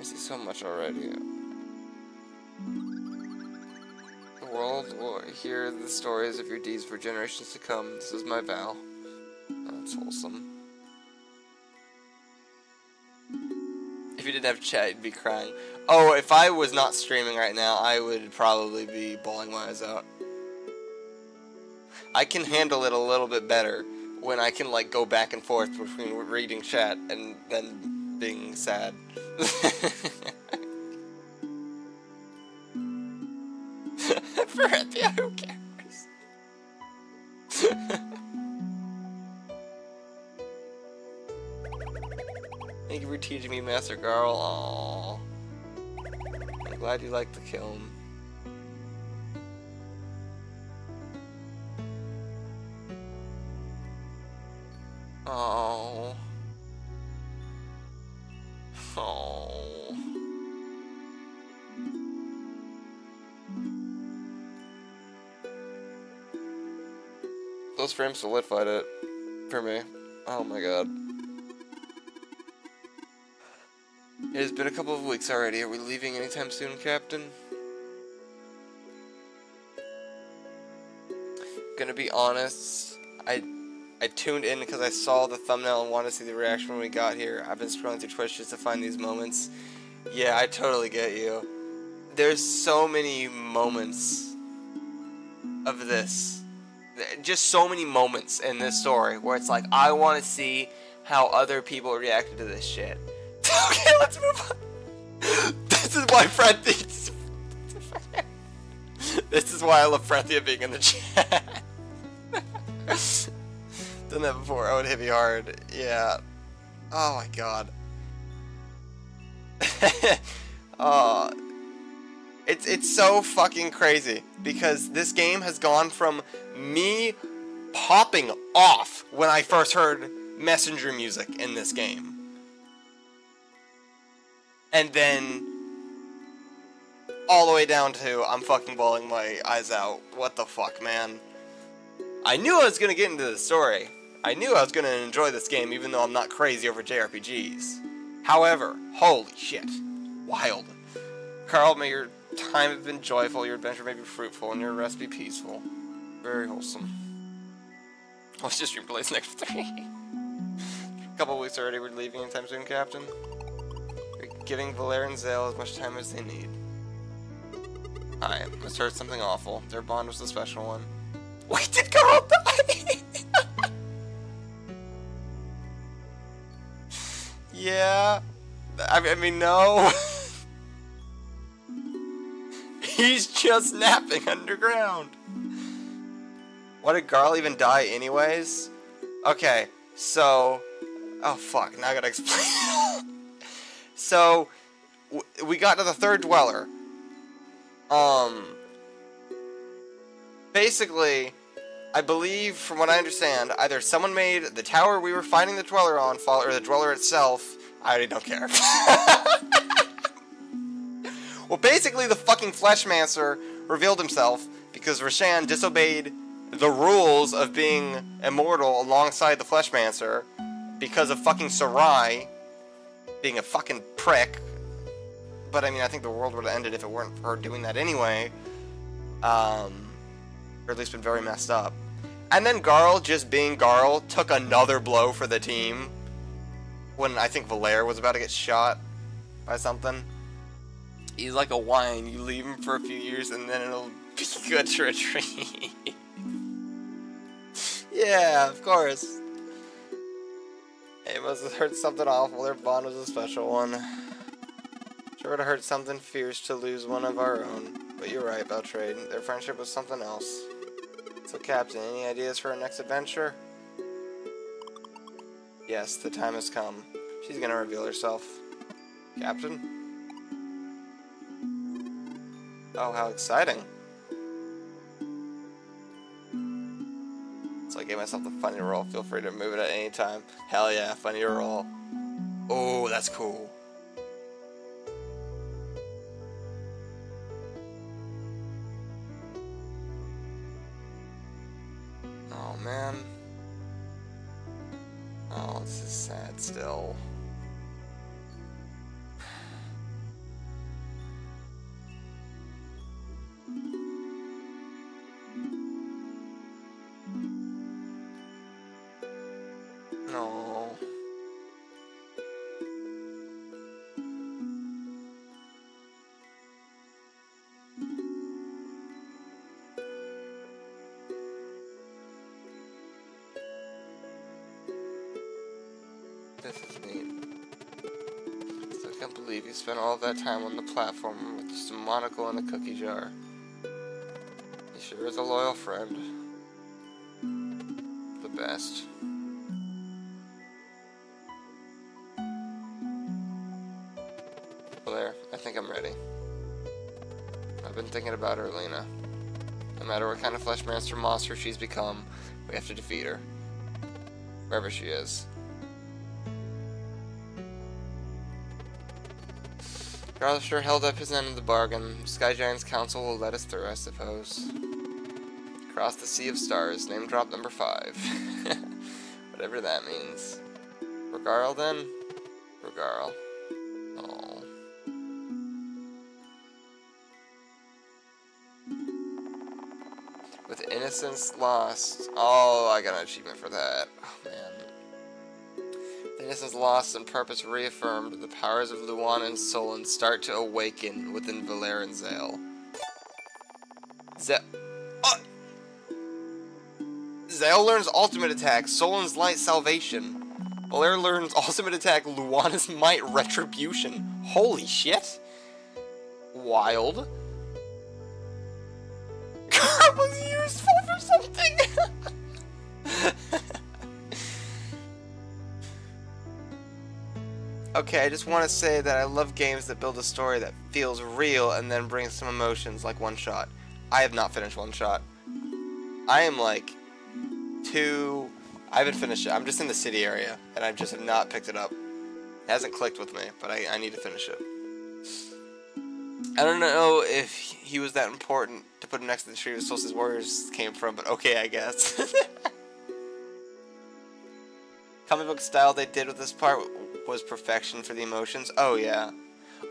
I see so much already. World will hear the stories of your deeds for generations to come. This is my vow. That's wholesome. If you didn't have chat, you'd be crying. Oh, if I was not streaming right now, I would probably be bawling my eyes out. I can handle it a little bit better when I can like go back and forth between reading chat and then being sad. (laughs) Baratheon, who cares? Thank you for teaching me, Master Garl. Aww. I'm glad you like the kiln. Frames solidified it for me. Oh my god. It has been a couple of weeks already. Are we leaving anytime soon, Captain? Gonna be honest, I I tuned in because I saw the thumbnail and wanted to see the reaction when we got here. I've been scrolling through Twitch just to find these moments. Yeah, I totally get you. There's so many moments of this. Just so many moments in this story where it's like, I want to see how other people reacted to this shit. (laughs) okay, let's move on. (laughs) This is why Frethia. (laughs) this is why I love Frethia being in the chat. Done that before. Oh, it hit me hard. Yeah. Oh my god. uh, it's it's so fucking crazy because this game has gone from me popping off when I first heard messenger music in this game. And then all the way down to I'm fucking bawling my eyes out. What the fuck, man? I knew I was gonna get into the story. I knew I was gonna enjoy this game even though I'm not crazy over JRPGs. However, holy shit. Wild. Garl, may your time have been joyful, your adventure may be fruitful, and your rest be peaceful. Very wholesome. (laughs) Let's just replace next three. A couple weeks already, we're leaving anytime soon, Captain. We're giving Valere and Zale as much time as they need. I must heard something awful. Their bond was the special one. (laughs) Wait, did Garl die? (laughs) yeah. I I mean, no. He's just napping underground. What did Garl even die anyways? Okay, so... Oh fuck, now I gotta explain. (laughs) so, we got to the third dweller. Um... Basically, I believe, from what I understand, either someone made the tower we were finding the dweller on fall, or the dweller itself. I already don't care. (laughs) well, basically, the fucking Fleshmancer revealed himself because Resh'an disobeyed the rules of being immortal alongside the Fleshmancer because of fucking Serai being a fucking prick. But I mean, I think the world would have ended if it weren't for her doing that anyway. Um, or at least been very messed up. And then Garl, just being Garl, took another blow for the team when I think Valere was about to get shot by something. He's like a wine. You leave him for a few years and then it'll (laughs) be good to retreat. Yeah, of course. It must have hurt something awful. Their bond was a special one. Sure would have hurt something fierce to lose one of our own. But you're right, Beltrade. Their friendship was something else. So, Captain, any ideas for our next adventure? Yes, the time has come. She's gonna reveal herself. Captain? Oh, how exciting. I gave myself the funny roll. Feel free to move it at any time. Hell yeah, funny roll. Oh, that's cool. Believe you spent all that time on the platform with just a monocle and a cookie jar. He sure is a loyal friend. The best. Well, there. I think I'm ready. I've been thinking about her, Lena. No matter what kind of flesh monster monster she's become, we have to defeat her. Wherever she is. Garlister held up his end of the bargain. Sky Giant's council will let us through, I suppose. Across the sea of stars, name drop number five. (laughs) Whatever that means. Regarl then? Regarl. Oh. With innocence lost. Oh, I got an achievement for that. Lost and purpose reaffirmed, the powers of Luan and Solon start to awaken within Valerian Zale. Ze- uh! oh! Zale learns ultimate attack, Solon's light salvation. Valere learns (laughs) ultimate attack, Luana's might retribution. Holy shit! Wild. (laughs) okay, I just want to say that I love games that build a story that feels real and then brings some emotions like One Shot. I have not finished One Shot. I am like two. I haven't finished it. I'm just in the city area and I just have not picked it up. It hasn't clicked with me, but I, I need to finish it. I don't know if he was that important to put him next to the tree where Solstice Warriors came from, but okay, I guess. (laughs) Comic book style they did with this part was perfection for the emotions. Oh, yeah.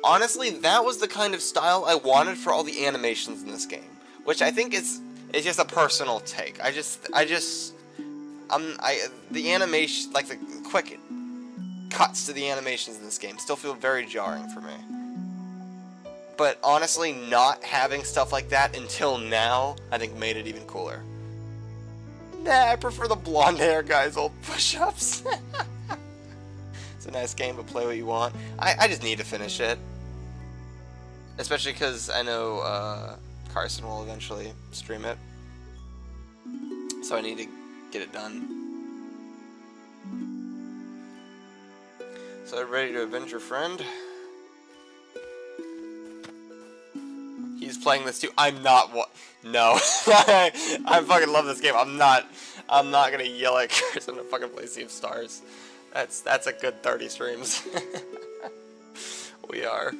Honestly, that was the kind of style I wanted for all the animations in this game, which I think is is just a personal take. I just I just I'm I the animation like the quick cuts to the animations in this game still feel very jarring for me but honestly, not having stuff like that until now, I think made it even cooler. Nah, I prefer the blonde hair guy's old push-ups. (laughs) a nice game, but play what you want. I, I just need to finish it. Especially because I know uh, Carson will eventually stream it. So I need to get it done. So ready to avenge your friend? He's playing this too. I'm not what? No, (laughs) I fucking love this game. I'm not. I'm not gonna yell at (laughs) Carson to fucking play Sea of Stars. That's that's a good 30 streams. (laughs) we are.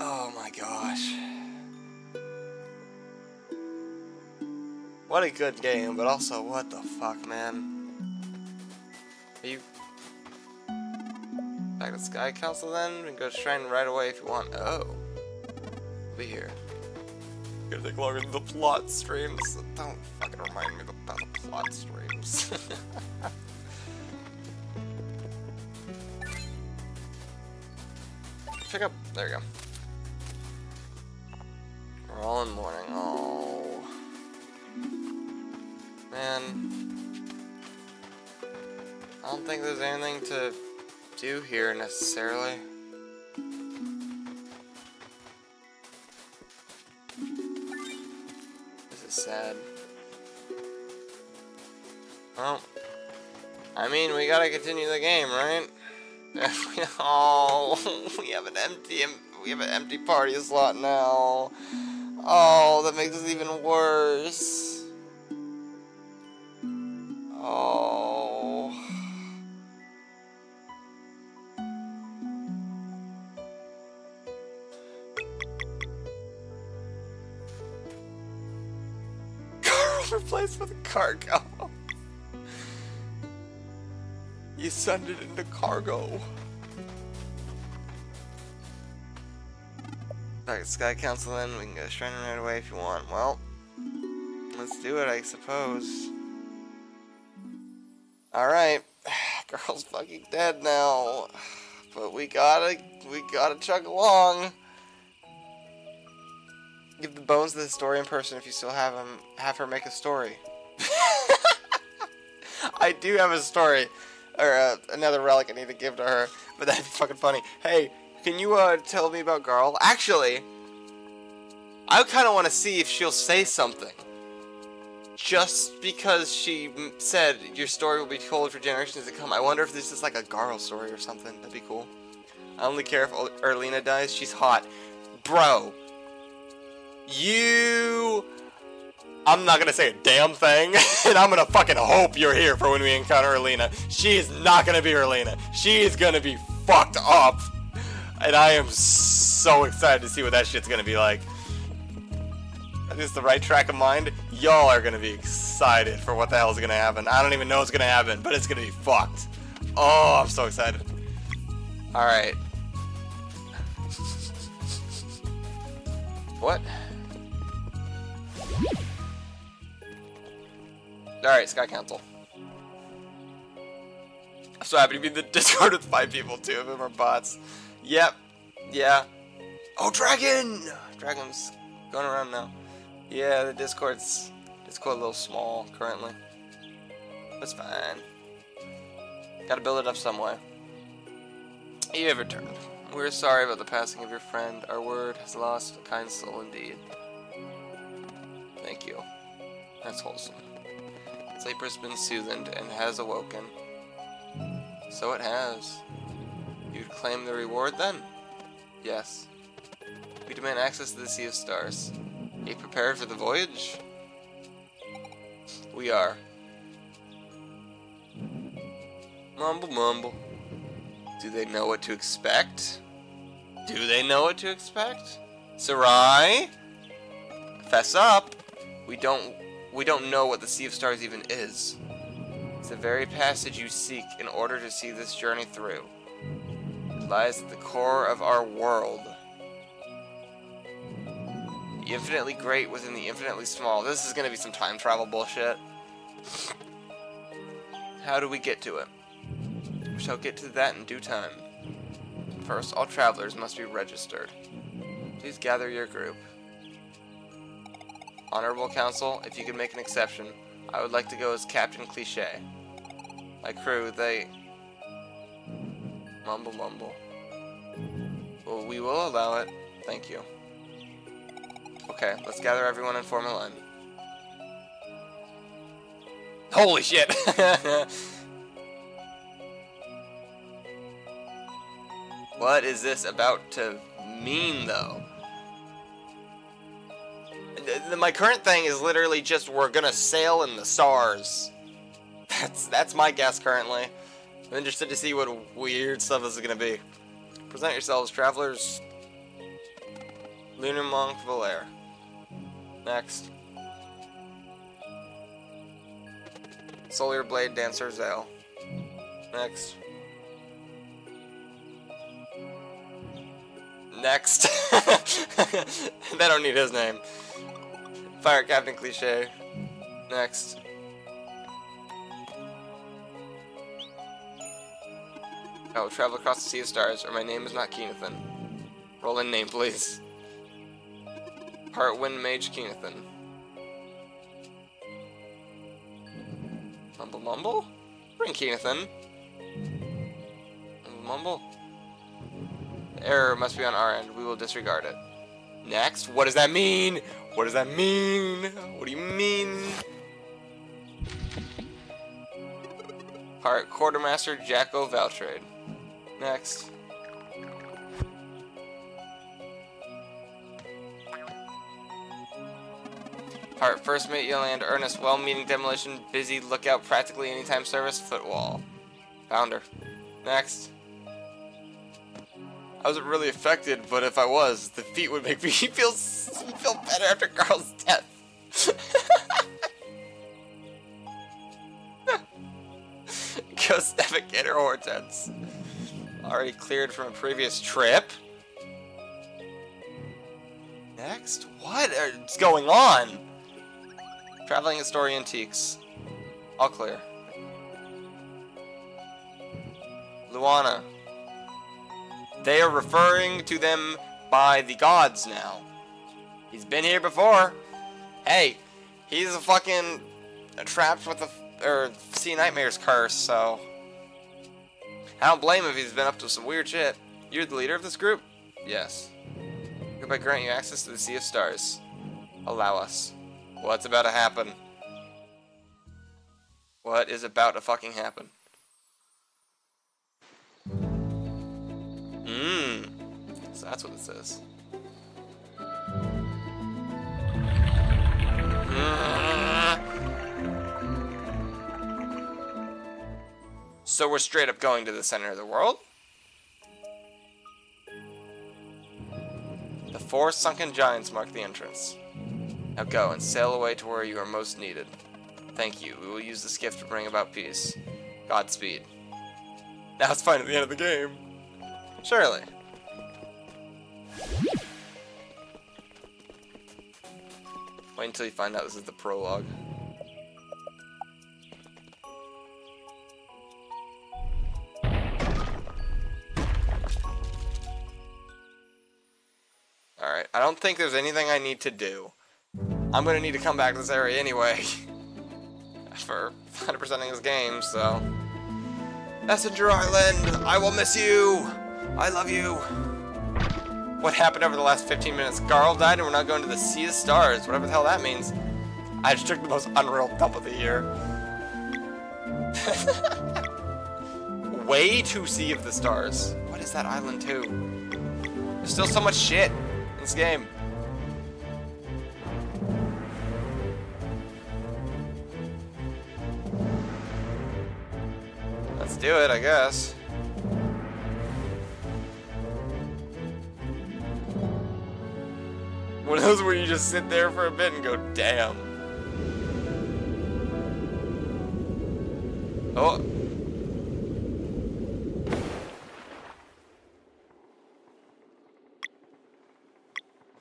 Oh my gosh. What a good game, but also what the fuck, man. Are you back to Sky Council then? We can go to Shrine right away if you want. Oh. We'll be here. Gonna take longer than the plot streams. Don't fucking remind me about the plot streams. (laughs) Pick up. There we go. We're all in mourning. Oh. Man. I don't think there's anything to do here necessarily. Is sad. Well, I mean, we gotta continue the game, right? (laughs) oh, (laughs) we have an empty, we have an empty party slot now. Oh, that makes it even worse. Oh. Replaced with cargo. You send it into cargo. Alright, Sky Council then, we can go Shrine right away if you want. Well, let's do it, I suppose. Alright, (sighs) Garl's fucking dead now. But we gotta, we gotta chug along. Give the bones to the historian person if you still have them. have her make a story. (laughs) I do have a story, or uh, another relic I need to give to her, but that'd be fucking funny. Hey, can you uh, tell me about Garl? Actually, I kind of want to see if she'll say something. Just because she m- said your story will be told for generations to come, I wonder if this is like a Garl story or something. That'd be cool. I only care if Erlina dies. She's hot. Bro, you I'm not gonna say a damn thing, (laughs) and I'm gonna fucking hope you're here for when we encounter Erlina. She is not gonna be Erlina. She is gonna be fucked up, and I am so excited to see what that shit's gonna be like. Is this the right track of mind? Y'all are gonna be excited for what the hell is gonna happen. I don't even know what's gonna happen, but it's gonna be fucked. Oh, I'm so excited. Alright. (laughs) What? Alright, Sky Council. I'm so happy to be in the (laughs) Discord with five people. Two of them are bots. Yep. Yeah. Oh, Dragon! Dragon's going around now. Yeah, the Discord's Discord a little small currently. That's fine. Gotta build it up some way. You have returned. We're sorry about the passing of your friend. Our word has lost a kind soul indeed. Thank you. That's wholesome. Sleeper's been soothed and has awoken. So it has. You'd claim the reward then? Yes. We demand access to the Sea of Stars. Are you prepared for the voyage? We are. Mumble mumble. Do they know what to expect? Do they know what to expect? Serai? Fess up. We don't we don't know what the Sea of Stars even is. It's the very passage you seek in order to see this journey through. It lies at the core of our world. The infinitely great within the infinitely small. This is gonna be some time travel bullshit. How do we get to it? We shall get to that in due time. First, all travelers must be registered. Please gather your group. Honorable Council, if you could make an exception, I would like to go as Captain Cliche. My crew, they... Mumble mumble. Well, we will allow it. Thank you. Okay, let's gather everyone and form a line. Holy shit! (laughs) what is this about to mean, though? My current thing is literally just we're gonna sail in the stars. That's that's my guess currently. I'm interested to see what weird stuff this is gonna be. Present yourselves, travelers. Lunar Monk Valere. Next. Solar Blade Dancer Zale. Next. Next. (laughs) they don't need his name. Fire Captain Cliche. Next. I will travel across the Sea of Stars, or my name is not Keenathan. Roll in name, please. Part Wind Mage Keenathan. Mumble Mumble? Bring Keenathan. Mumble Mumble. The error must be on our end. We will disregard it. Next. What does that mean? What does that mean? What do you mean? Part Quartermaster Jacko Valtrade. Next. Part First Mate Yolanda Ernest Well-meaning demolition busy lookout practically anytime service footwall. Founder. Next. I wasn't really affected, but if I was, the feet would make (laughs) me feel feel better after Garl's death. (laughs) Ghost Navigator Hortense. Already cleared from a previous trip. Next? What is going on? Traveling at Story Antiques. All clear. Luana. They are referring to them by the gods now. He's been here before. Hey, he's a fucking trapped with a or Sea Nightmare's curse, so I don't blame him if he's been up to some weird shit. You're the leader of this group? Yes. i grant you access to the Sea of Stars. Allow us. What's about to happen? What is about to fucking happen? Mmm. So that's what it says. So we're straight up going to the center of the world? The four sunken giants mark the entrance. Now go and sail away to where you are most needed. Thank you. We will use this gift to bring about peace. Godspeed. Now it's finally the end of the game. Surely. Wait until you find out this is the prologue. Alright, I don't think there's anything I need to do. I'm gonna need to come back to this area anyway. (laughs) For 100%ing this game, so... Messenger Island, I will miss you! I love you! What happened over the last 15 minutes? Garl died and we're not going to the Sea of Stars, whatever the hell that means. I just took the most unreal dump of the year. (laughs) Way to Sea of the Stars. What is that island too? There's still so much shit in this game. Let's do it, I guess. Those where you just sit there for a bit and go, damn. Oh.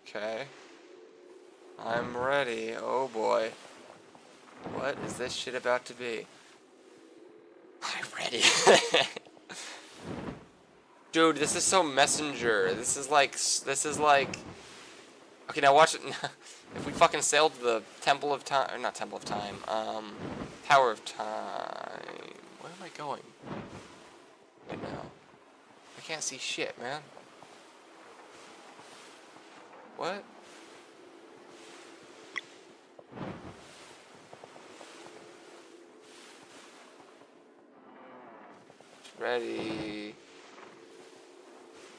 Okay. I'm ready. Oh boy. What is this shit about to be? I'm ready. (laughs) Dude, this is so messenger. This is like, this is like... Okay, now watch it. (laughs) if we fucking sail to the Temple of Time, or not Temple of Time, um, Tower of Time. Where am I going? Right now. I can't see shit, man. What? Ready.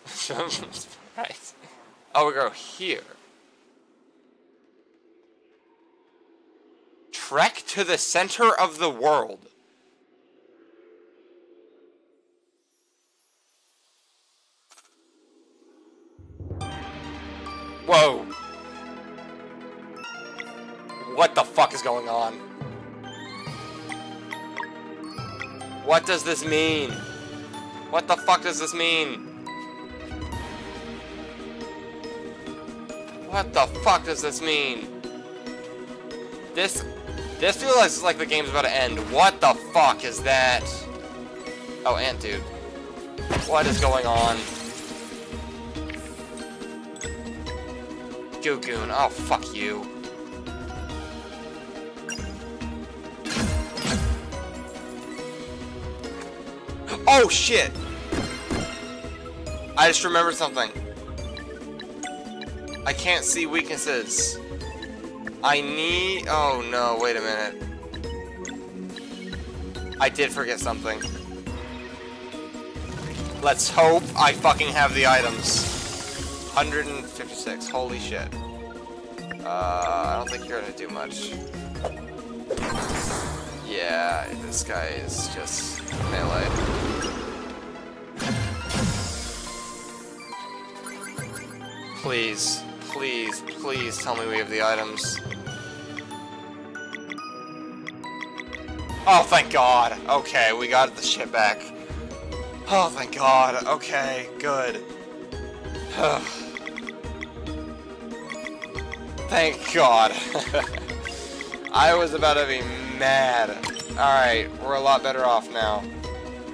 (laughs) (laughs) right. Oh, we go here. Trek to the center of the world. Whoa. What the fuck is going on? What does this mean? What the fuck does this mean? What the fuck does this mean? This, this feels like the game's about to end. What the fuck is that? Oh, Ant Dude. What is going on? Googoon. Oh, fuck you. Oh, shit! I just remembered something. I can't see weaknesses. I need... Oh, no. Wait a minute. I did forget something. Let's hope I fucking have the items. 156. Holy shit. Uh, I don't think you're gonna do much. Yeah, this guy is just melee. Please, please, please tell me we have the items. Oh, thank God. Okay, we got the shit back. Oh, thank God. Okay, good. (sighs) thank God. (laughs) I was about to be mad. Alright, we're a lot better off now.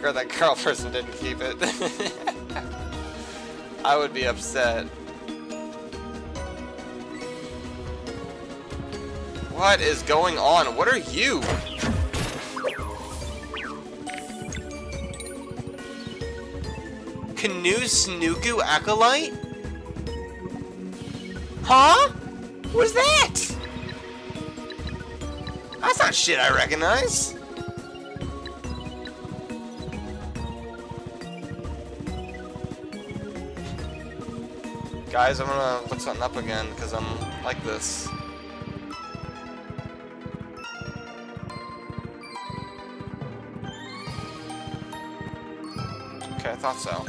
Girl, that (laughs) girl person didn't keep it. (laughs) I would be upset. What is going on? What are you? Canoe Snuku Acolyte? Huh? What is that? That's not shit I recognize. Guys, I'm gonna look something up again, because I'm like this. Okay, I thought so.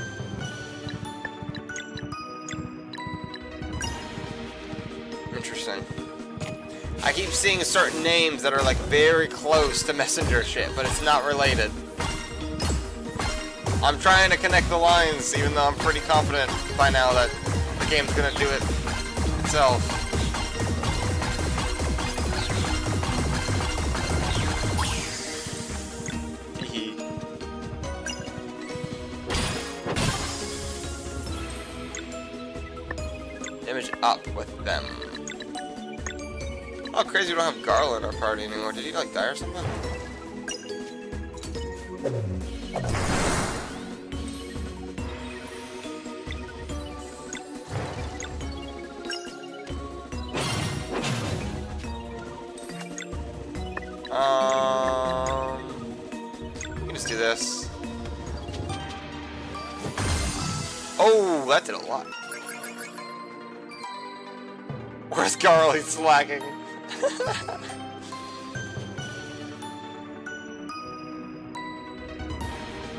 Interesting. I keep seeing certain names that are like very close to messenger shit, but it's not related. I'm trying to connect the lines, even though I'm pretty confident by now that the game's gonna do it itself. Image up with them. Oh, crazy! We don't have Garl at our party anymore. Did he like die or something? Um, we can just do this. Oh, that did a lot. Where's Garl? He's slacking. (laughs)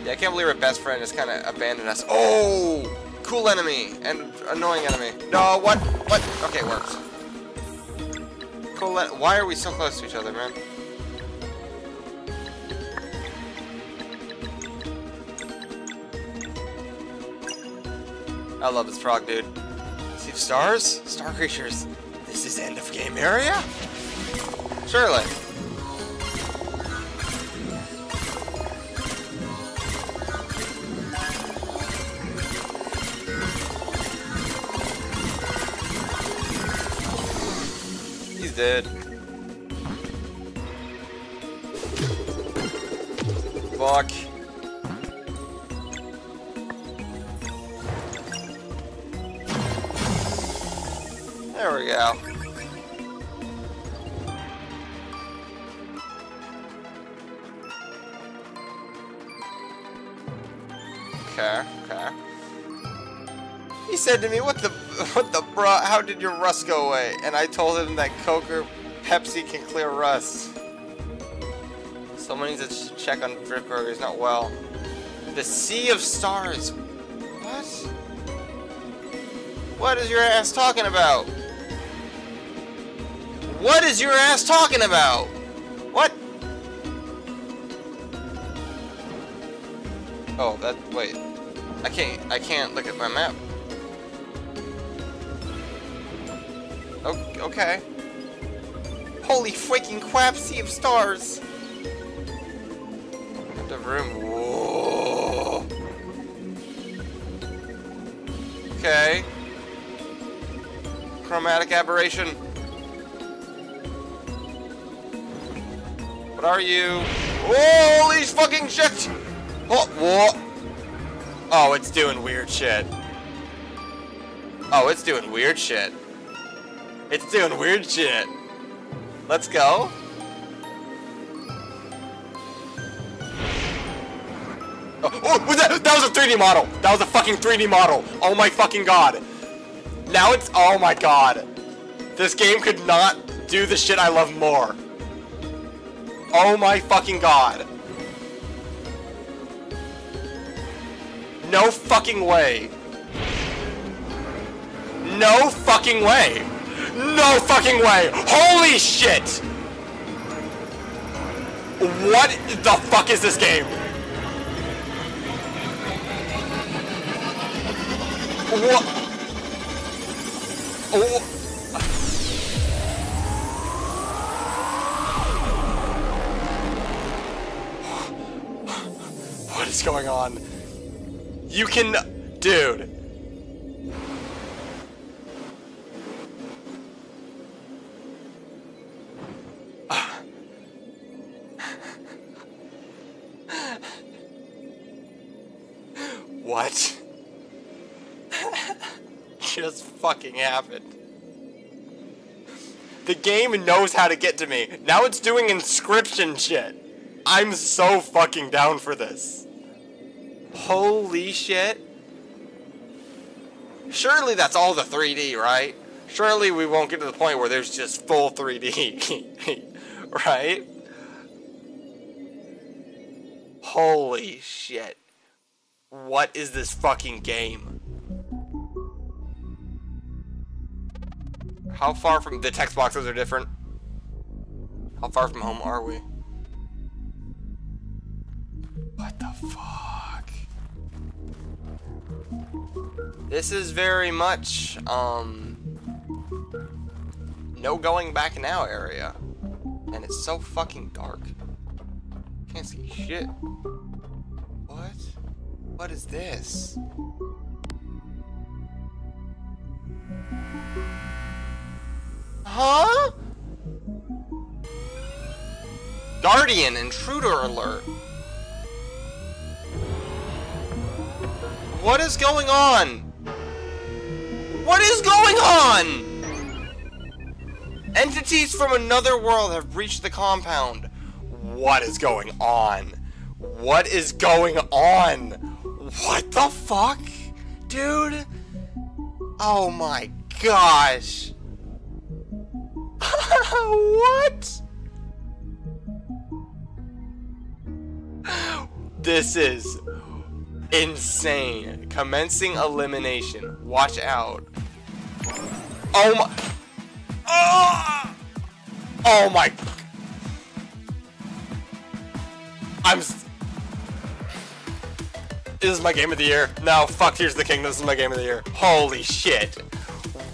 yeah, I can't believe our best friend just kind of abandoned us. Oh, cool enemy and annoying enemy. No, what? What? Okay, works. Cool. Why are we so close to each other, man? I love this frog, dude. See the stars? Star creatures. This is end of game area? Surely. He's dead. Fuck. There we go. Okay, okay. He said to me, "What the, (laughs) what the, bruh? How did your rust go away?" And I told him that Coke or Pepsi can clear rust. Someone needs to check on Driftberger. He's not well. The Sea of Stars. What? What is your ass talking about? What is your ass talking about? What? Oh, that wait. I can't I can't look at my map. Okay. Holy freaking crap, sea of stars. The room. Whoa. Okay. Chromatic aberration. What are you? Holy fucking shit! Oh! Oh, it's doing weird shit. Oh, it's doing weird shit. It's doing weird shit. Let's go. Oh, oh, was that, that was a 3D model. That was a fucking 3D model. Oh my fucking god. Now it's, oh my god. This game could not do the shit I love more. Oh my fucking god. No fucking way. No fucking way. No fucking way. Holy shit. What the fuck is this game? What? Oh. What is going on? You can, dude. What? just fucking happened? The game knows how to get to me. Now it's doing inscription shit. I'm so fucking down for this. Holy shit. Surely that's all the 3D, right? Surely we won't get to the point where there's just full 3D. (laughs) right? Holy shit. What is this fucking game? How far from the text boxes are different? How far from home are we? What the fuck? This is very much, um, no going back now area. And it's so fucking dark. Can't see shit. What? What is this? Huh? Guardian intruder alert. What is going on? What is going on? Entities from another world have breached the compound. What is going on? What is going on? What the fuck? Dude? Oh my gosh. (laughs) what? This is insane. Commencing elimination. Watch out. Oh my. Oh, oh my. I'm. This is my game of the year. No, fuck, here's the king. This is my game of the year. Holy shit.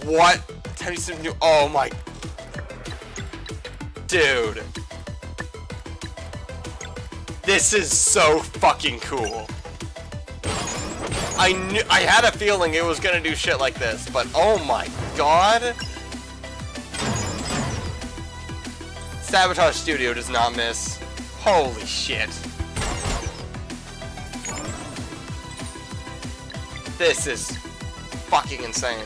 What? Tell me some new. Oh my. Dude. This is so fucking cool. I knew I had a feeling it was gonna do shit like this, but oh my god. Sabotage Studio does not miss. Holy shit. This is fucking insane.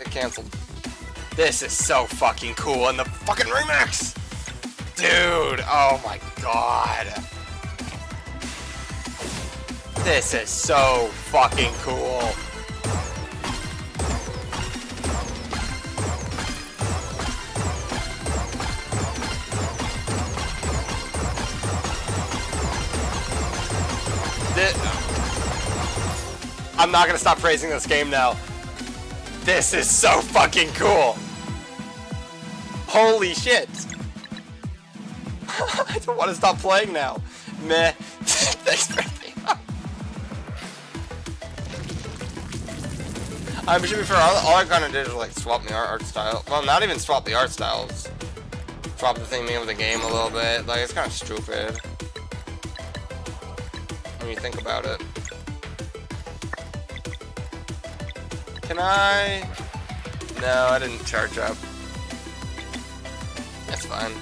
It canceled. This is so fucking cool, and the fucking remix! Dude, oh my god. This is so fucking cool. I'm not gonna stop praising this game now. This is so fucking cool. Holy shit. (laughs) I don't want to stop playing now. Meh. (laughs) Thanks for I'm sure for all, all I kind of did was like swap the art, art style. Well, not even swap the art styles. Swap the theming of the game a little bit. Like it's kind of stupid when you think about it. Can I? No, I didn't charge up. That's fine.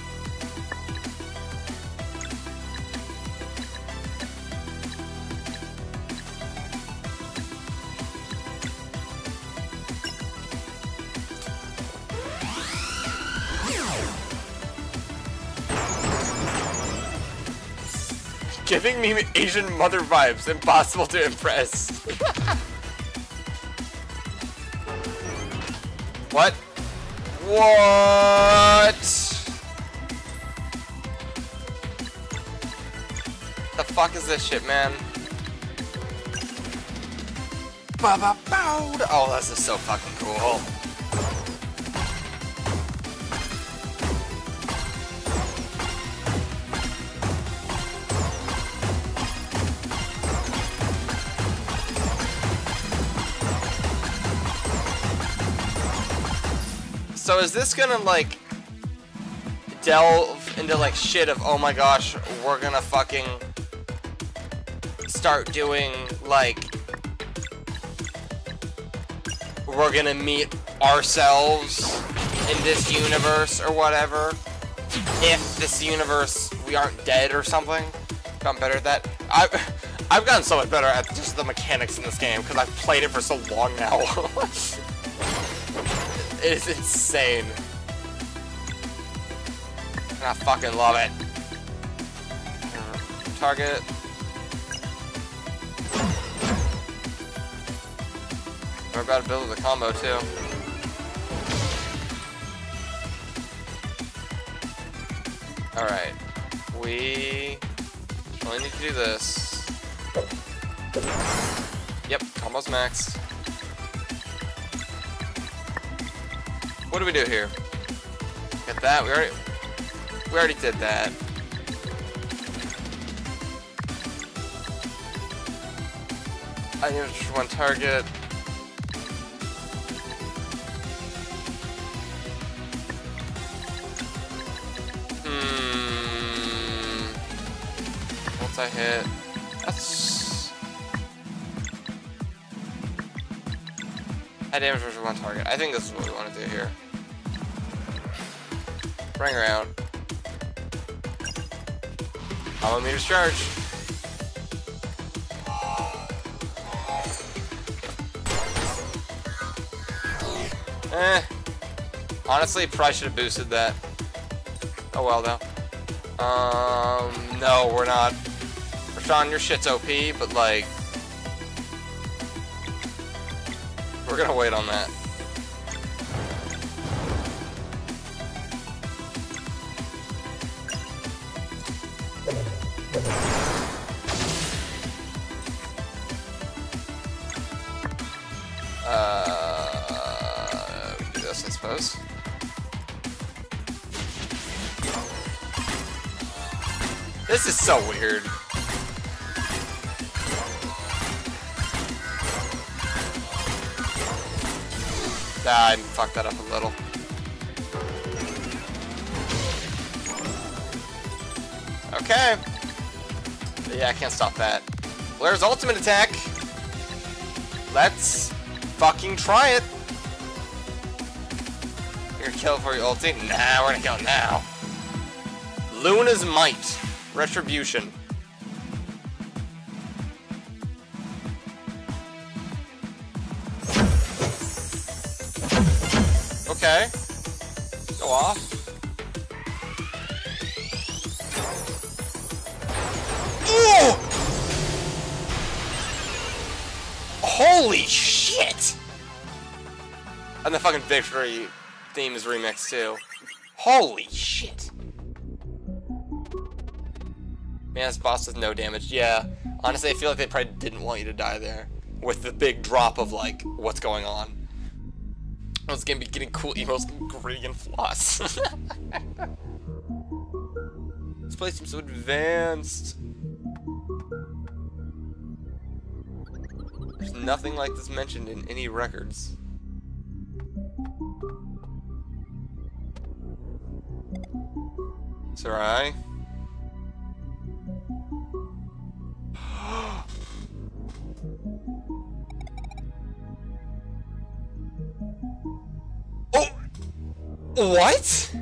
Giving me Asian mother vibes, impossible to impress. (laughs) what? What? The fuck is this shit, man? Ba ba bow. Oh, this is so fucking cool. So is this gonna like delve into like shit of oh my gosh, we're gonna fucking start doing like we're gonna meet ourselves in this universe or whatever? if this universe we aren't dead or something. Gotten better at that. I, I've gotten so much better at just the mechanics in this game because I've played it for so long now. (laughs) it is insane. And I fucking love it. Target. We're about to build the combo too. Alright. We only need to do this. Yep, combo's max. What do we do here? Get that, we already we already did that. I need just one target. I damage versus one target. I think this is what we want to do here. Bring around. Follow me meter's charge. Eh. Honestly, probably should have boosted that. Oh well, though. Um, no, we're not. Resh'an, your shit's OP, but like... We're gonna wait on that. Uh, do this, I suppose. This is so weird. Fucked that up a little. Okay. Yeah, I can't stop that. Blair's ultimate attack. Let's fucking try it. You're gonna kill for your ulti? Nah, we're gonna kill now. Luna's Might. Retribution. Victory theme is remixed too. Holy shit. Man, this boss does no damage. Yeah. Honestly, I feel like they probably didn't want you to die there. With the big drop of, like, what's going on. I was gonna be getting cool emos gritty and floss. (laughs) this place seems so advanced. There's nothing like this mentioned in any records. Serai? (gasps) oh! What?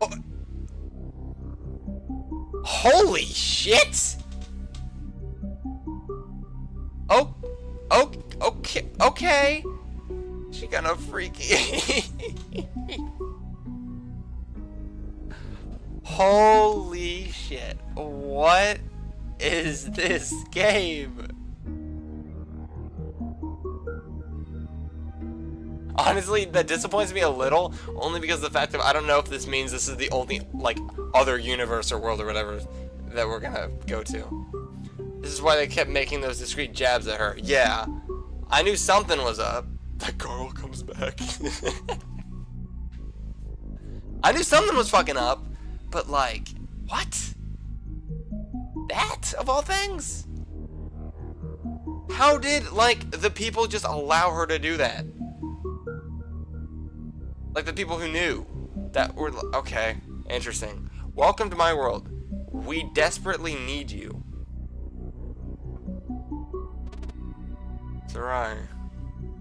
Oh. Holy shit! Oh, oh, okay, okay. She got a freaky. (laughs) Holy shit. What is this game? Honestly, that disappoints me a little, only because of the fact that I don't know if this means this is the only, like, other universe or world or whatever that we're gonna go to. This is why they kept making those discreet jabs at her. Yeah, I knew something was up. That girl comes back. (laughs) I knew something was fucking up, but like, what? That, of all things? How did, like, the people just allow her to do that? Like the people who knew that were, okay, interesting. Welcome to my world. We desperately need you. Serai.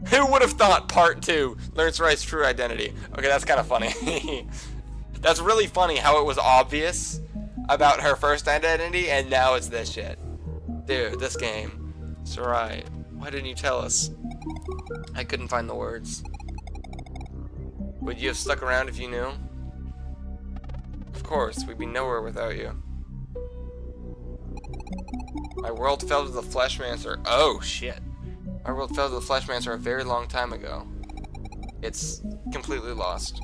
Who would have thought part two learns Rai's true identity? Okay, that's kind of funny. (laughs) that's really funny how it was obvious about her first identity and now it's this shit. Dude, this game. It's. Why didn't you tell us? I couldn't find the words. Would you have stuck around if you knew? Of course, we'd be nowhere without you. My world fell to the Fleshmancer. Oh, shit. My world fell to the Fleshmancer a very long time ago. It's completely lost.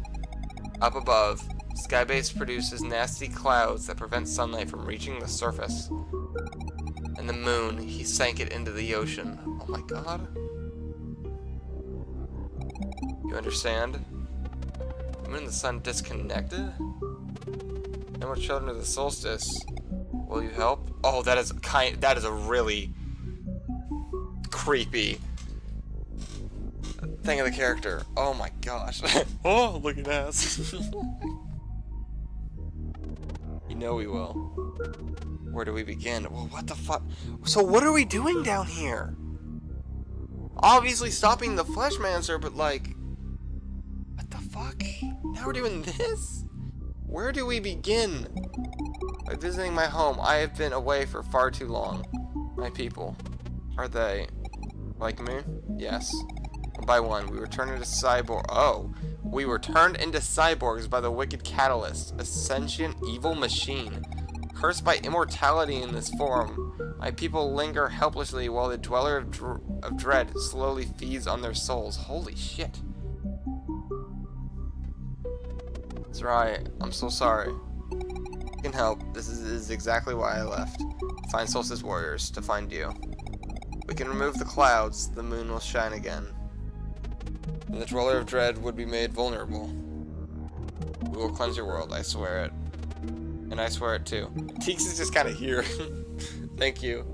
Up above, Skybase produces nasty clouds that prevent sunlight from reaching the surface. And the moon, he sank it into the ocean. Oh my god. You understand? The moon and the sun disconnected? No more children of the solstice. Will you help? Oh, that is kind. That is a really creepy thing of the character. Oh my gosh. (laughs) oh, look at ass. (laughs) you know we will. Where do we begin? Well, what the fuck? So what are we doing down here? Obviously stopping the Fleshmancer, but like, what the fuck? Now we're doing this? Where do we begin? By visiting my home, I have been away for far too long. My people. Are they like me? Yes. One by one, we were turned into cyborg. Oh, we were turned into cyborgs by the wicked catalyst, a sentient evil machine. Cursed by immortality in this form, my people linger helplessly while the dweller of, dr of dread slowly feeds on their souls. Holy shit. That's right. I'm so sorry. You can help. This is, this is exactly why I left. Find Solstice Warriors to find you. We can remove the clouds, the moon will shine again. And the Dweller of Dread would be made vulnerable. We will cleanse your world, I swear it. And I swear it too. Teaks is just kind of here. (laughs) Thank you.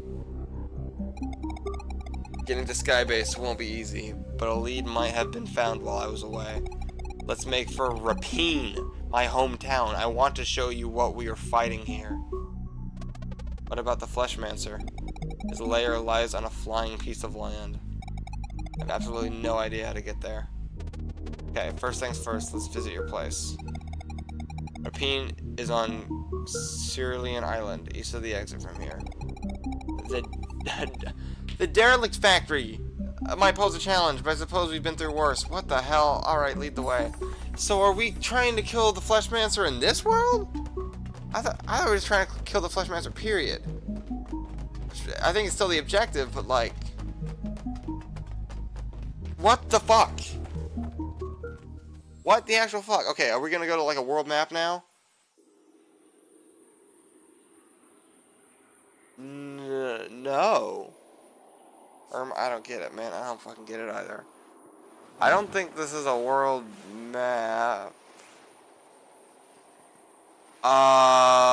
Getting to Skybase won't be easy, but a lead might have been found while I was away. Let's make for Repine, my hometown. I want to show you what we are fighting here. What about the Fleshmancer? His lair lies on a flying piece of land. I have absolutely no idea how to get there. Okay, first things first, let's visit your place. Repine is on Cerulean Island, east of the exit from here. The, (laughs) the derelict factory! Might pose a challenge, but I suppose we've been through worse. What the hell? Alright, lead the way. So are we trying to kill the Fleshmancer in this world? I thought I thought we were just trying to kill the Fleshmancer, period. I think it's still the objective, but like... What the fuck? What the actual fuck? Okay, are we gonna go to like a world map now? N no. I don't get it, man. I don't fucking get it either. I don't think this is a world map. Oh.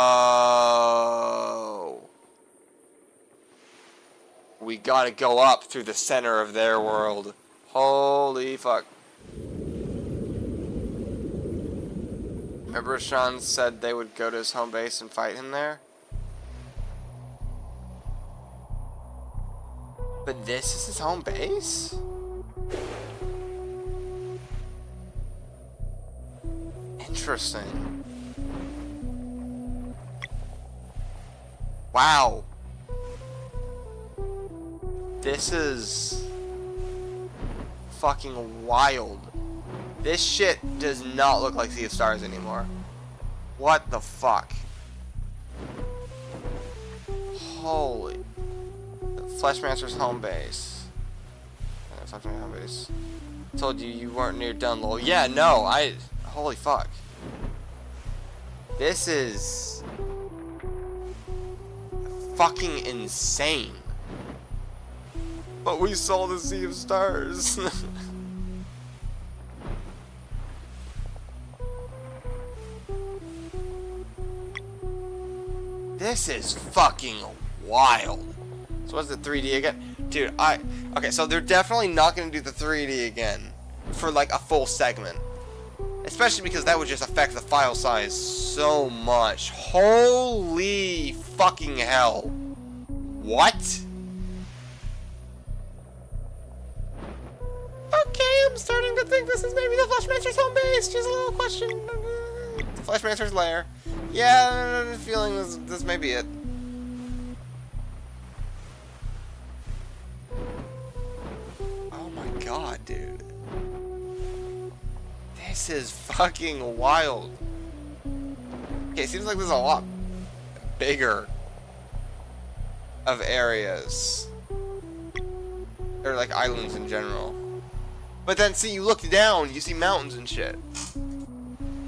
We gotta go up through the center of their world. Holy fuck. Remember Sean said they would go to his home base and fight him there? But this is his home base? Interesting. Wow. This is fucking wild. This shit does not look like Sea of Stars anymore. What the fuck? Holy. Fleshmancer's home base. Fleshmancer's home base. Told you you weren't near Dunlow. Yeah, no, I... Holy fuck. This is... Fucking insane. But we saw the Sea of Stars. (laughs) this is fucking wild. So what's the 3D again? Dude, I... Okay, so they're definitely not going to do the 3D again for like a full segment. Especially because that would just affect the file size so much. Holy fucking hell. What? Okay, I'm starting to think this is maybe the Fleshmancer's home base. Just a little question. The Fleshmancer's lair. Yeah, I'm feeling this, this may be it. Oh my god, dude. This is fucking wild. Okay, it seems like there's a lot bigger of areas. Or like islands in general. But then see, you look down, you see mountains and shit.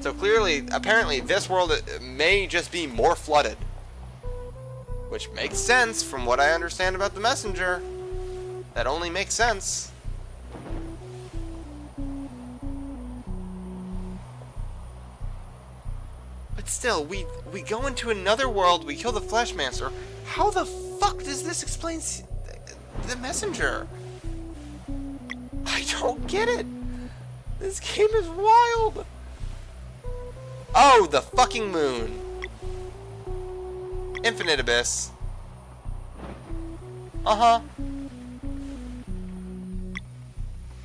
So clearly, apparently, this world uh, may just be more flooded. Which makes sense from what I understand about the messenger. That only makes sense. But still, we we go into another world, we kill the Fleshmancer. How the fuck does this explain the messenger? I don't get it. This game is wild. Oh, the fucking moon. Infinite Abyss. Uh-huh.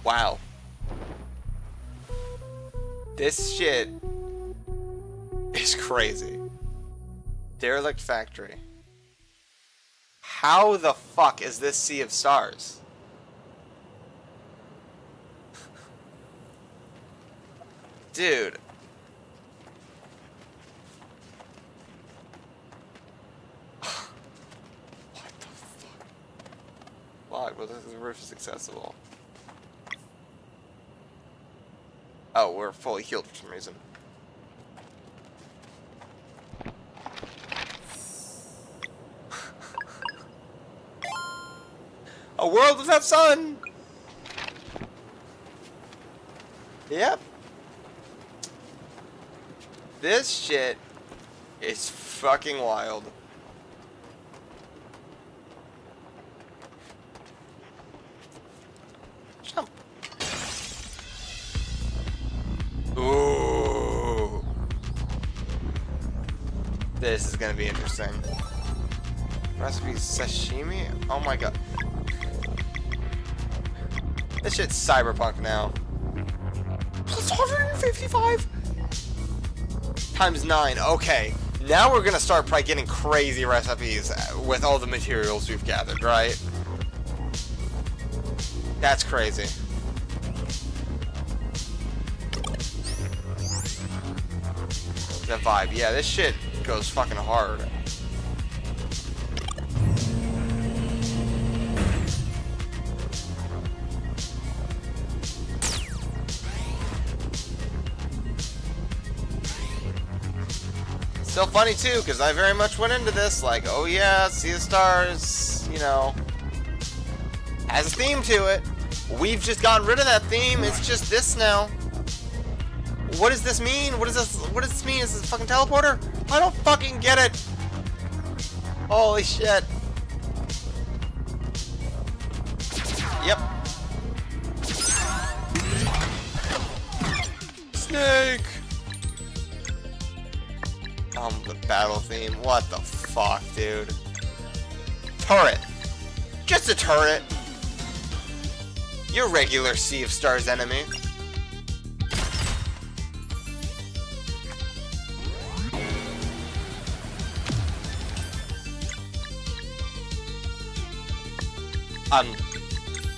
Wow. This shit is crazy. Derelict Factory. How the fuck is this Sea of Stars? Dude. (sighs) what the fuck? Why? Well, this roof is accessible. Oh, we're fully healed for some reason. (laughs) A world without sun! Yep. This shit is fucking wild. Jump. Ooh. This is gonna be interesting. Recipe sashimi? Oh my god. This shit's cyberpunk now. Plus 155! Times 9, okay. Now we're gonna start probably getting crazy recipes with all the materials we've gathered, right? That's crazy. The vibe, yeah, this shit goes fucking hard. Still funny too, because I very much went into this like, oh yeah, Sea of Stars, you know, has a theme to it. We've just gotten rid of that theme. It's just this now. What does this mean? What does this? What does this mean? Is this a fucking teleporter? I don't fucking get it. Holy shit. What the fuck, dude? Turret. Just a turret. Your regular Sea of Stars enemy. I'm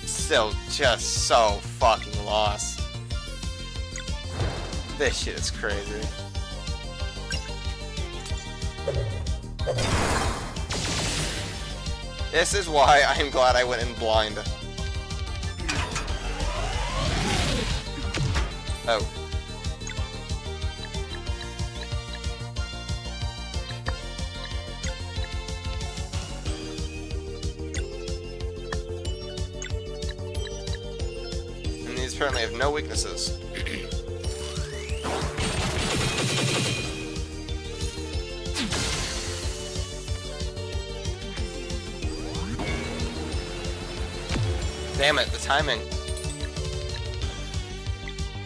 still just so fucking lost. This shit is crazy. This is why I am glad I went in blind. Oh. And these apparently have no weaknesses. Timing.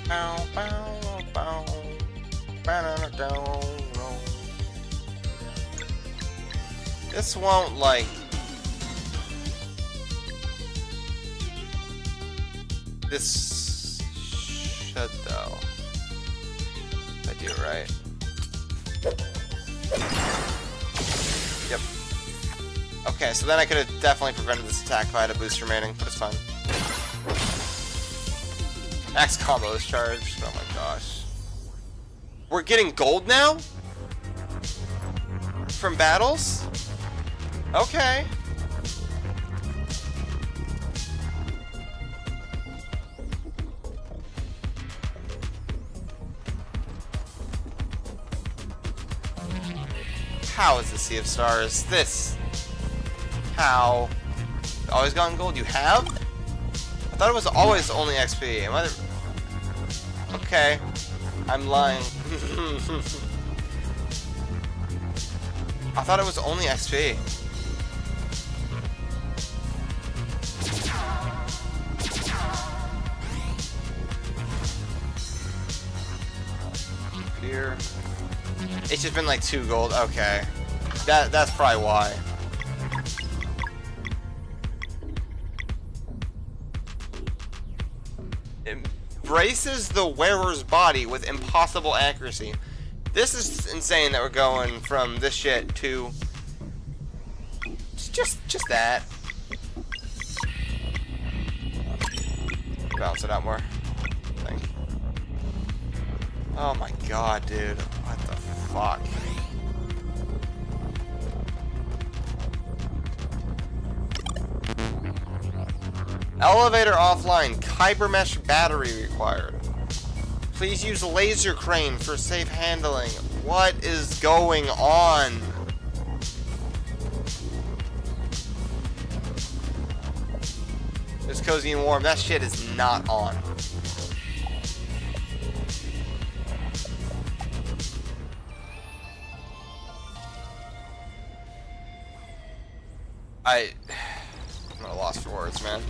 Bow, bow, bow. This won't like This should though. I do right. Yep. Okay, so then I could have definitely prevented this attack if I had a boost remaining, but it's fine. Max combo is charged. Oh my gosh. We're getting gold now? From battles? Okay. How is the Sea of Stars? This. How? Always gotten gold? You have? I thought it was always only XP. Am I the... Okay. I'm lying. I thought it was only XP. Here. It's just been like two gold. Okay. That that's probably why. Embraces the wearer's body with impossible accuracy. This is insane that we're going from this shit to just just that. Balance it out more. Oh my god, dude. Elevator offline. Kyber mesh battery required. Please use laser crane for safe handling. What is going on? It's cozy and warm. That shit is not on. I... (sighs) I'm at a loss for words, man.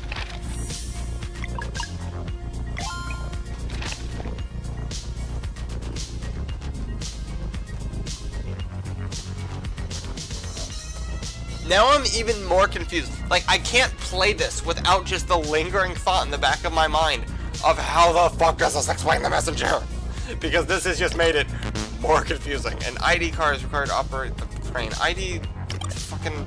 I'm even more confused. Like, I can't play this without just the lingering thought in the back of my mind of how the fuck does this explain the messenger? (laughs) Because this has just made it more confusing. An ID card is required to operate the crane. ID fucking...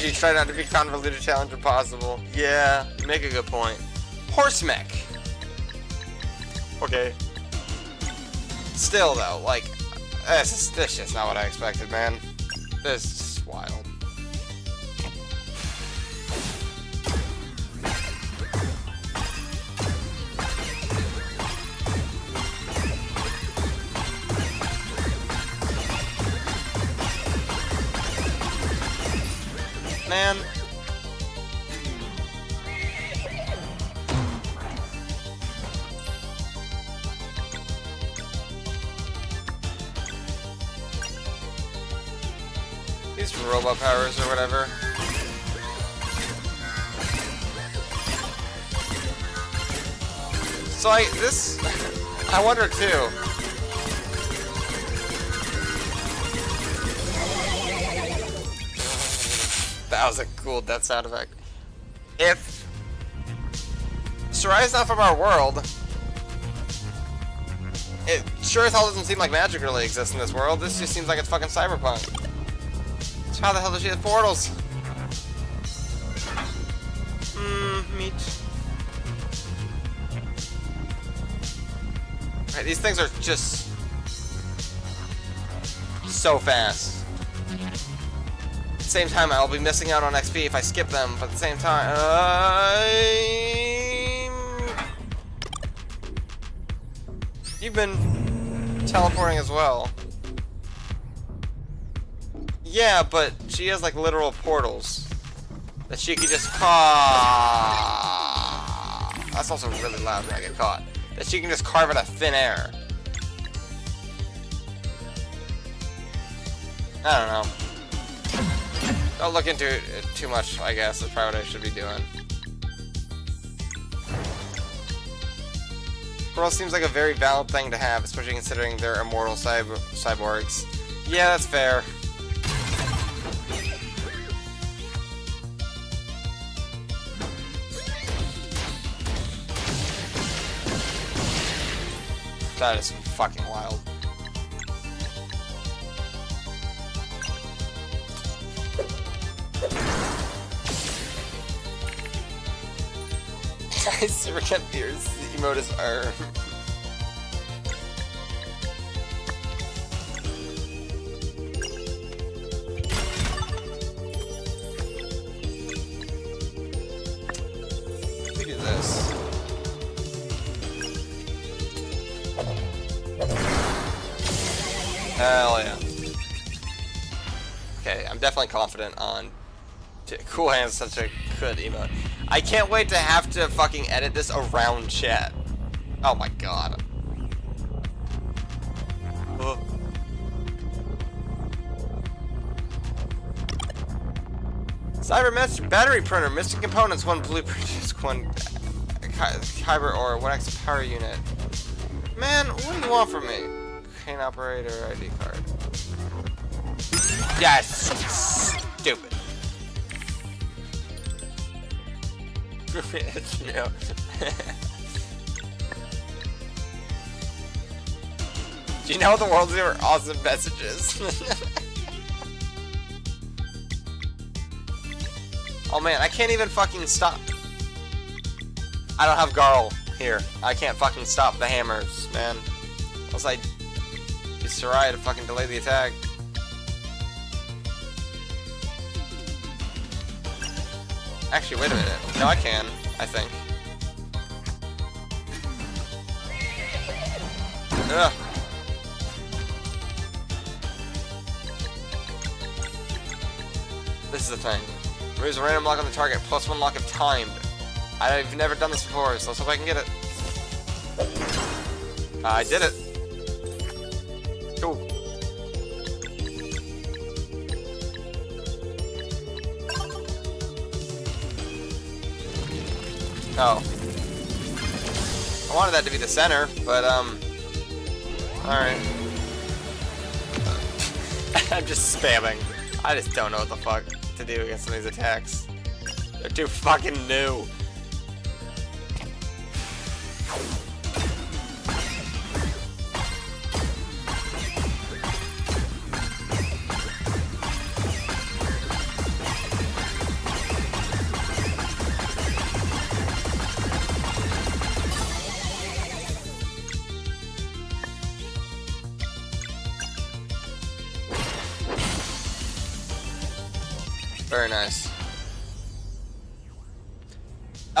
RPG try not to be convoluted challenge impossible. Yeah, make a good point. Horse mech. Okay. Still though, like, eh, is, this is not what I expected, man. This These robot powers or whatever. So I this (laughs) I wonder too. (laughs) That was a cool death sound effect. If Soraya's not from our world, it sure as hell doesn't seem like magic really exists in this world. This just seems like it's fucking cyberpunk. How the hell does she have portals? Hmm, meat. These things are just so fast. At the same time, I'll be missing out on XP if I skip them, but at the same time, I'm... You've been teleporting as well. Yeah, but she has like literal portals that she could just call. That's also really loud when I get caught. That she can just carve out of thin air. I don't know. Don't look into it too much, I guess, is probably what I should be doing. Girl seems like a very valid thing to have, especially considering they're immortal cyborgs. Yeah, that's fair. That is fucking wild. (laughs) Cat Beers emote is R. confident on Cool Hand's (laughs) such a good emote. I can't wait to have to fucking edit this around chat. Oh my god. Ugh. Cyber Master battery printer, missing components, one blueprint, (laughs) disc, one kyber ore, one X power unit. Man, what do you want from me? Crane operator ID card. Yes, (laughs) stupid. new. Do you know the world's ever awesome messages? (laughs) oh man, I can't even fucking stop. I don't have Garl here. I can't fucking stop the hammers, man. Unless I use Serai to fucking delay the attack. Actually, wait a minute. No, I can, I think. Ugh. This is the thing. Removes a random lock on the target, plus one lock if timed. I've never done this before, so let's hope I can get it. I did it. Cool. Oh. I wanted that to be the center, but, um... Alright. (laughs) I'm just spamming. I just don't know what the fuck to do against some of these attacks. They're too fucking new.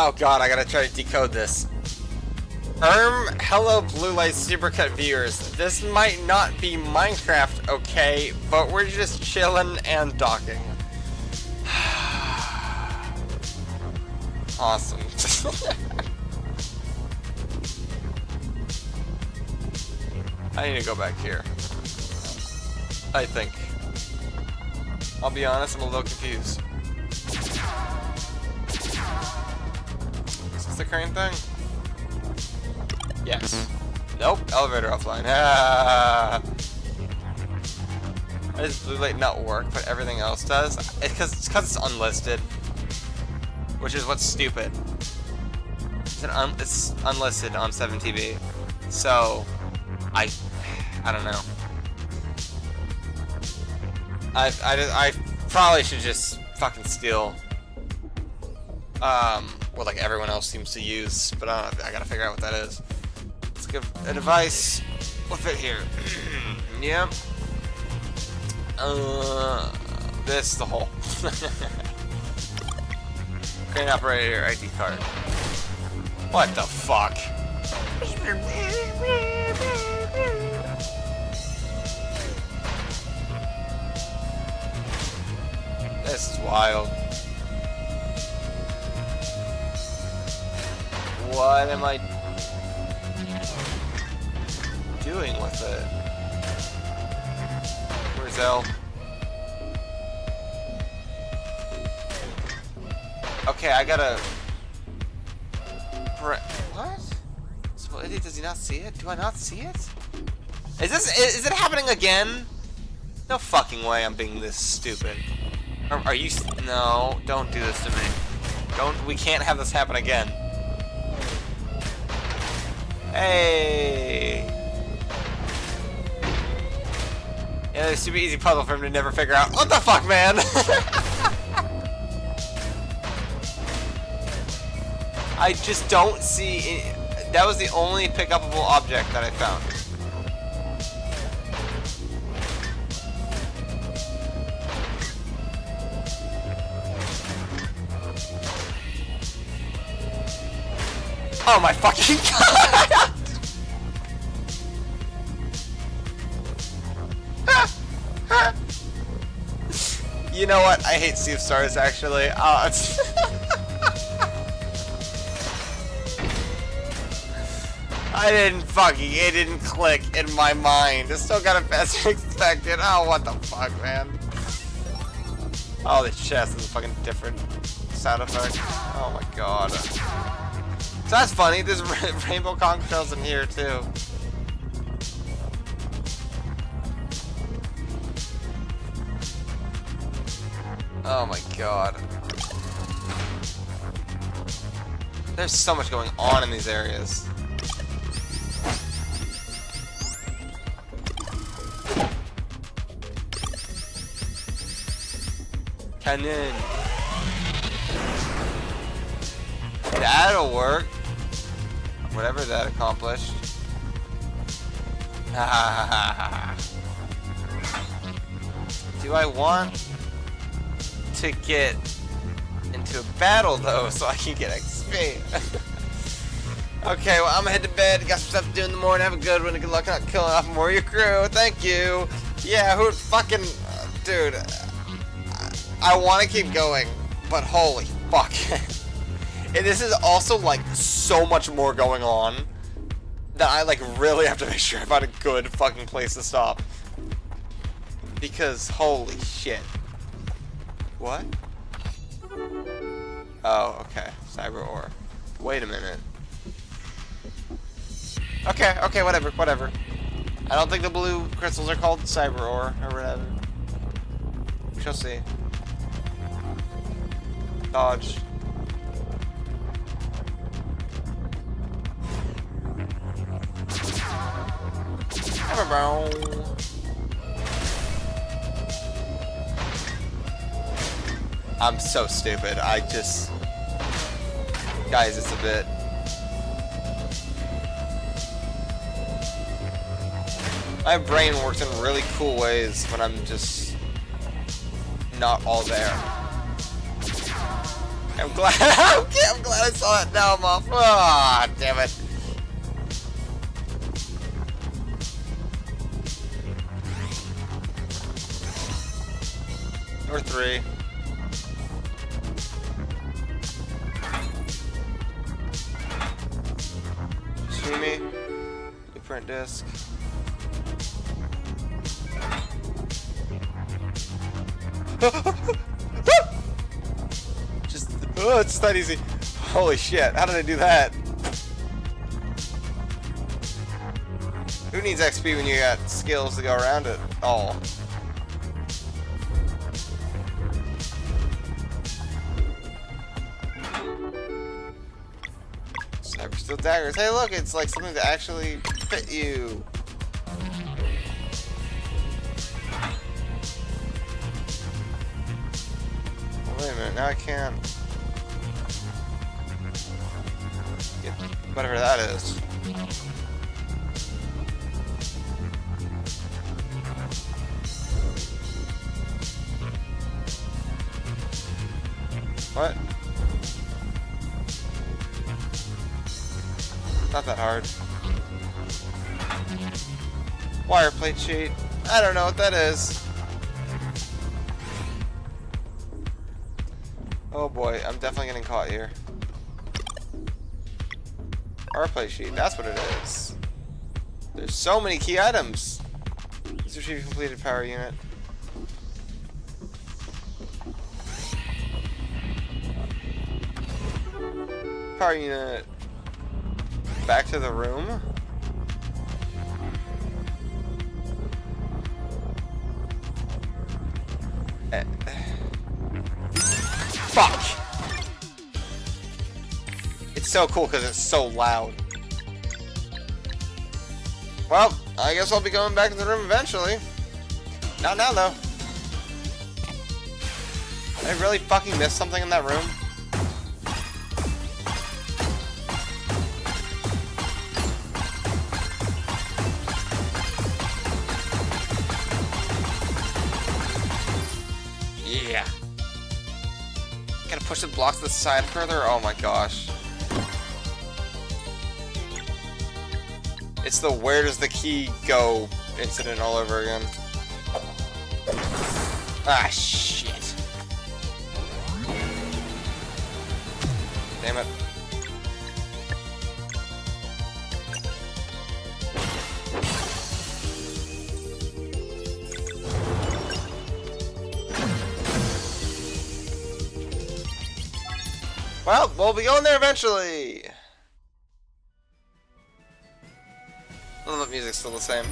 Oh god, I gotta try to decode this. Erm, hello blue light supercut viewers. This might not be Minecraft, okay, but we're just chilling and docking. (sighs) awesome. (laughs) I need to go back here. I think. I'll be honest, I'm a little confused. The current thing? Yes. Nope, elevator offline. Ah. Why does blue light not work, but everything else does? It's because it's, it's unlisted. Which is what's stupid. It's, un it's unlisted on 7TV. So, I, I don't know. I, I, I probably should just fucking steal um, what like everyone else seems to use, but I, don't I gotta figure out what that is. Let's give a device. What fit here? (clears throat) yep. Uh, this the hole. Crane operator ID card. What the fuck? This is wild. What am I doing with it? Where's L? Okay, I gotta. What? So idiot, does he not see it? Do I not see it? Is this is it happening again? No fucking way I'm being this stupid. Are, are you? No, don't do this to me. Don't. We can't have this happen again. Hey. Yeah, it's super easy puzzle for him to never figure out. What the fuck, man? (laughs) I just don't see. Any, that was the only pick upable object that I found. Oh my fucking (laughs) god! Know what? I hate Sea of Stars actually. Uh, (laughs) I didn't fucking, it didn't click in my mind. It still got faster than (laughs) expected. Oh, what the fuck, man? Oh, the chest is a fucking different sound effect. Oh my god. So that's funny. There's (laughs) rainbow conch in here too. God. There's so much going on in these areas. Cannon. That'll work. Whatever that accomplished. (laughs) Do I want to get into a battle though so I can get XP? okay, well I'm gonna head to bed. Got some stuff to do in the morning. Have a good one. Good luck not killing off more of your crew. Thank you. Yeah, who fucking uh, dude? I want to keep going, but holy fuck. (laughs) and this is also like so much more going on that I like really have to make sure I find a good fucking place to stop. Because holy shit. What? Oh, okay. Cyber ore. Wait a minute. Okay, okay, whatever, whatever. I don't think the blue crystals are called cyber ore or whatever. We shall see. Dodge. I'm so stupid. I just. Guys, it's a bit. My brain works in really cool ways when I'm just not all there. I'm glad. (laughs) I'm glad I saw that. Now off. Ah, damn it. Or three. See me? Blueprint disc. (laughs) Just, oh, it's not easy. Holy shit, how did I do that? Who needs XP when you got skills to go around it all? Cyber steel daggers. Hey, look, it's like something to actually fit you. Wait a minute, now I can't get whatever that is. What? Not that hard. Wire plate sheet. I don't know what that is. Oh boy, I'm definitely getting caught here. Our play sheet. That's what it is. There's so many key items. This retrieve completed power unit. Power unit. Back to the room. Eh. Fuck! It's so cool because it's so loud. Well, I guess I'll be going back to the room eventually. Not now, though. I really fucking missed something in that room. Gotta push the blocks to the side further? Oh my gosh. It's the where does the key go incident all over again. Ah, shit. Damn it. Well, we'll be going there eventually. The music's still the same.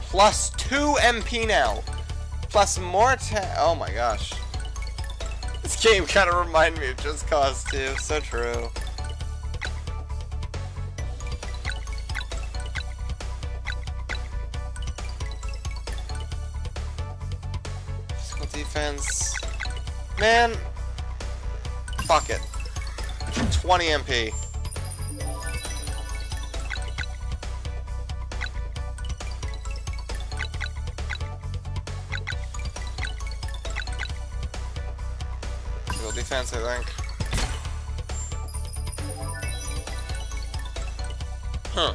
Plus 2 MP now. Plus more ta- Oh my gosh. This game (laughs) kind of reminded me of Just Cause 2. So true. Defense. Man. Fuck it. 20 MP. Physical defense, I think. Huh.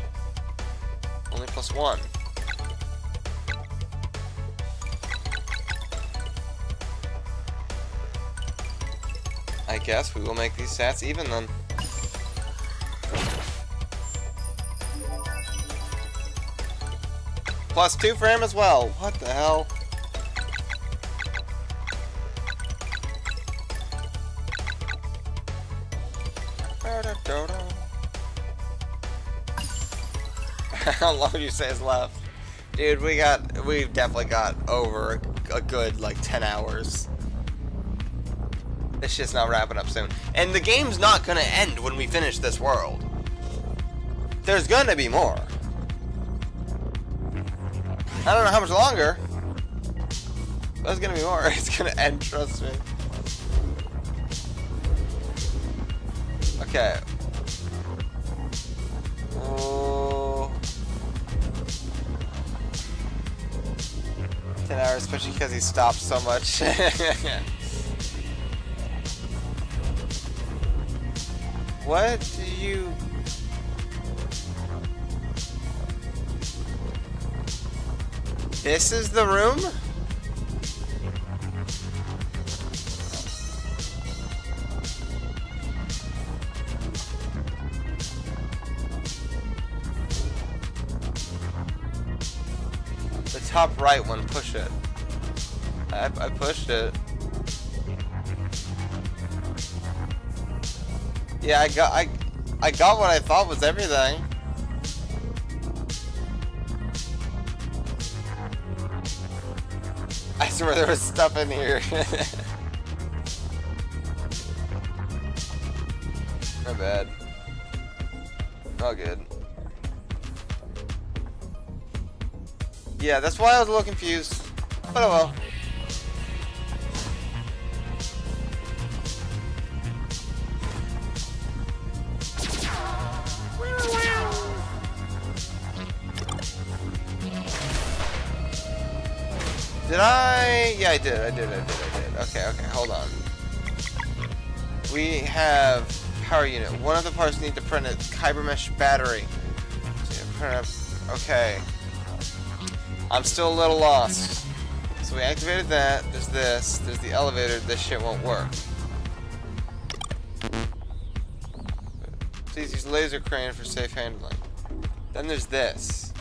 Only plus one. Guess we will make these stats even then. Plus two for him as well. What the hell? How long do you say is left? Dude, we got, we've definitely got over a good, like, 10 hours. Shit's not wrapping up soon. And the game's not gonna end when we finish this world. There's gonna be more. I don't know how much longer. There's gonna be more. (laughs) It's gonna end, trust me. Okay. Oh. 10 hours, especially because he stopped so much. (laughs) what do you... This is the room? The top right one, push it. I, I pushed it. Yeah, I got I I got what I thought was everything. I swear there was stuff in here. (laughs) My bad. All good. Yeah, that's why I was a little confused. But oh well. Yeah, I did. I did. I did. I did. Okay. Okay. Hold on. We have power unit. One of the parts need to print a kyber mesh battery. So print up. Okay. I'm still a little lost. So we activated that. There's this. There's the elevator. This shit won't work. Please use laser crane for safe handling. Then there's this.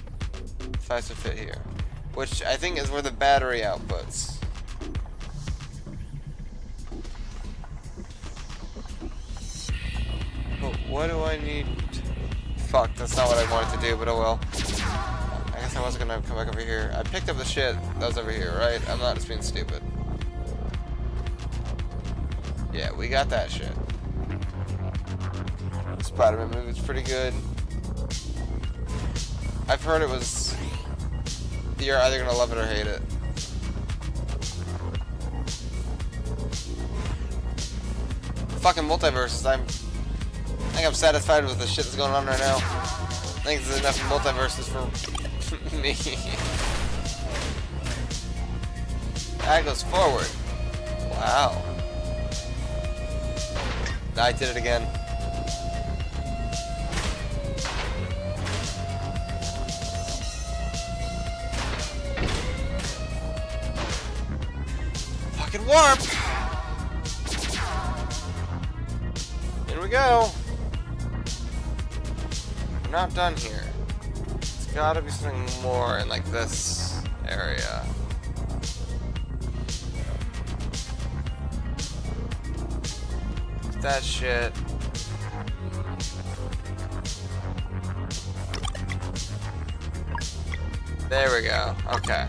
If I to fit here. Which I think is where the battery outputs. Do, but oh well. I guess I wasn't gonna come back over here. I picked up the shit that was over here, right? I'm not just being stupid. Yeah, we got that shit. Spider-Man movie's pretty good. I've heard it was... You're either gonna love it or hate it. Fucking multiverses, I'm... I think I'm satisfied with the shit that's going on right now. Think there's enough multiverses for (laughs) me. that goes forward. Wow. I did it again. Like this area. that shit. There we go. Okay.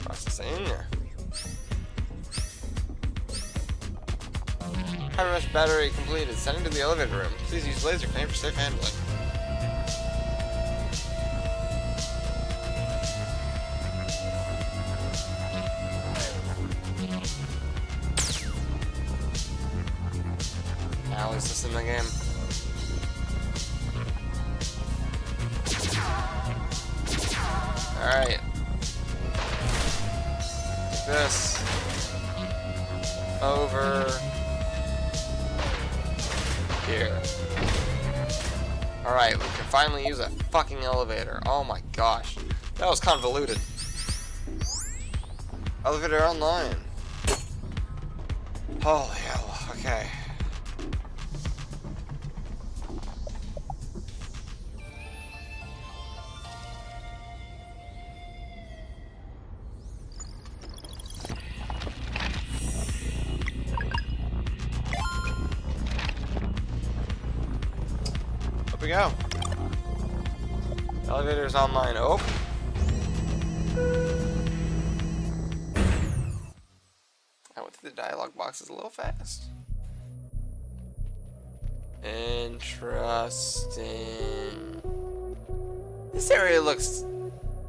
Processing. High rush battery completed. Sending to the elevator room. Please use laser crane for safe handling. Convoluted. Elevator online.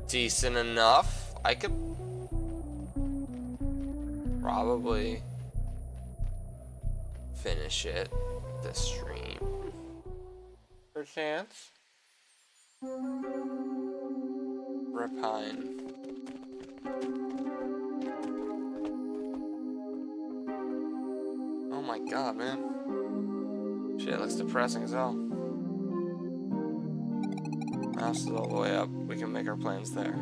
Decent enough. I could probably finish it this stream. Perchance. Repine. Oh my god, man. Shit, it looks depressing as hell. Mouse is all the way up. We can make our plans there.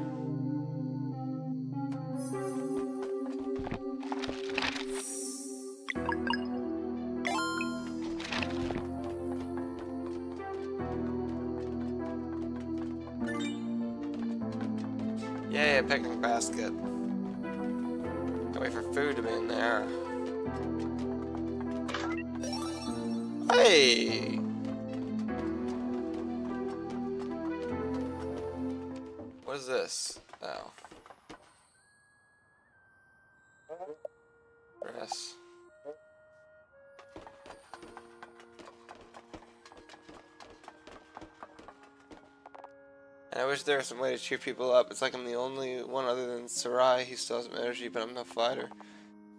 Some way to cheer people up. It's like I'm the only one other than Serai who still has some energy, but I'm no fighter.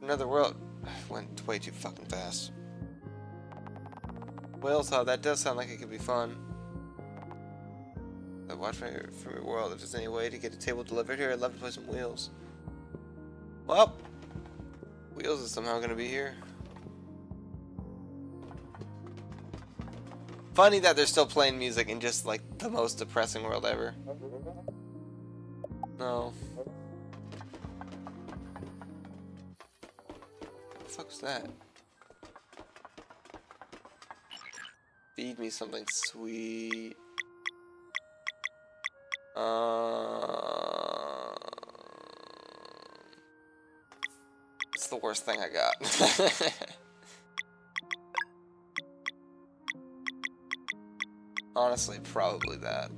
Another world (sighs) went way too fucking fast. Whales Hub, that does sound like it could be fun. But watch from your, from your world. If there's any way to get a table delivered here, I'd love to play some wheels. Well, wheels is somehow gonna be here. Funny that they're still playing music in just like the most depressing world ever. that? Feed me something sweet. Uh, it's the worst thing I got. (laughs) Honestly, probably that.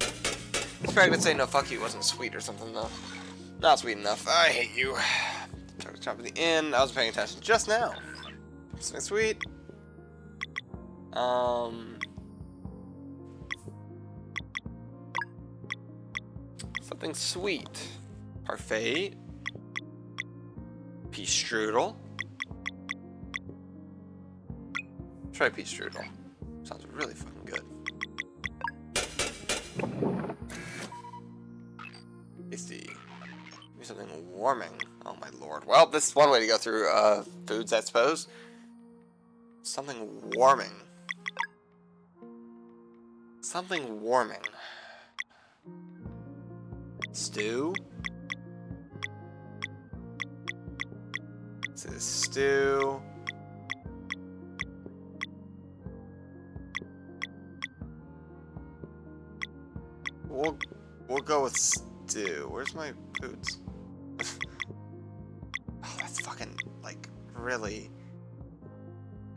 I was probably gonna say no fuck you wasn't sweet or something though. Not sweet enough. I hate you. Took the top of the inn. I was paying attention just now. Something sweet. Um. Something sweet. Parfait. Pea strudel. Try pea strudel. Sounds really fucking this is one way to go through uh, foods, I suppose. Something warming. Something warming. Stew? This is stew. We'll we'll go with stew. Where's my foods? Really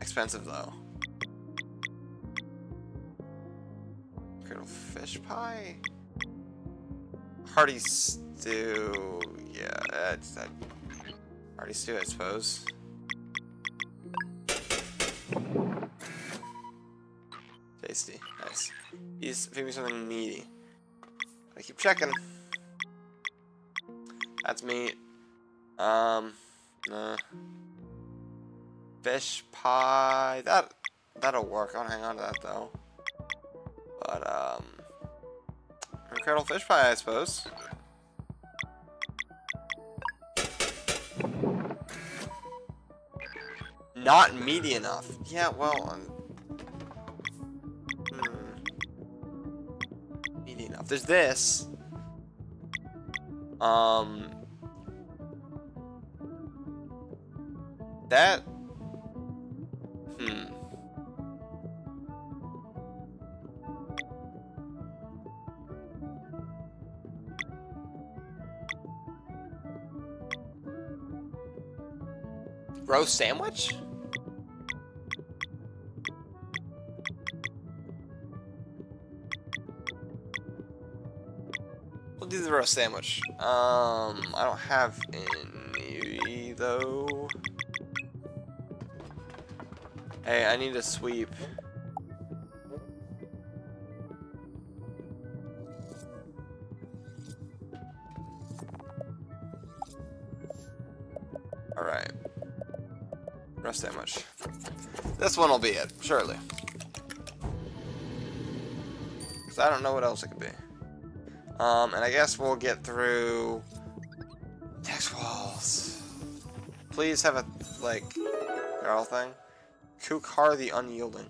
expensive though. Cradle fish pie. Hearty stew. Yeah, it's that. Hearty stew, I suppose. Tasty, nice. He's feed me something meaty. I keep checking. That's meat. Um, nah. Fish pie. That that'll work. I'll hang on to that though. But um, incredible fish pie, I suppose. Not meaty enough. Yeah, well. Um, hmm. Meaty enough. There's this. Um. That. Roast sandwich? We'll do the roast sandwich. Um, I don't have any though. Hey, I need a sweep. One will be it, surely. Because I don't know what else it could be. Um, and I guess we'll get through text walls. Please have a, like, girl thing. Kukar the Unyielding.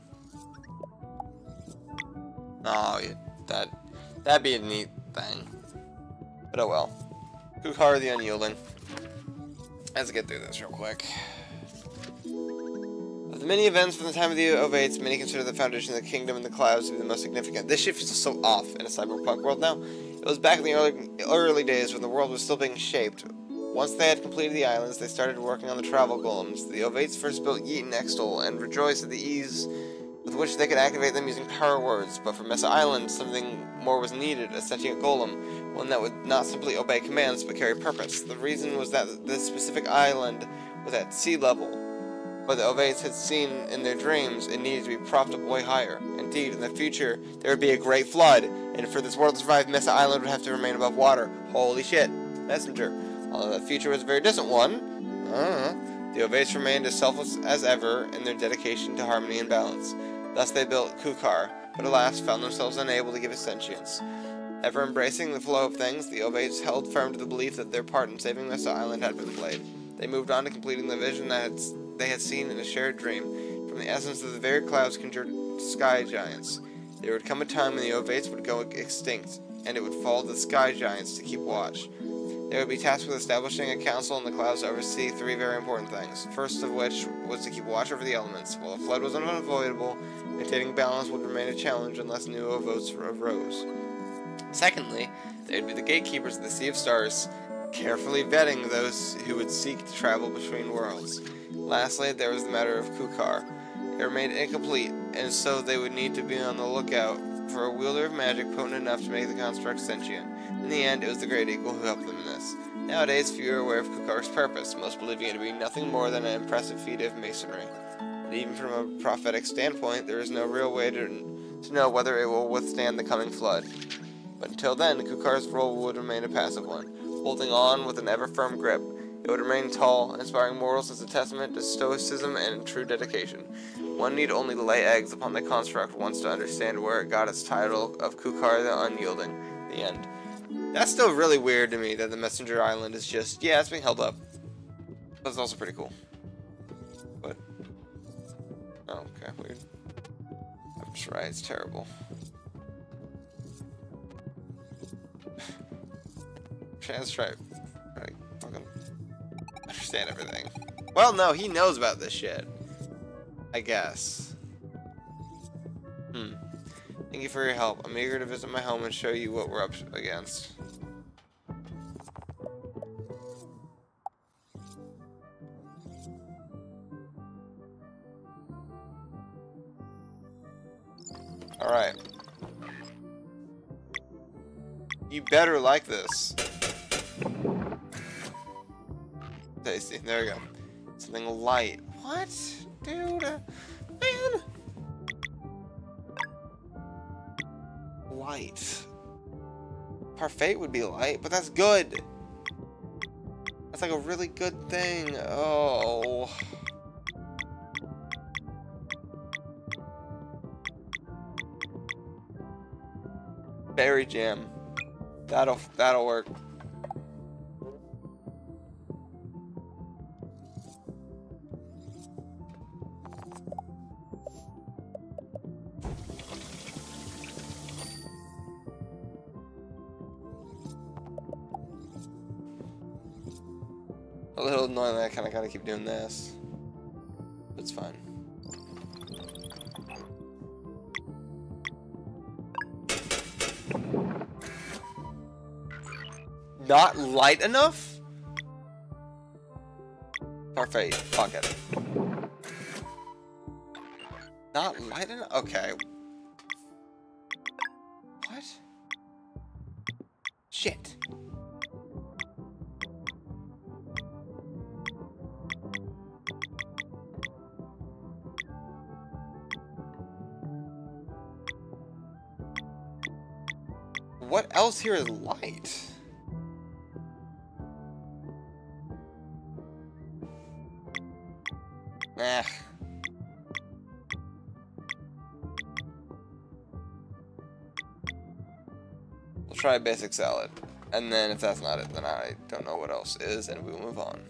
Oh, that, that'd be a neat thing. But oh well. Kukar the Unyielding. Let's get through this real quick. Many events from the time of the Ovates, many consider the foundation of the kingdom and the clouds to be the most significant. This shift is so off in a cyberpunk world now. It was back in the early, early days when the world was still being shaped. Once they had completed the islands, they started working on the travel golems. The Ovates first built Yeet and Extol, and rejoiced at the ease with which they could activate them using power words. But for Mesa Island, something more was needed, a sentient golem, one that would not simply obey commands but carry purpose. The reason was that this specific island was at sea level, but the Ovates had seen in their dreams it needed to be propped up way higher. Indeed, in the future, there would be a great flood, and for this world to survive, Mesa Island would have to remain above water. Holy shit. Messenger. Although the future was a very distant one, uh, the Ovates remained as selfless as ever in their dedication to harmony and balance. Thus they built Kukar, but alas found themselves unable to give it sentience. Ever embracing the flow of things, the Ovates held firm to the belief that their part in saving Mesa Island had been played. They moved on to completing the vision that had, they had seen in a shared dream. From the essence of the very clouds conjured sky giants. There would come a time when the Ovates would go extinct, and it would fall to the sky giants to keep watch. They would be tasked with establishing a council in the clouds to oversee three very important things. First of which was to keep watch over the elements. While a flood was unavoidable, maintaining balance would remain a challenge unless new votes arose. Secondly, they would be the gatekeepers of the Sea of Stars, carefully vetting those who would seek to travel between worlds. Lastly, there was the matter of Kukar. It remained incomplete, and so they would need to be on the lookout for a wielder of magic potent enough to make the construct sentient. In the end, it was the Great Eagle who helped them in this. Nowadays, few are aware of Kukar's purpose, most believing it to be nothing more than an impressive feat of masonry. And even from a prophetic standpoint, there is no real way to, to know whether it will withstand the coming flood. But until then, Kukar's role would remain a passive one, holding on with an ever-firm grip. It would remain tall, inspiring mortals as a testament to stoicism and true dedication. One need only lay eggs upon the construct once to understand where it got its title of Kukar the Unyielding. The end. That's still really weird to me that the Messenger Island is just, yeah, it's being held up. It's also pretty cool. But, oh, okay, weird. I'm just right, it's terrible. (laughs) Chance fucking understand everything. Well, no, he knows about this shit. I guess. Hmm. Thank you for your help. I'm eager to visit my home and show you what we're up against. Alright. You better like this. Tasty. There we go. Something light. What? Dude. Uh, man. Light. Parfait would be light, but that's good. That's like a really good thing. Oh. Berry jam. That'll that'll work. Annoying that I kind of gotta keep doing this. It's fine. Not light enough? Parfait. Fuck it. Not light enough? Okay. What? Shit. What else here is light? Eh. We'll try a basic salad. And then if that's not it, then I don't know what else is, and we will move on.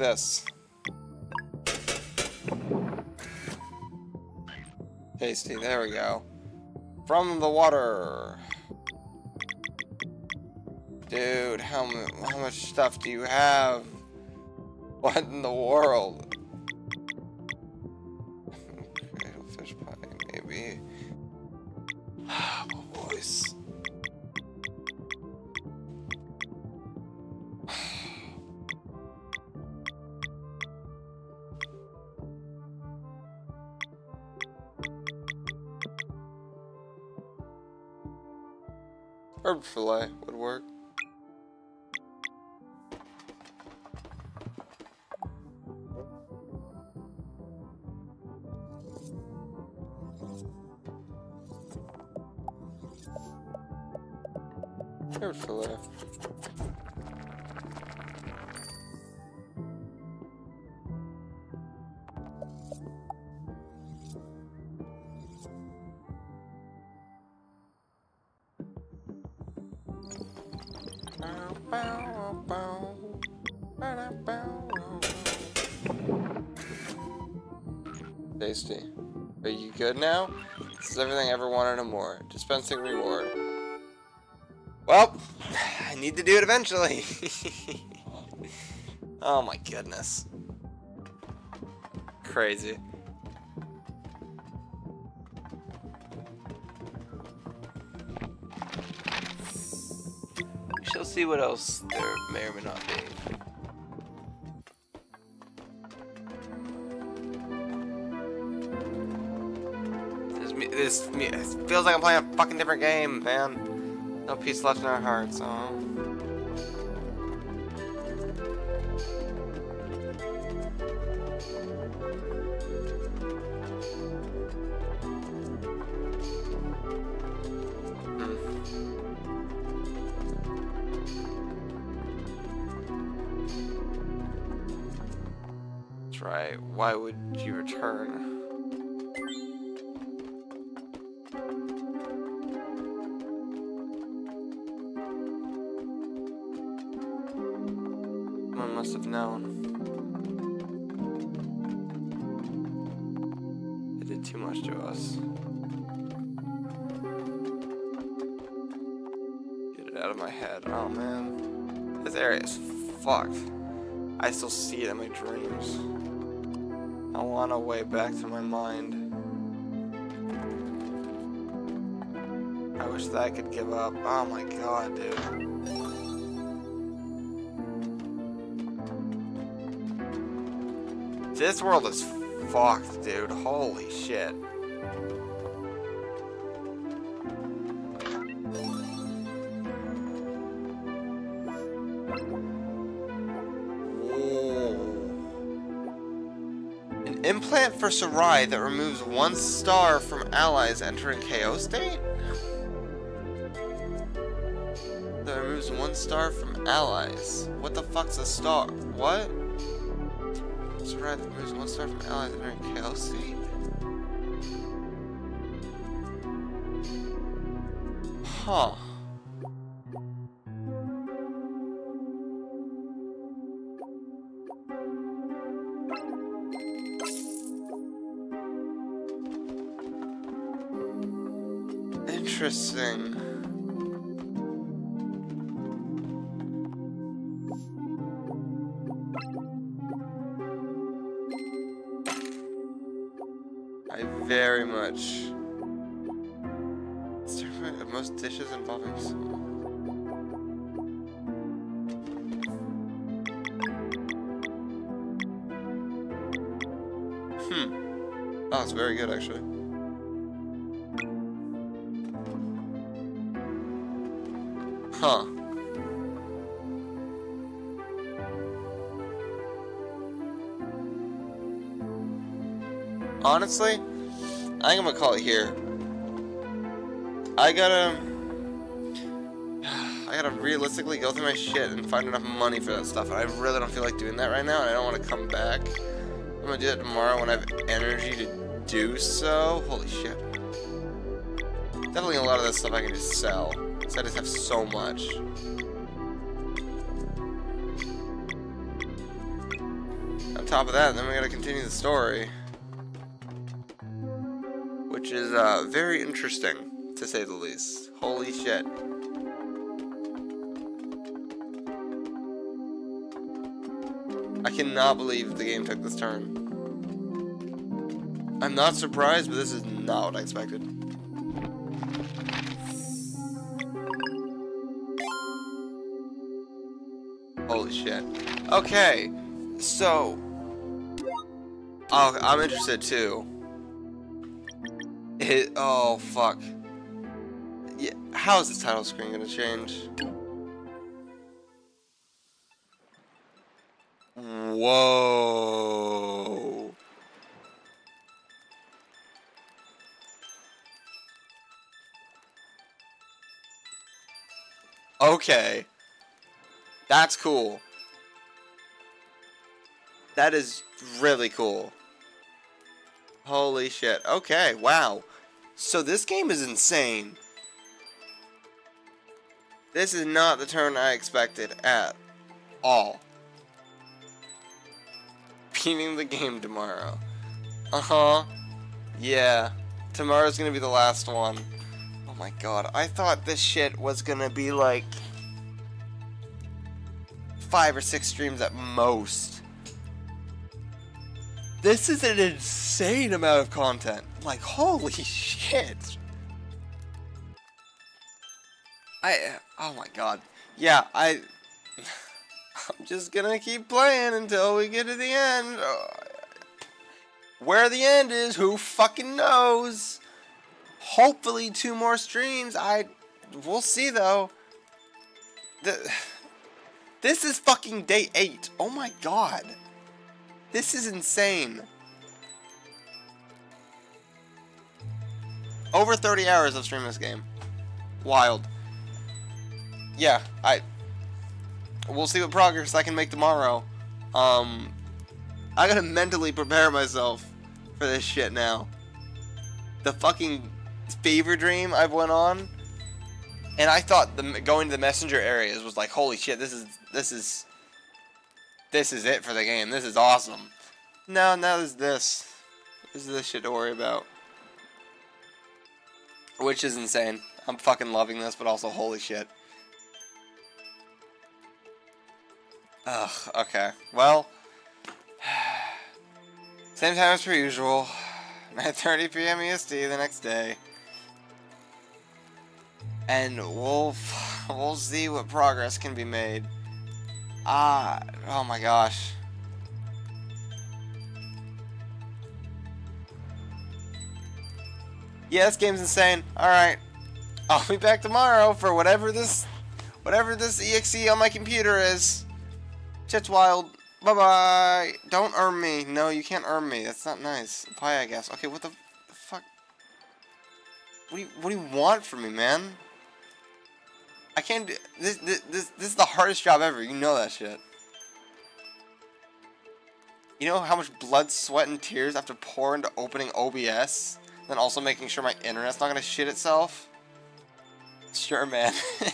This. Tasty, there we go. From the water. Dude, how, how much stuff do you have? What in the world? Good now? This is everything I ever wanted and more. Dispensing reward. Well, (sighs) I need to do it eventually. (laughs) oh my goodness. Crazy. We shall see what else there may or may not be. This feels like I'm playing a fucking different game, man. No peace left in our hearts. Oh. Must have known. They did too much to us. Get it out of my head. Oh man. This area is fucked. I still see it in my dreams. I want a way back to my mind. I wish that I could give up. Oh my god, dude. This world is fucked, dude. Holy shit. An implant for Serai that removes one star from allies entering KO state? That removes one star from allies. What the fuck's a star? What? That removes one star from allies state? Huh. Honestly, I think I'm gonna call it here. I gotta. (sighs) I gotta realistically go through my shit and find enough money for that stuff, and I really don't feel like doing that right now, and I don't want to come back. I'm gonna do that tomorrow when I have energy to do so. Holy shit. Definitely a lot of that stuff I can just sell. Because I just have so much. On top of that, then we gotta continue the story. Which is uh, very interesting, to say the least. Holy shit. I cannot believe the game took this turn. I'm not surprised, but this is not what I expected. Holy shit. Okay, so... I'm interested too. It, oh, fuck. Yeah, how is this title screen gonna change? Whoa. Okay. That's cool. That is really cool. Holy shit. Okay, wow. So this game is insane. This is not the turn I expected at all. (laughs) Beating the game tomorrow. Uh-huh. Yeah. Tomorrow's gonna be the last one. Oh my god. I thought this shit was gonna be like five or six streams at most. This is an insane amount of content. Like, holy shit. I, oh my god. Yeah, I, (laughs) I'm just gonna keep playing until we get to the end. Where the end is, who fucking knows? Hopefully two more streams. I, we'll see though. The, (sighs) this is fucking day eight. Oh my god. This is insane. Over 30 hours of streaming this game. Wild. Yeah, I. We'll see what progress I can make tomorrow. Um, I gotta mentally prepare myself for this shit now. The fucking fever dream I've went on, and I thought the going to the messenger areas was like, holy shit, this is this is this is it for the game. This is awesome. No, now there's this. This is this shit to worry about. Which is insane. I'm fucking loving this, but also holy shit. Ugh, okay. Well, (sighs) same time as per usual. (sighs) 9.30 p.m. EST the next day. And we'll, (laughs) we'll see what progress can be made. Ah, oh my gosh. Yeah, this game's insane. Alright. I'll be back tomorrow for whatever this whatever this EXE on my computer is. Shit's wild. Bye bye. Don't earn me. No, you can't earn me. That's not nice. Pie, I guess. Okay, what the, the fuck? What do you What do you want from me, man? I can't do this. This this this is the hardest job ever. You know that shit. You know how much blood, sweat, and tears I have to pour into opening OBS? Then also making sure my internet's not gonna shit itself? Sure, man. (laughs)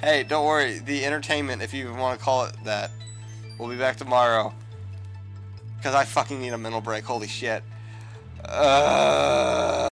hey, don't worry. The entertainment, if you want to call it that, we'll be back tomorrow. Because I fucking need a mental break. Holy shit. Uh...